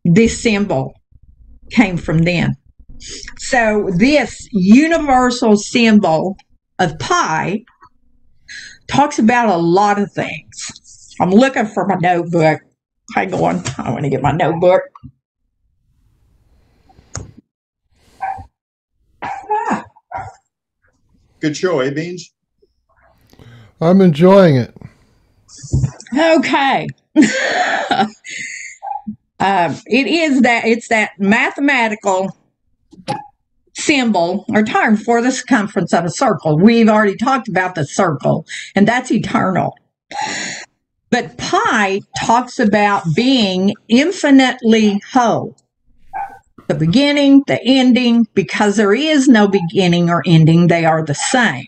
this symbol came from then. So, this universal symbol of pi talks about a lot of things. I'm looking for my notebook. Hang on, I want to get my notebook. Ah. Good show, eh, Beans? I'm enjoying it. Okay. um, it is that it's that mathematical symbol or term for the circumference of a circle. We've already talked about the circle, and that's eternal. But pi talks about being infinitely whole. The beginning, the ending, because there is no beginning or ending, they are the same.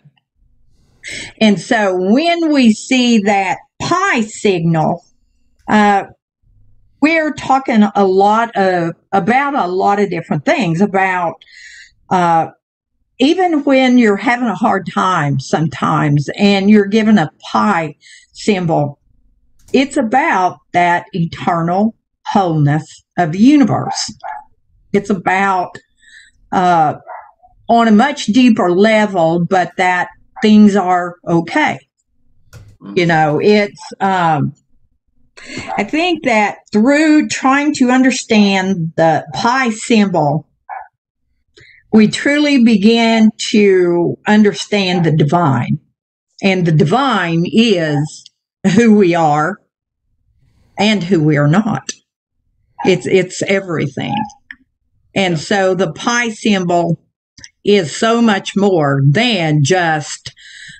And so when we see that pi signal, uh, we're talking a lot of about a lot of different things about uh, even when you're having a hard time sometimes and you're given a pi symbol, it's about that eternal wholeness of the universe. It's about uh, on a much deeper level, but that things are okay. You know, it's, um, I think that through trying to understand the pi symbol, we truly begin to understand the divine. And the divine is who we are and who we are not. It's, it's everything. And so the pi symbol is so much more than just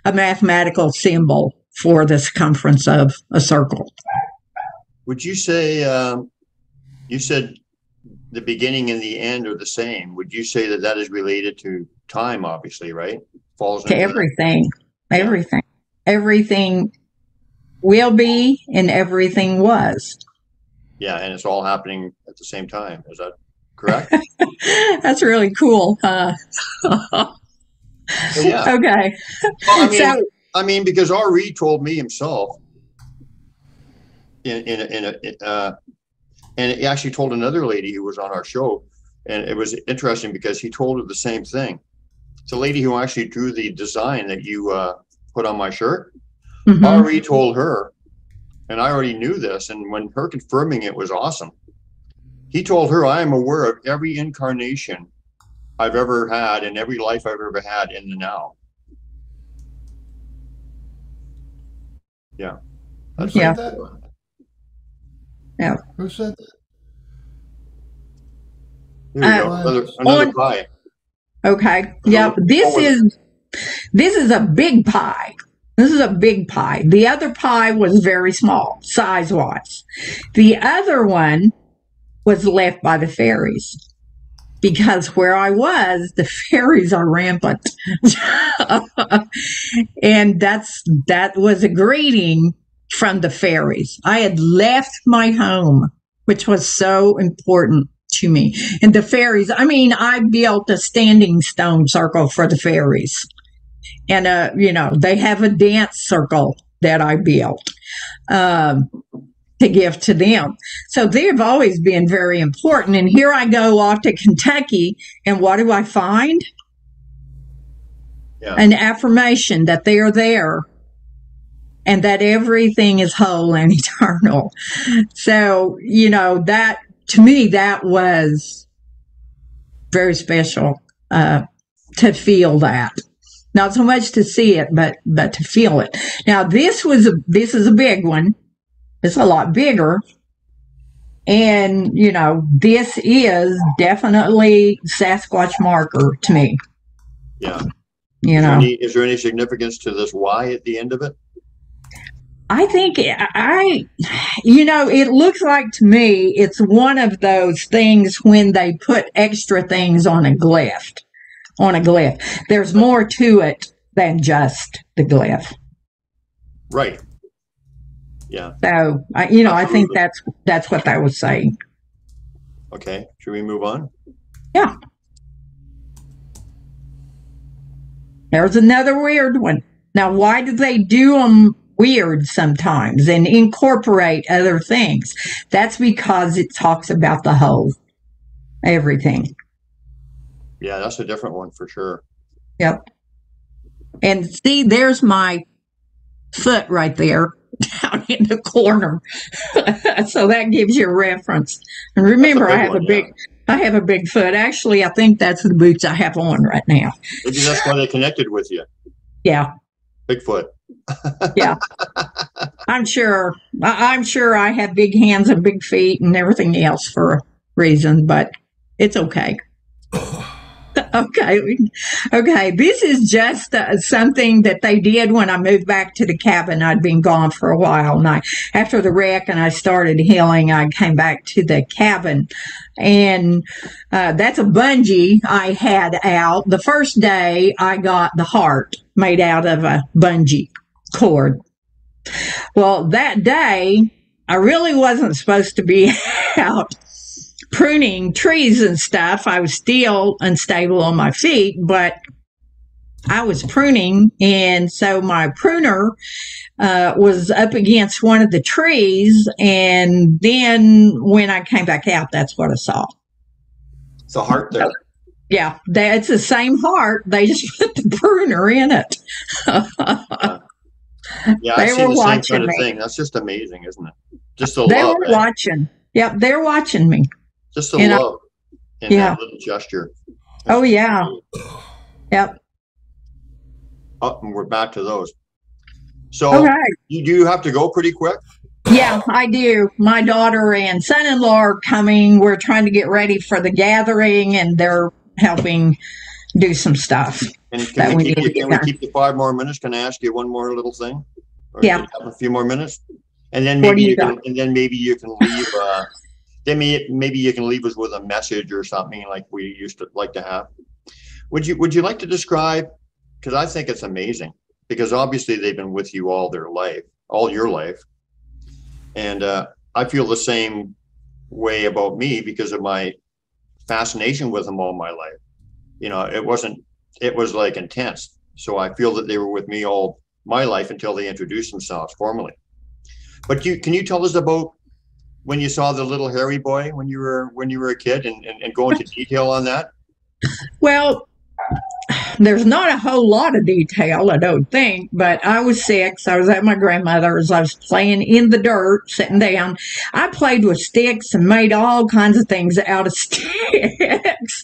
a mathematical symbol for the circumference of a circle. Would you say, um, you said the beginning and the end are the same. Would you say that that is related to time, obviously, right? Falls To that? everything, everything, everything will be and everything was. Yeah, and it's all happening at the same time. Is that correct? That's really cool. Huh? Yeah. okay. Well, I mean, so, I mean, because Ari told me himself in in a, in a uh, and he actually told another lady who was on our show, and it was interesting because he told her the same thing. It's a lady who actually drew the design that you uh, put on my shirt. Mhm. Already told her, and I already knew this, and when her confirming it was awesome. He told her, I am aware of every incarnation I've ever had and every life I've ever had in the now. Yeah. That's Yeah. that? Yeah. Who said that? Here we go. Uh, Another, another on- pi. Okay. Yeah. This is this is a big pi. This is a big pi. The other pi was very small, size wise. The other one was left by the fairies. Because where I was, the fairies are rampant. and that's that was a greeting from the fairies. I had left my home, which was so important to me. And the fairies, I mean, I built a standing stone circle for the fairies. And, uh, you know, they have a dance circle that I built um, to give to them. So they've always been very important. And here I go off to Kentucky, and what do I find? Yeah. An affirmation that they are there and that everything is whole and eternal. So, you know, that to me, that was very special uh, to feel that. Not so much to see it, but but to feel it. Now, this was a this is a big one. It's a lot bigger, and you know, this is definitely Sasquatch marker to me. Yeah. You Is there, know, any, is there any significance to this Y at the end of it? I think I, you know, it looks like to me it's one of those things when they put extra things on a glyph. On a glyph, there's more to it than just the glyph. Right. Yeah. So, I, you know, I think that's that's what that was saying. Okay. Should we move on? Yeah. There's another weird one. Now, why do they do them weird sometimes and incorporate other things? That's because it talks about the whole, everything. Yeah, that's a different one for sure. Yep. And see, there's my foot right there down in the corner. so that gives you a reference. And remember, I have one, a big, I have a big foot. Actually, I think that's the boots I have on right now. Maybe that's why they connected with you. Yeah. Bigfoot. I'm sure. I'm sure I have big hands and big feet and everything else for a reason, but it's okay. okay. Okay. This is just uh, something that they did when I moved back to the cabin. I'd been gone for a while. And I, after the wreck and I started healing, I came back to the cabin. And uh, that's a bungee I had out. The first day I got the heart made out of a bungee cord. Well, that day, I really wasn't supposed to be out pruning trees and stuff. I was still unstable on my feet, but I was pruning. And so my pruner uh, was up against one of the trees. And then when I came back out, that's what I saw. It's a heart there. Yeah, that's the same heart. They just put the pruner in it. Yeah, I They see were the same watching kind of me. thing. That's just amazing, isn't it? Just the they love. were eh? watching. Yep, they're watching me. Just the you know, love in yeah. that little gesture. Oh, yeah. Yep. Oh, and we're back to those. So Okay. you do have to go pretty quick. Yeah, I do. My daughter and son in law are coming. We're trying to get ready for the gathering and they're helping do some stuff. And can we keep can we keep you five more minutes? Can I ask you one more little thing? Or Yeah. do you have A few more minutes, and then maybe do you you can, and then maybe you can leave. Uh, then may, maybe you can leave us with a message or something like we used to like to have. Would you Would you like to describe? Because I think it's amazing. Because obviously they've been with you all their life, all your life, and uh, I feel the same way about me because of my fascination with them all my life. You know, it wasn't. It was like intense. So I feel that they were with me all my life until they introduced themselves formally. But you can you tell us about when you saw the little hairy boy when you were when you were a kid and, and, and go into detail on that? Well, there's not a whole lot of detail, I don't think, but I was six. I was at my grandmother's. I was playing in the dirt, sitting down. I played with sticks and made all kinds of things out of sticks.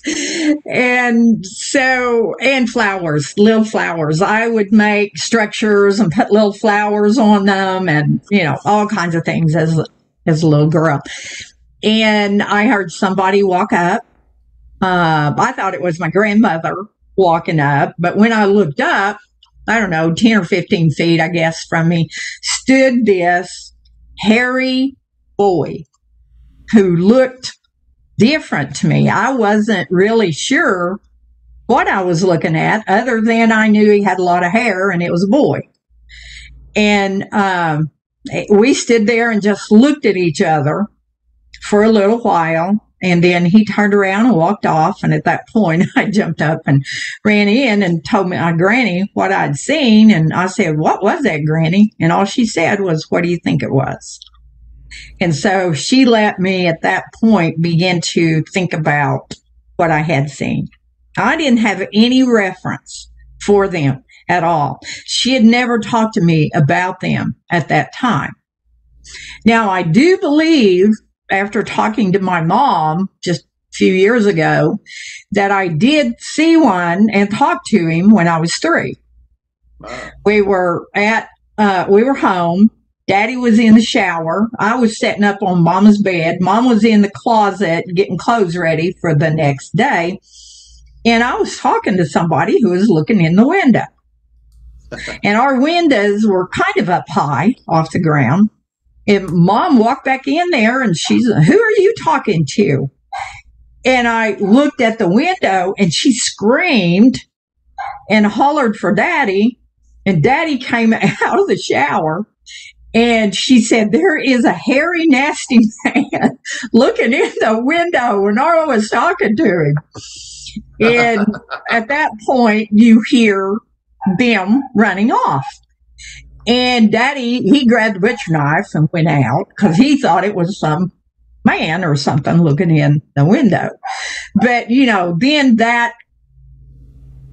and so, and flowers, little flowers. I would make structures and put little flowers on them and, you know, all kinds of things as, as a little girl. And I heard somebody walk up. Uh, I thought it was my grandmother walking up. But when I looked up, I don't know, 10 or 15 feet, I guess, from me, stood this hairy boy who looked different to me. I wasn't really sure what I was looking at, other than I knew he had a lot of hair and it was a boy. And um, we stood there and just looked at each other for a little while. And then he turned around and walked off. And at that point, I jumped up and ran in and told my uh, granny what I'd seen. And I said, What was that, granny? And all she said was, What do you think it was? And so she let me at that point begin to think about what I had seen. I didn't have any reference for them at all. She had never talked to me about them at that time. Now, I do believe after talking to my mom just a few years ago that I did see one and talk to him when I was three. Wow. We were at, uh, we were home. Daddy was in the shower. I was setting up on mama's bed. Mom was in the closet getting clothes ready for the next day. And I was talking to somebody who was looking in the window. and our windows were kind of up high off the ground. And mom walked back in there and she's, who are you talking to? And I looked at the window and she screamed and hollered for daddy. And daddy came out of the shower and she said, There is a hairy, nasty man looking in the window. And Arla was talking to him. And at that point, you hear them running off. And daddy, he grabbed the butcher knife and went out because he thought it was some man or something looking in the window. But, you know, then that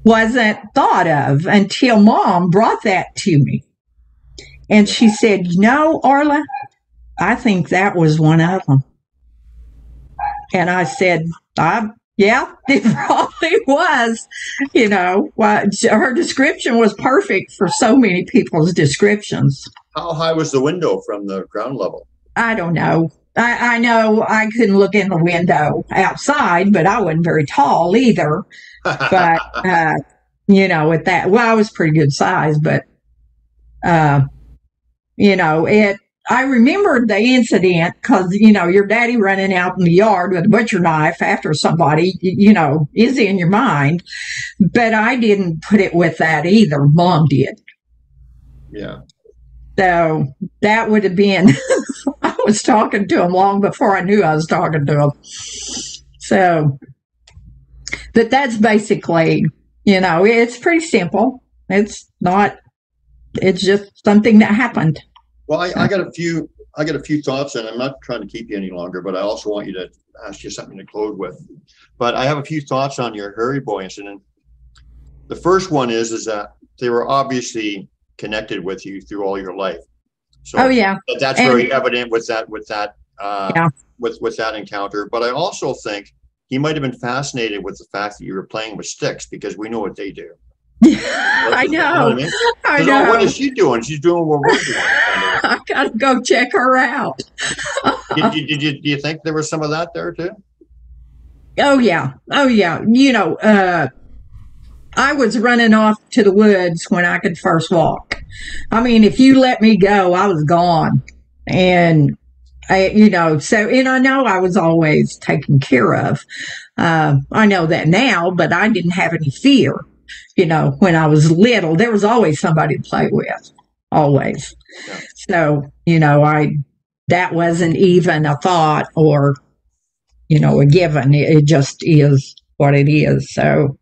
wasn't thought of until mom brought that to me. And she said, you know, Arla, I think that was one of them. And I said, I yeah, it probably was. You know, her description was perfect for so many people's descriptions. How high was the window from the ground level? I don't know. I, I know I couldn't look in the window outside, but I wasn't very tall either. but, uh, you know, at that, well, I was pretty good size, but, uh, you know, it, I remembered the incident because, you know, your daddy running out in the yard with a butcher knife after somebody, you know, is in your mind. But I didn't put it with that either. Mom did. Yeah. So that would have been, I was talking to him long before I knew I was talking to him. So, but that's basically, you know, it's pretty simple. It's not, it's just something that happened. Well, I, I got a few. I got a few thoughts, and I'm not trying to keep you any longer, but I also want you to ask you something to close with. But I have a few thoughts on your hairy Boy incident. The first one is is that they were obviously connected with you through all your life. So oh yeah, that, that's and, very evident with that with that uh, yeah. with with that encounter. But I also think he might have been fascinated with the fact that you were playing with sticks because we know what they do. I know. I, mean? I know. what is she doing? She's doing what we're doing. I gotta go check her out. did, you, did you do you think there was some of that there too? Oh yeah, oh yeah. You know, uh, I was running off to the woods when I could first walk. I mean, if you let me go, I was gone, and I, you know, so and I know I was always taken care of. Uh, I know that now, but I didn't have any fear you know, when I was little, there was always somebody to play with, always. Yeah. So, you know, I, that wasn't even a thought or, you know, a given. It, just is what it is. So,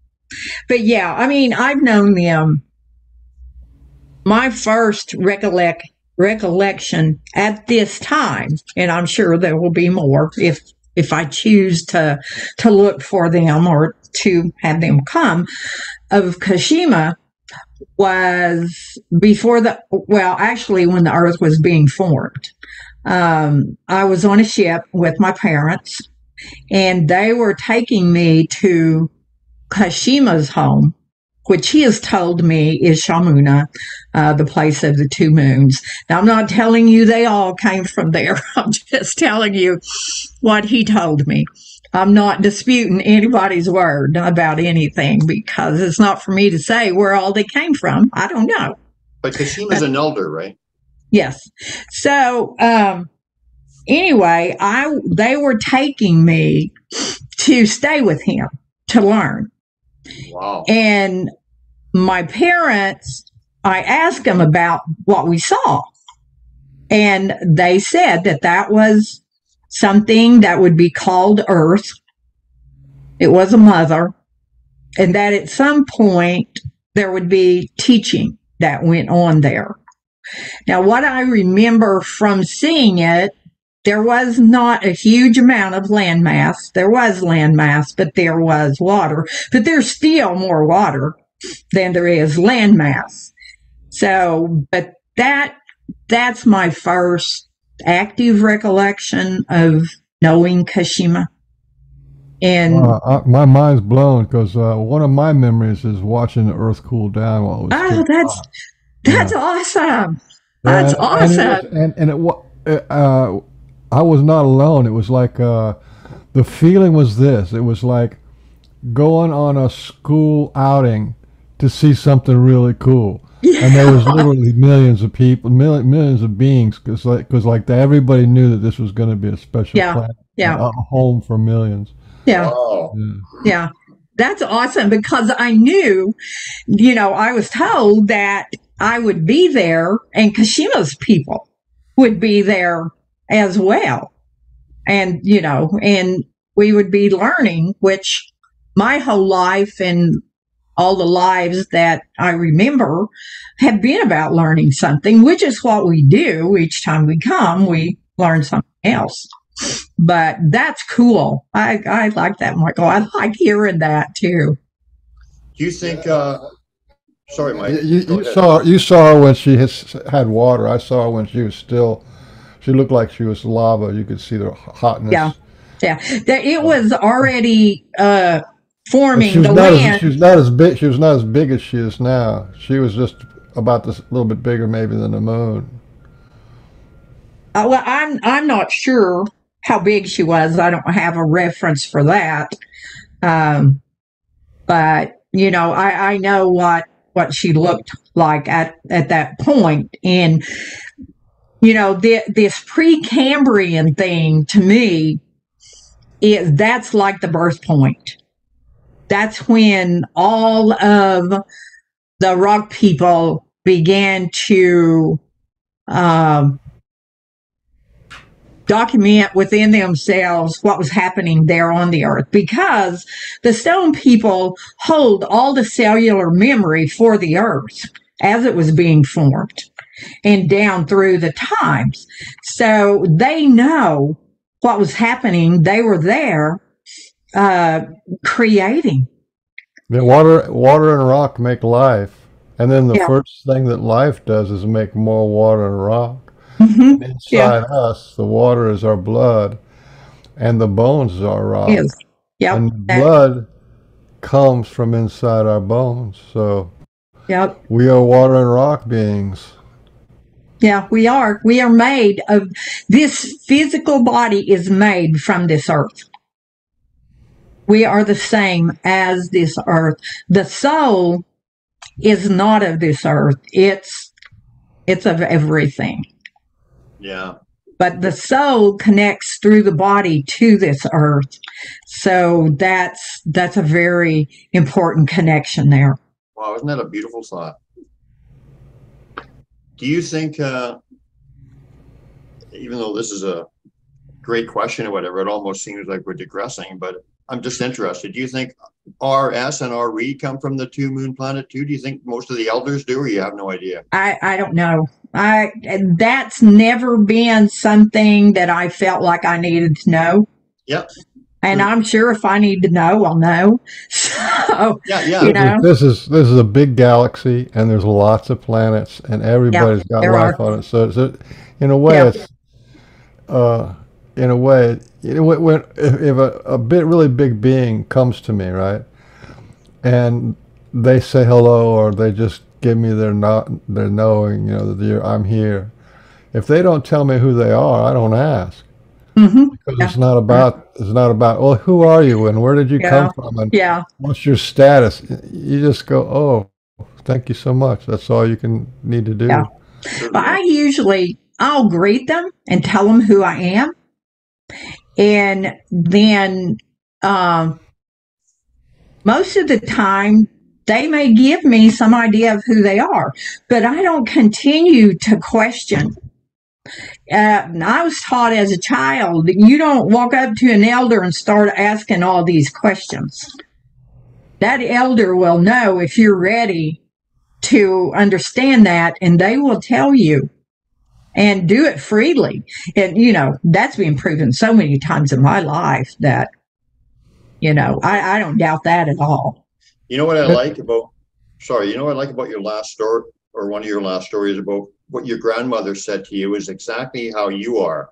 but yeah, I mean, I've known them. My first recollect recollection at this time, and I'm sure there will be more if if I choose to to look for them or to have them come of Kashima was before the well actually when the earth was being formed um, i was on a ship with my parents and they were taking me to kashima's home which he has told me is Shamuna, uh, the place of the two moons. Now, I'm not telling you they all came from there. I'm just telling you what he told me. I'm not disputing anybody's word about anything because it's not for me to say where all they came from. I don't know. But Kashima's an elder, right? Yes. So, um, anyway, I they were taking me to stay with him to learn. Wow. And my parents, I asked them about what we saw. And they said that that was something that would be called Earth. It was a mother. And that at some point there would be teaching that went on there. Now, what I remember from seeing it, there was not a huge amount of landmass. There was landmass, but there was water. But there's still more water than there is landmass. So, but that that's my first active recollection of knowing Kashima. And Uh, I, my mind's blown because uh, one of my memories is watching the Earth cool down while it was. oh, that's hot. that's awesome. That's and, awesome. And it, was, and, and it uh, I was not alone. It was like uh, the feeling was this. It was like going on a school outing to see something really cool. And there was literally millions of people, million, millions of beings, because like, cause like everybody knew that this was going to be a special Yeah, planet, yeah. a home for millions. yeah. Oh, Yeah. Yeah. That's awesome because I knew, you know, I was told that I would be there and Kashima's people would be there as well. And, you know, and we would be learning, which my whole life and all the lives that I remember have been about learning something, which is what we do each time we come. We learn something else but that's cool. I, I like that, Michael. I like hearing that too. do you think? Uh, sorry, Mike. You, you, Go you ahead. saw you saw her when she has, had water. I saw her when she was still. She looked like she was lava. You could see the hotness. Yeah. Yeah, that it was already uh, But forming she was the not as, she was not as big. She was not as big as she is now. She was just about this little bit bigger, maybe than the moon. Uh, well, I'm I'm not sure how big she was. I don't have a reference for that. Um, but you know, I, I know what what she looked like at at that point. point, and you know, the, this Precambrian thing to me is that's like the birth point. That's when all of the rock people began to um, document within themselves what was happening there on the earth because the stone people hold all the cellular memory for the earth as it was being formed and down through the times. So they know what was happening. They were there uh, creating. The water, water and rock make life, and then the Yeah. first thing that life does is make more water and rock. Mhm. Inside us, the water is our blood, and the bones are rock. Yes. Yep. And blood comes from inside our bones. So Yep. we are water and rock beings. Yeah, we are. We are made of this physical body is made from this earth. We are the same as this earth. The soul is not of this earth. It's it's of everything. Yeah. But the soul connects through the body to this earth. So that's that's a very important connection there. Wow, isn't that a beautiful thought? Do you think, uh, even though this is a great question or whatever, it almost seems like we're digressing, but I'm just interested. Do you think Ari's and Ari come from the two moon planet too? Do you think most of the elders do, or you have no idea? I, I don't know. I that's never been something that I felt like I needed to know. Yep. And I'm sure if I need to know, I'll know. So Yeah, yeah. you know, This is this is a big galaxy, and there's lots of planets, and everybody's got life are. on it. So, it's a, in a way, Yeah. it's uh, in a way, you know, when, when if, if a, a bit really big being comes to me, right, and they say hello, or they just give me their not their knowing, you know, that I'm here. If they don't tell me who they are, I don't ask hmm because Yeah. it's not about it's not about well, who are you and where did you Yeah. come from and yeah, what's your status? You just go, oh, thank you so much. That's all you can need to do. Yeah. But I usually I'll greet them and tell them who I am, and then um, most of the time they may give me some idea of who they are, but I don't continue to question. Uh, I was taught as a child that you don't walk up to an elder and start asking all these questions. That elder will know if you're ready to understand that and they will tell you and do it freely. And, you know, that's been proven so many times in my life that, you know, I, I don't doubt that at all. You know what I But- like about, sorry, you know what I like about your last story or one of your last stories about what your grandmother said to you is exactly how you are.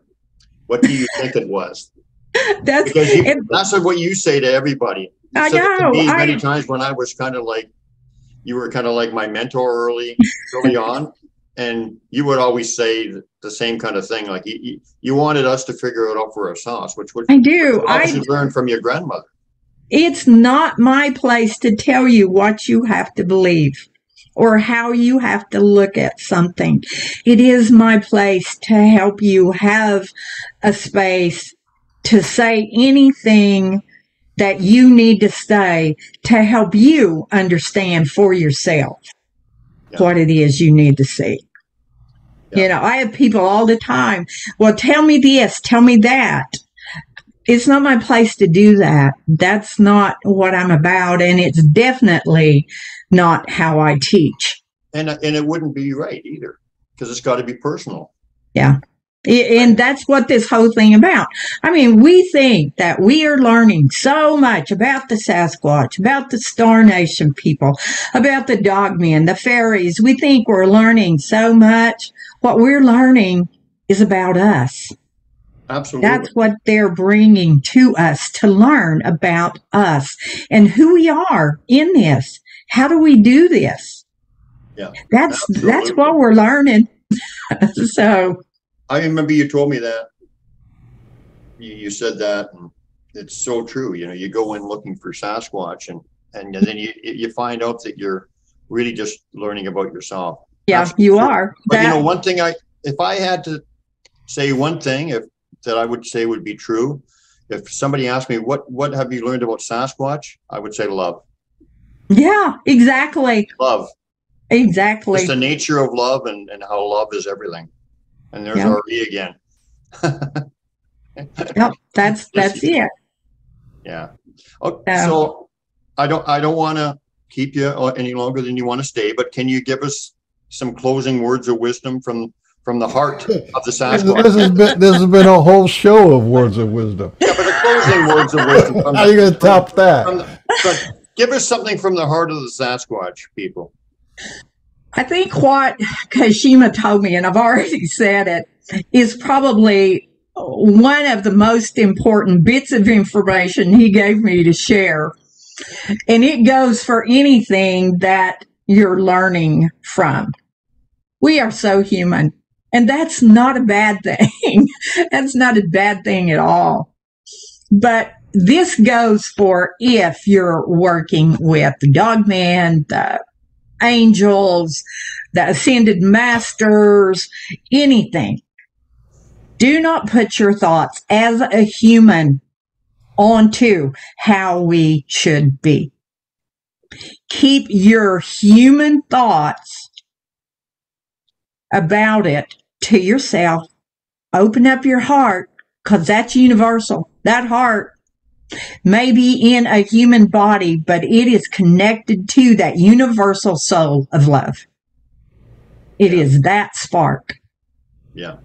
What do you think it was? That's, Because you, it- that's what you say to everybody. You I said it to know, me many I- times when I was kind of like, you were kind of like my mentor early, early on. And you would always say the- same kind of thing. Like you, you, wanted us to figure it out for ourselves, which would I do. I, obviously learn from your grandmother. it's not my place to tell you what you have to believe or how you have to look at something. It is my place to help you have a space to say anything that you need to say to help you understand for yourself Yeah. what it is you need to see. Yeah. You know, I have people all the time, well, tell me this, tell me that it's not my place to do that. That's not what I'm about. And it's definitely not how I teach. And, and it wouldn't be right either because it's got to be personal. I- And that's what this whole thing about. I mean, we think that we are learning so much about the Sasquatch, about the Star Nation people, about the dogmen, the fairies. We think we're learning so much. What we're learning is about us. Absolutely. That's what they're bringing to us to learn about us and who we are in this. How do we do this? Yeah, That's that's what we're learning. so I remember you told me that. You, you said that, and it's so true. You know, you go in looking for Sasquatch, and and then you you find out that you're really just learning about yourself. yeah, That's you true. are. But you know, one thing I, if I had to say one thing, if that I would say would be true, if somebody asked me what what have you learned about Sasquatch, I would say love, yeah, exactly. love, Exactly. It's the nature of love, and and how love is everything. And there's Yeah. our E again. Yep, that's that's it. Yeah. Oh, Yeah. so I don't I don't want to keep you uh, any longer than you want to stay, but can you give us some closing words of wisdom from from the heart of the Sasquatch? this has been this has been a whole show of words of wisdom. yeah, but the closing words of wisdom. From How you gonna top from that? the, but give us something from the heart of the Sasquatch people. I think what Kashima told me, and I've already said it, is probably one of the most important bits of information he gave me to share. And it goes for anything that you're learning from. We are so human, and that's not a bad thing. that's not a bad thing at all. But this goes for if you're working with the dogman, the angels, the ascended masters, anything. Do not put your thoughts as a human onto how we should be. Keep your human thoughts about it to yourself. Open up your heart because that's universal. That heart may be in a human body, but it is connected to that universal soul of love. It is that spark. Yeah.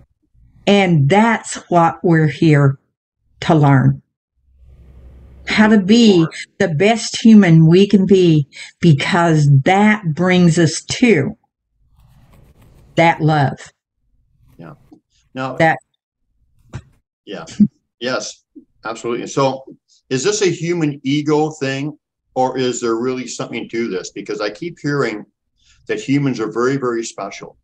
And that's what we're here to learn. How to be the best human we can be because that brings us to that love. Yeah. Now That Yeah. Yes, absolutely. So is this a human ego thing or is there really something to this? Because I keep hearing that humans are very, very special.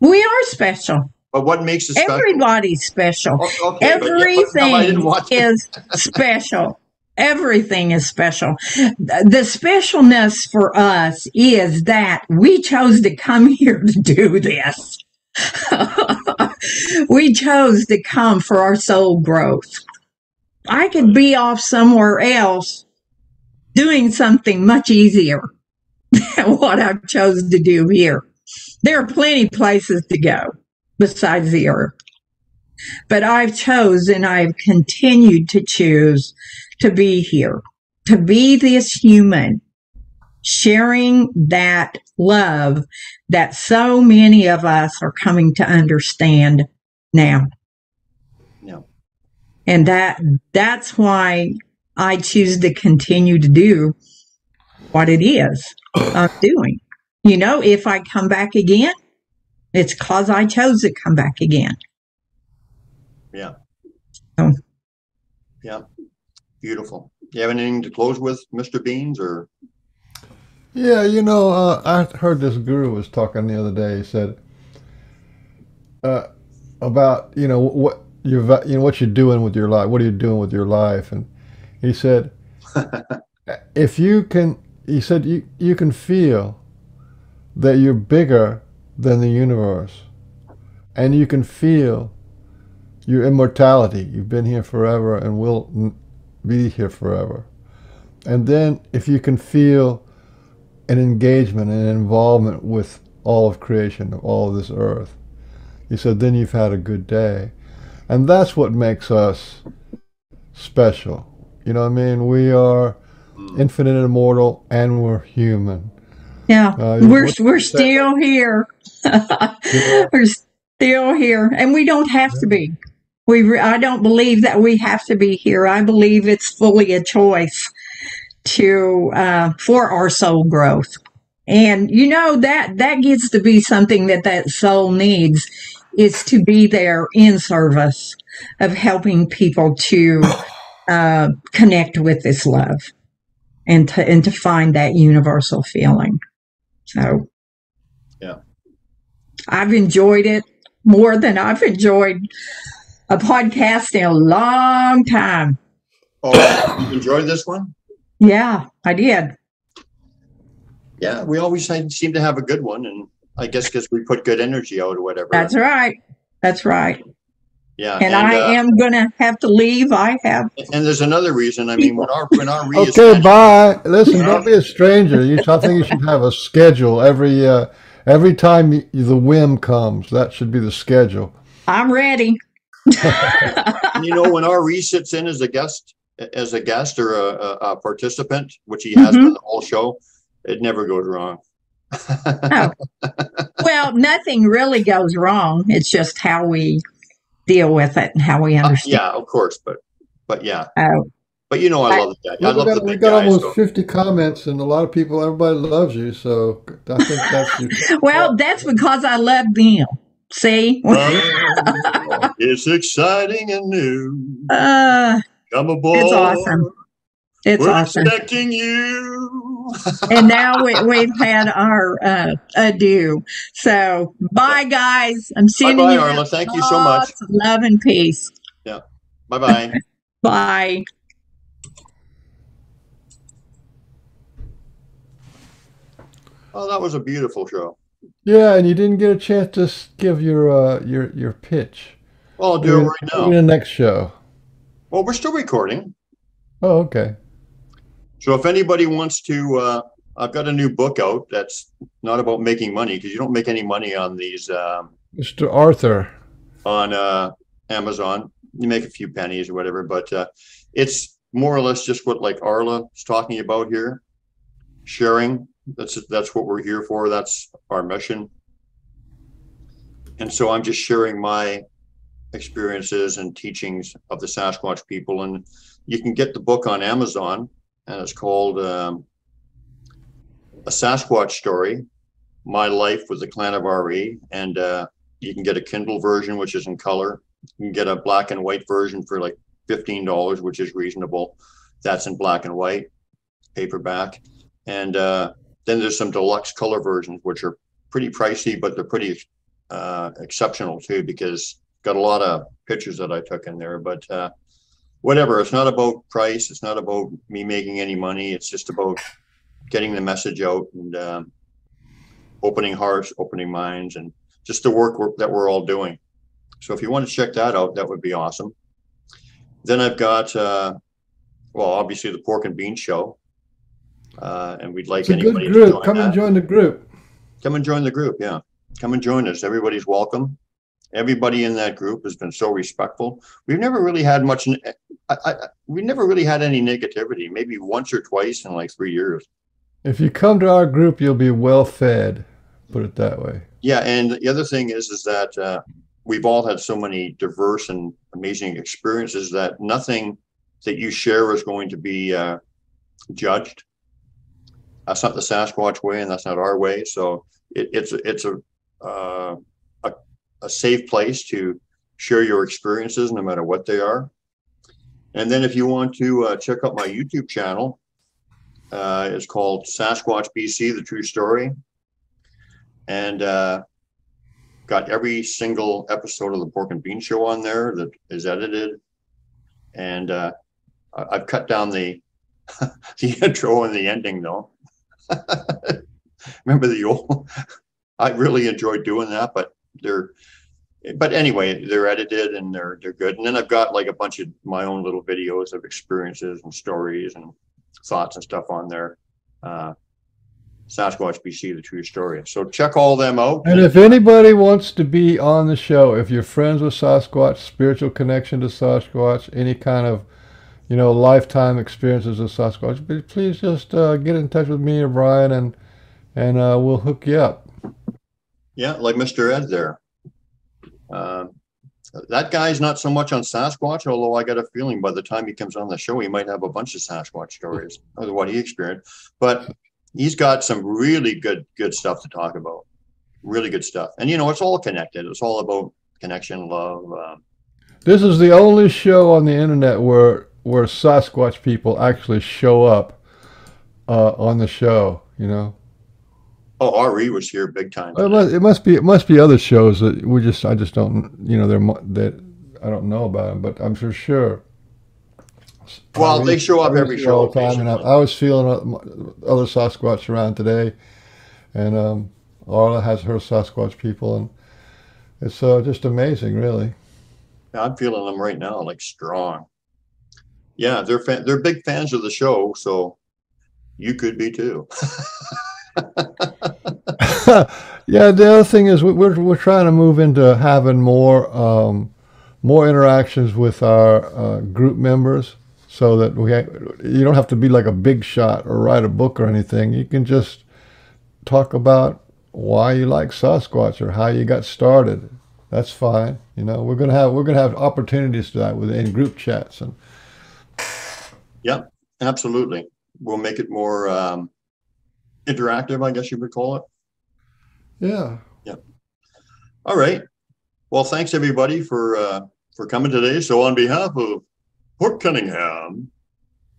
we are special. But what makes us special? Everybody's special. O- okay, but yeah, but no, I Everything didn't watch it. is special. Everything is special. The specialness for us is that we chose to come here to do this. we chose to come for our soul growth. I could be off somewhere else doing something much easier than what I've chosen to do here. There are plenty places to go besides the earth. But I've chosen, and I've continued to choose to be here, to be this human, sharing that love that so many of us are coming to understand now. Yeah. And that that's why I choose to continue to do what it is I'm doing. You know, if I come back again, it's cause I chose to come back again. Yeah. Oh. Yeah. Beautiful. You have anything to close with, Mr. Beans, or Yeah, you know, uh, I heard this guru was talking the other day. He said uh, about you know what you you know what you're doing with your life. What are you doing with your life? And he said, if you can, he said you you can feel that you're bigger than the universe, and you can feel your immortality. You've been here forever and will be here forever. And then if you can feel an engagement and involvement with all of creation, of all of this earth. He said, then you've had a good day. And that's what makes us special. You know what I mean? We are infinite and immortal and we're human. Yeah, Uh, we're we're still here. we're still here, and we don't have to be. We re- I don't believe that we have to be here. I believe it's fully a choice to uh, for our soul growth, and you know that that gets to be something that that soul needs is to be there in service of helping people to uh, connect with this love and to and to find that universal feeling. So, Yeah. I've enjoyed it more than I've enjoyed a podcast in a long time. oh, you enjoyed this one? Yeah, I did. Yeah, we always seem to have a good one, and I guess because we put good energy out or whatever. That's right. That's right. Yeah, And, I uh, am going to have to leave. I have. And there's another reason. I mean, when our when Ari Okay, reascension- bye. Listen, don't be a stranger. You, I think you should have a schedule every uh, every time y the whim comes. That should be the schedule. I'm ready. you know, when our re sits in as a guest, as a guest or a, a, a participant, which he has Mhm. done the whole show, it never goes wrong. Oh. Well, nothing really goes wrong. It's just how we deal with it and how we Uh, understand. yeah, of course, but but yeah, Oh, but you know, I I- love the guy. I we love got, the we got guy. almost so- 50 comments, and a lot of people, everybody loves you. So I think that's your, well, that's because I love them. See? It's exciting and new. Uh, Come aboard. it's awesome. It's We're awesome. expecting you. And now we, we've had our uh, adieu. So bye, guys. I'm sending Bye-bye, you Arla. Thank you so much. of love and peace. Yeah. Bye bye. Bye. oh, that was a beautiful show. yeah, and you didn't get a chance to give your uh, your your pitch. Well, I'll do it right now. In the next show. Well, we're still recording. Oh, okay. So if anybody wants to, uh, I've got a new book out that's not about making money because you don't make any money on these um, Mr. Arthur. on uh, Amazon. You make a few pennies or whatever, but uh, it's more or less just what like Arla is talking about here, sharing. That's that's what we're here for. That's our mission. and so I'm just sharing my experiences and teachings of the Sasquatch people. And you can get the book on Amazon, and it's called um, A Sasquatch Story My Life with the Clan of Ari. And uh, you can get a Kindle version, which is in color. You can get a black and white version for like $15, which is reasonable. That's in black and white, paperback. And uh, then there's some deluxe color versions, which are pretty pricey, but they're pretty uh, exceptional too, because got a lot of pictures that I took in there. But uh, whatever, it's not about price. It's not about me making any money. It's just about getting the message out and um, opening hearts, opening minds, and just the work we're, that we're all doing. So if you want to check that out, that would be awesome. Then I've got, uh, well, obviously the Pork and Bean Show. Uh, and we'd like It's a anybody good to group. join Come and join the group. Come and join the group. Yeah. Come and join us. Everybody's welcome. Everybody in that group has been so respectful. We've never really had much, I, I, we never really had any negativity, maybe once or twice in like three years. If you come to our group, you'll be well fed. Put it that way. Yeah. And the other thing is, is that uh, we've all had so many diverse and amazing experiences that nothing that you share is going to be uh, judged. That's not the Sasquatch way, and that's not our way. So it, it's it's a, uh, a safe place to share your experiences, no matter what they are. And then if you want to uh, check out my YouTube channel, uh, it's called Sasquatch BC: The True Story, and uh, got every single episode of the Pork and Bean Show on there that is edited, and uh, I've cut down the the intro and the ending though. Remember the old? I really enjoyed doing that, but they're, but anyway, they're edited and they're they're good. And then I've got like a bunch of my own little videos of experiences and stories and thoughts and stuff on there. Uh, Sasquatch BC, the true story. So check all them out. And if anybody wants to be on the show, if you're friends with Sasquatch, spiritual connection to Sasquatch, any kind of, you know, lifetime experiences of Sasquatch, please just uh, get in touch with me or Brian, and and uh, we'll hook you up. Yeah, like Mr. Ed there. Um, that guy's not so much on Sasquatch, although I got a feeling by the time he comes on the show, he might have a bunch of Sasquatch stories of what he experienced. But he's got some really good, good stuff to talk about. Really good stuff. And you know, it's all connected. It's all about connection, love. Um, This is the only show on the internet where where Sasquatch people actually show up uh, on the show. You know, oh, Re was here big time. it must, it must be it must be other shows that we just I just don't you know they're that I don't know about them, but I'm for sure. Well, I they show up every show, all the time, and I. I was feeling o- other Sasquatch around today, and um, Arla has her Sasquatch people, and it's uh, just amazing, really. I'm feeling them right now, like strong. Yeah, they're fan- they're big fans of the show, so you could be too. yeah, the other thing is we- we're we're trying to move into having more um, more interactions with our uh, group members, so that we you don't have to be like a big shot or write a book or anything. You can just talk about why you like Sasquatch or how you got started. That's fine. You know, we're gonna have we're gonna have opportunities to that within group chats and Yeah, absolutely. We'll make it more um, interactive, I guess you would call it. yeah. Yeah. All right. Well, thanks everybody for uh, for coming today. So, on behalf of Pork Cunningham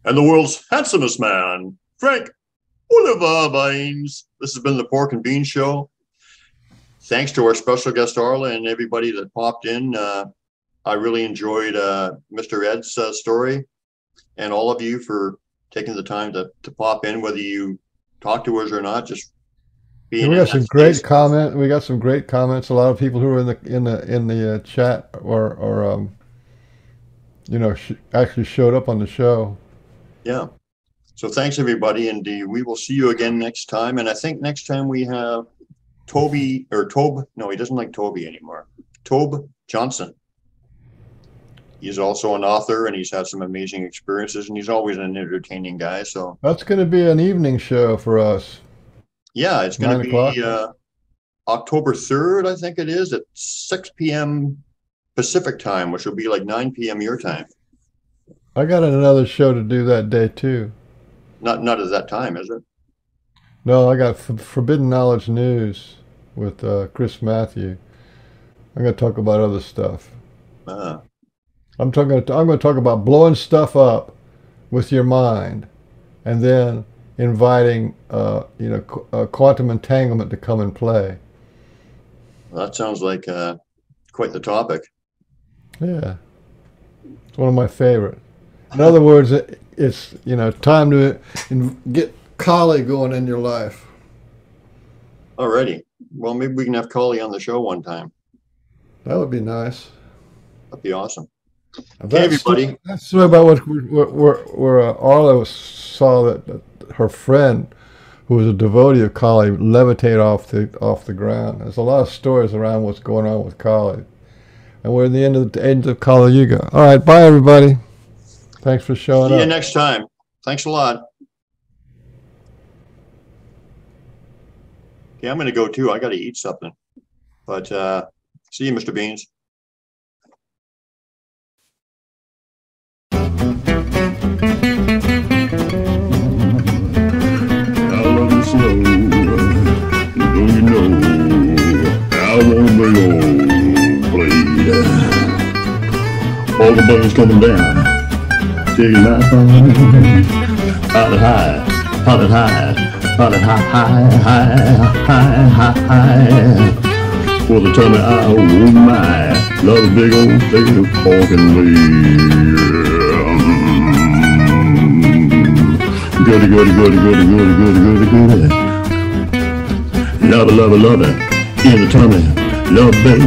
and the world's handsomest man, Frank Oliver Vines, this has been the Pork and Bean Show. Thanks to our special guest Arla and everybody that popped in. Uh, I really enjoyed uh, Mr. Ed's uh, story, and all of you for taking the time to to pop in, whether you talk to us or not. Just being we got some great space. comment. We got some great comments. A lot of people who are in the in the in the uh, chat or or um, you know, sh- actually showed up on the show. Yeah. So thanks everybody, and uh, we will see you again next time. And I think next time we have Toby or Tobe. No, he doesn't like Toby anymore. Tobe Johnson. He's also an author, and he's had some amazing experiences, and he's always an entertaining guy. So That's going to be an evening show for us. yeah, it's going to be. Uh, October 3rd, I think it is, at 6 p.m. Pacific time, which will be like 9 p.m. your time. I got another show to do that day too. Not not at that time, is it? No, I got Forbidden Knowledge News with uh, Chris Mathieu. I'm going to talk about other stuff. Uh, I'm talking. I'm going to talk about blowing stuff up with your mind, and then inviting, uh, you know, qu- uh, quantum entanglement to come and play. that sounds like uh, quite the topic. Yeah, it's one of my favorite. In other words, it, it's you know time to in, get Kali going in your life. Alrighty. Well, maybe we can have Kali on the show one time. That would be nice. That'd be awesome. That's everybody. That's about what where where, where uh, Arla saw that, that her friend, who was a devotee of Kali, levitate off the off the ground. There's a lot of stories around what's going on with Kali, and we're in the end of the end of Kali Yuga. All right, bye everybody. Thanks for showing up. See you next time. Thanks a lot. Okay, I'm gonna go too. I gotta eat something. But uh see you, Mr. Beans. All the buttons coming down. Take it nice on. Hot and high, hot and high, hot and high, high, high, high, high. For the tummy, I oh my, love a big old plate of pork and beef. Goody, goody, goody, goody, goody, goody, goody, goody. Love love love it. In the tummy. Love baby,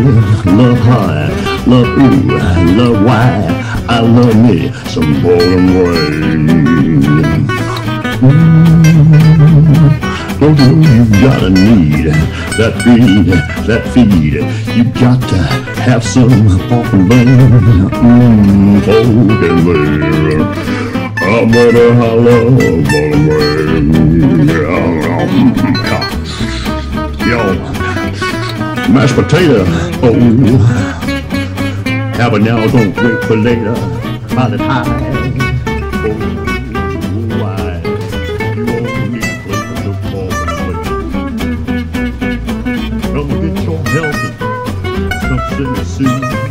love high, love ooh, love why. I love me some bowling rain. Mm. Don't you know you gotta need that feed, that feed. You got to have some and bacon. Mmm, and bacon. I'm gonna holla Yo, mashed potato. Oh, have a now, don't wait for later. Hot high. Oh, soon.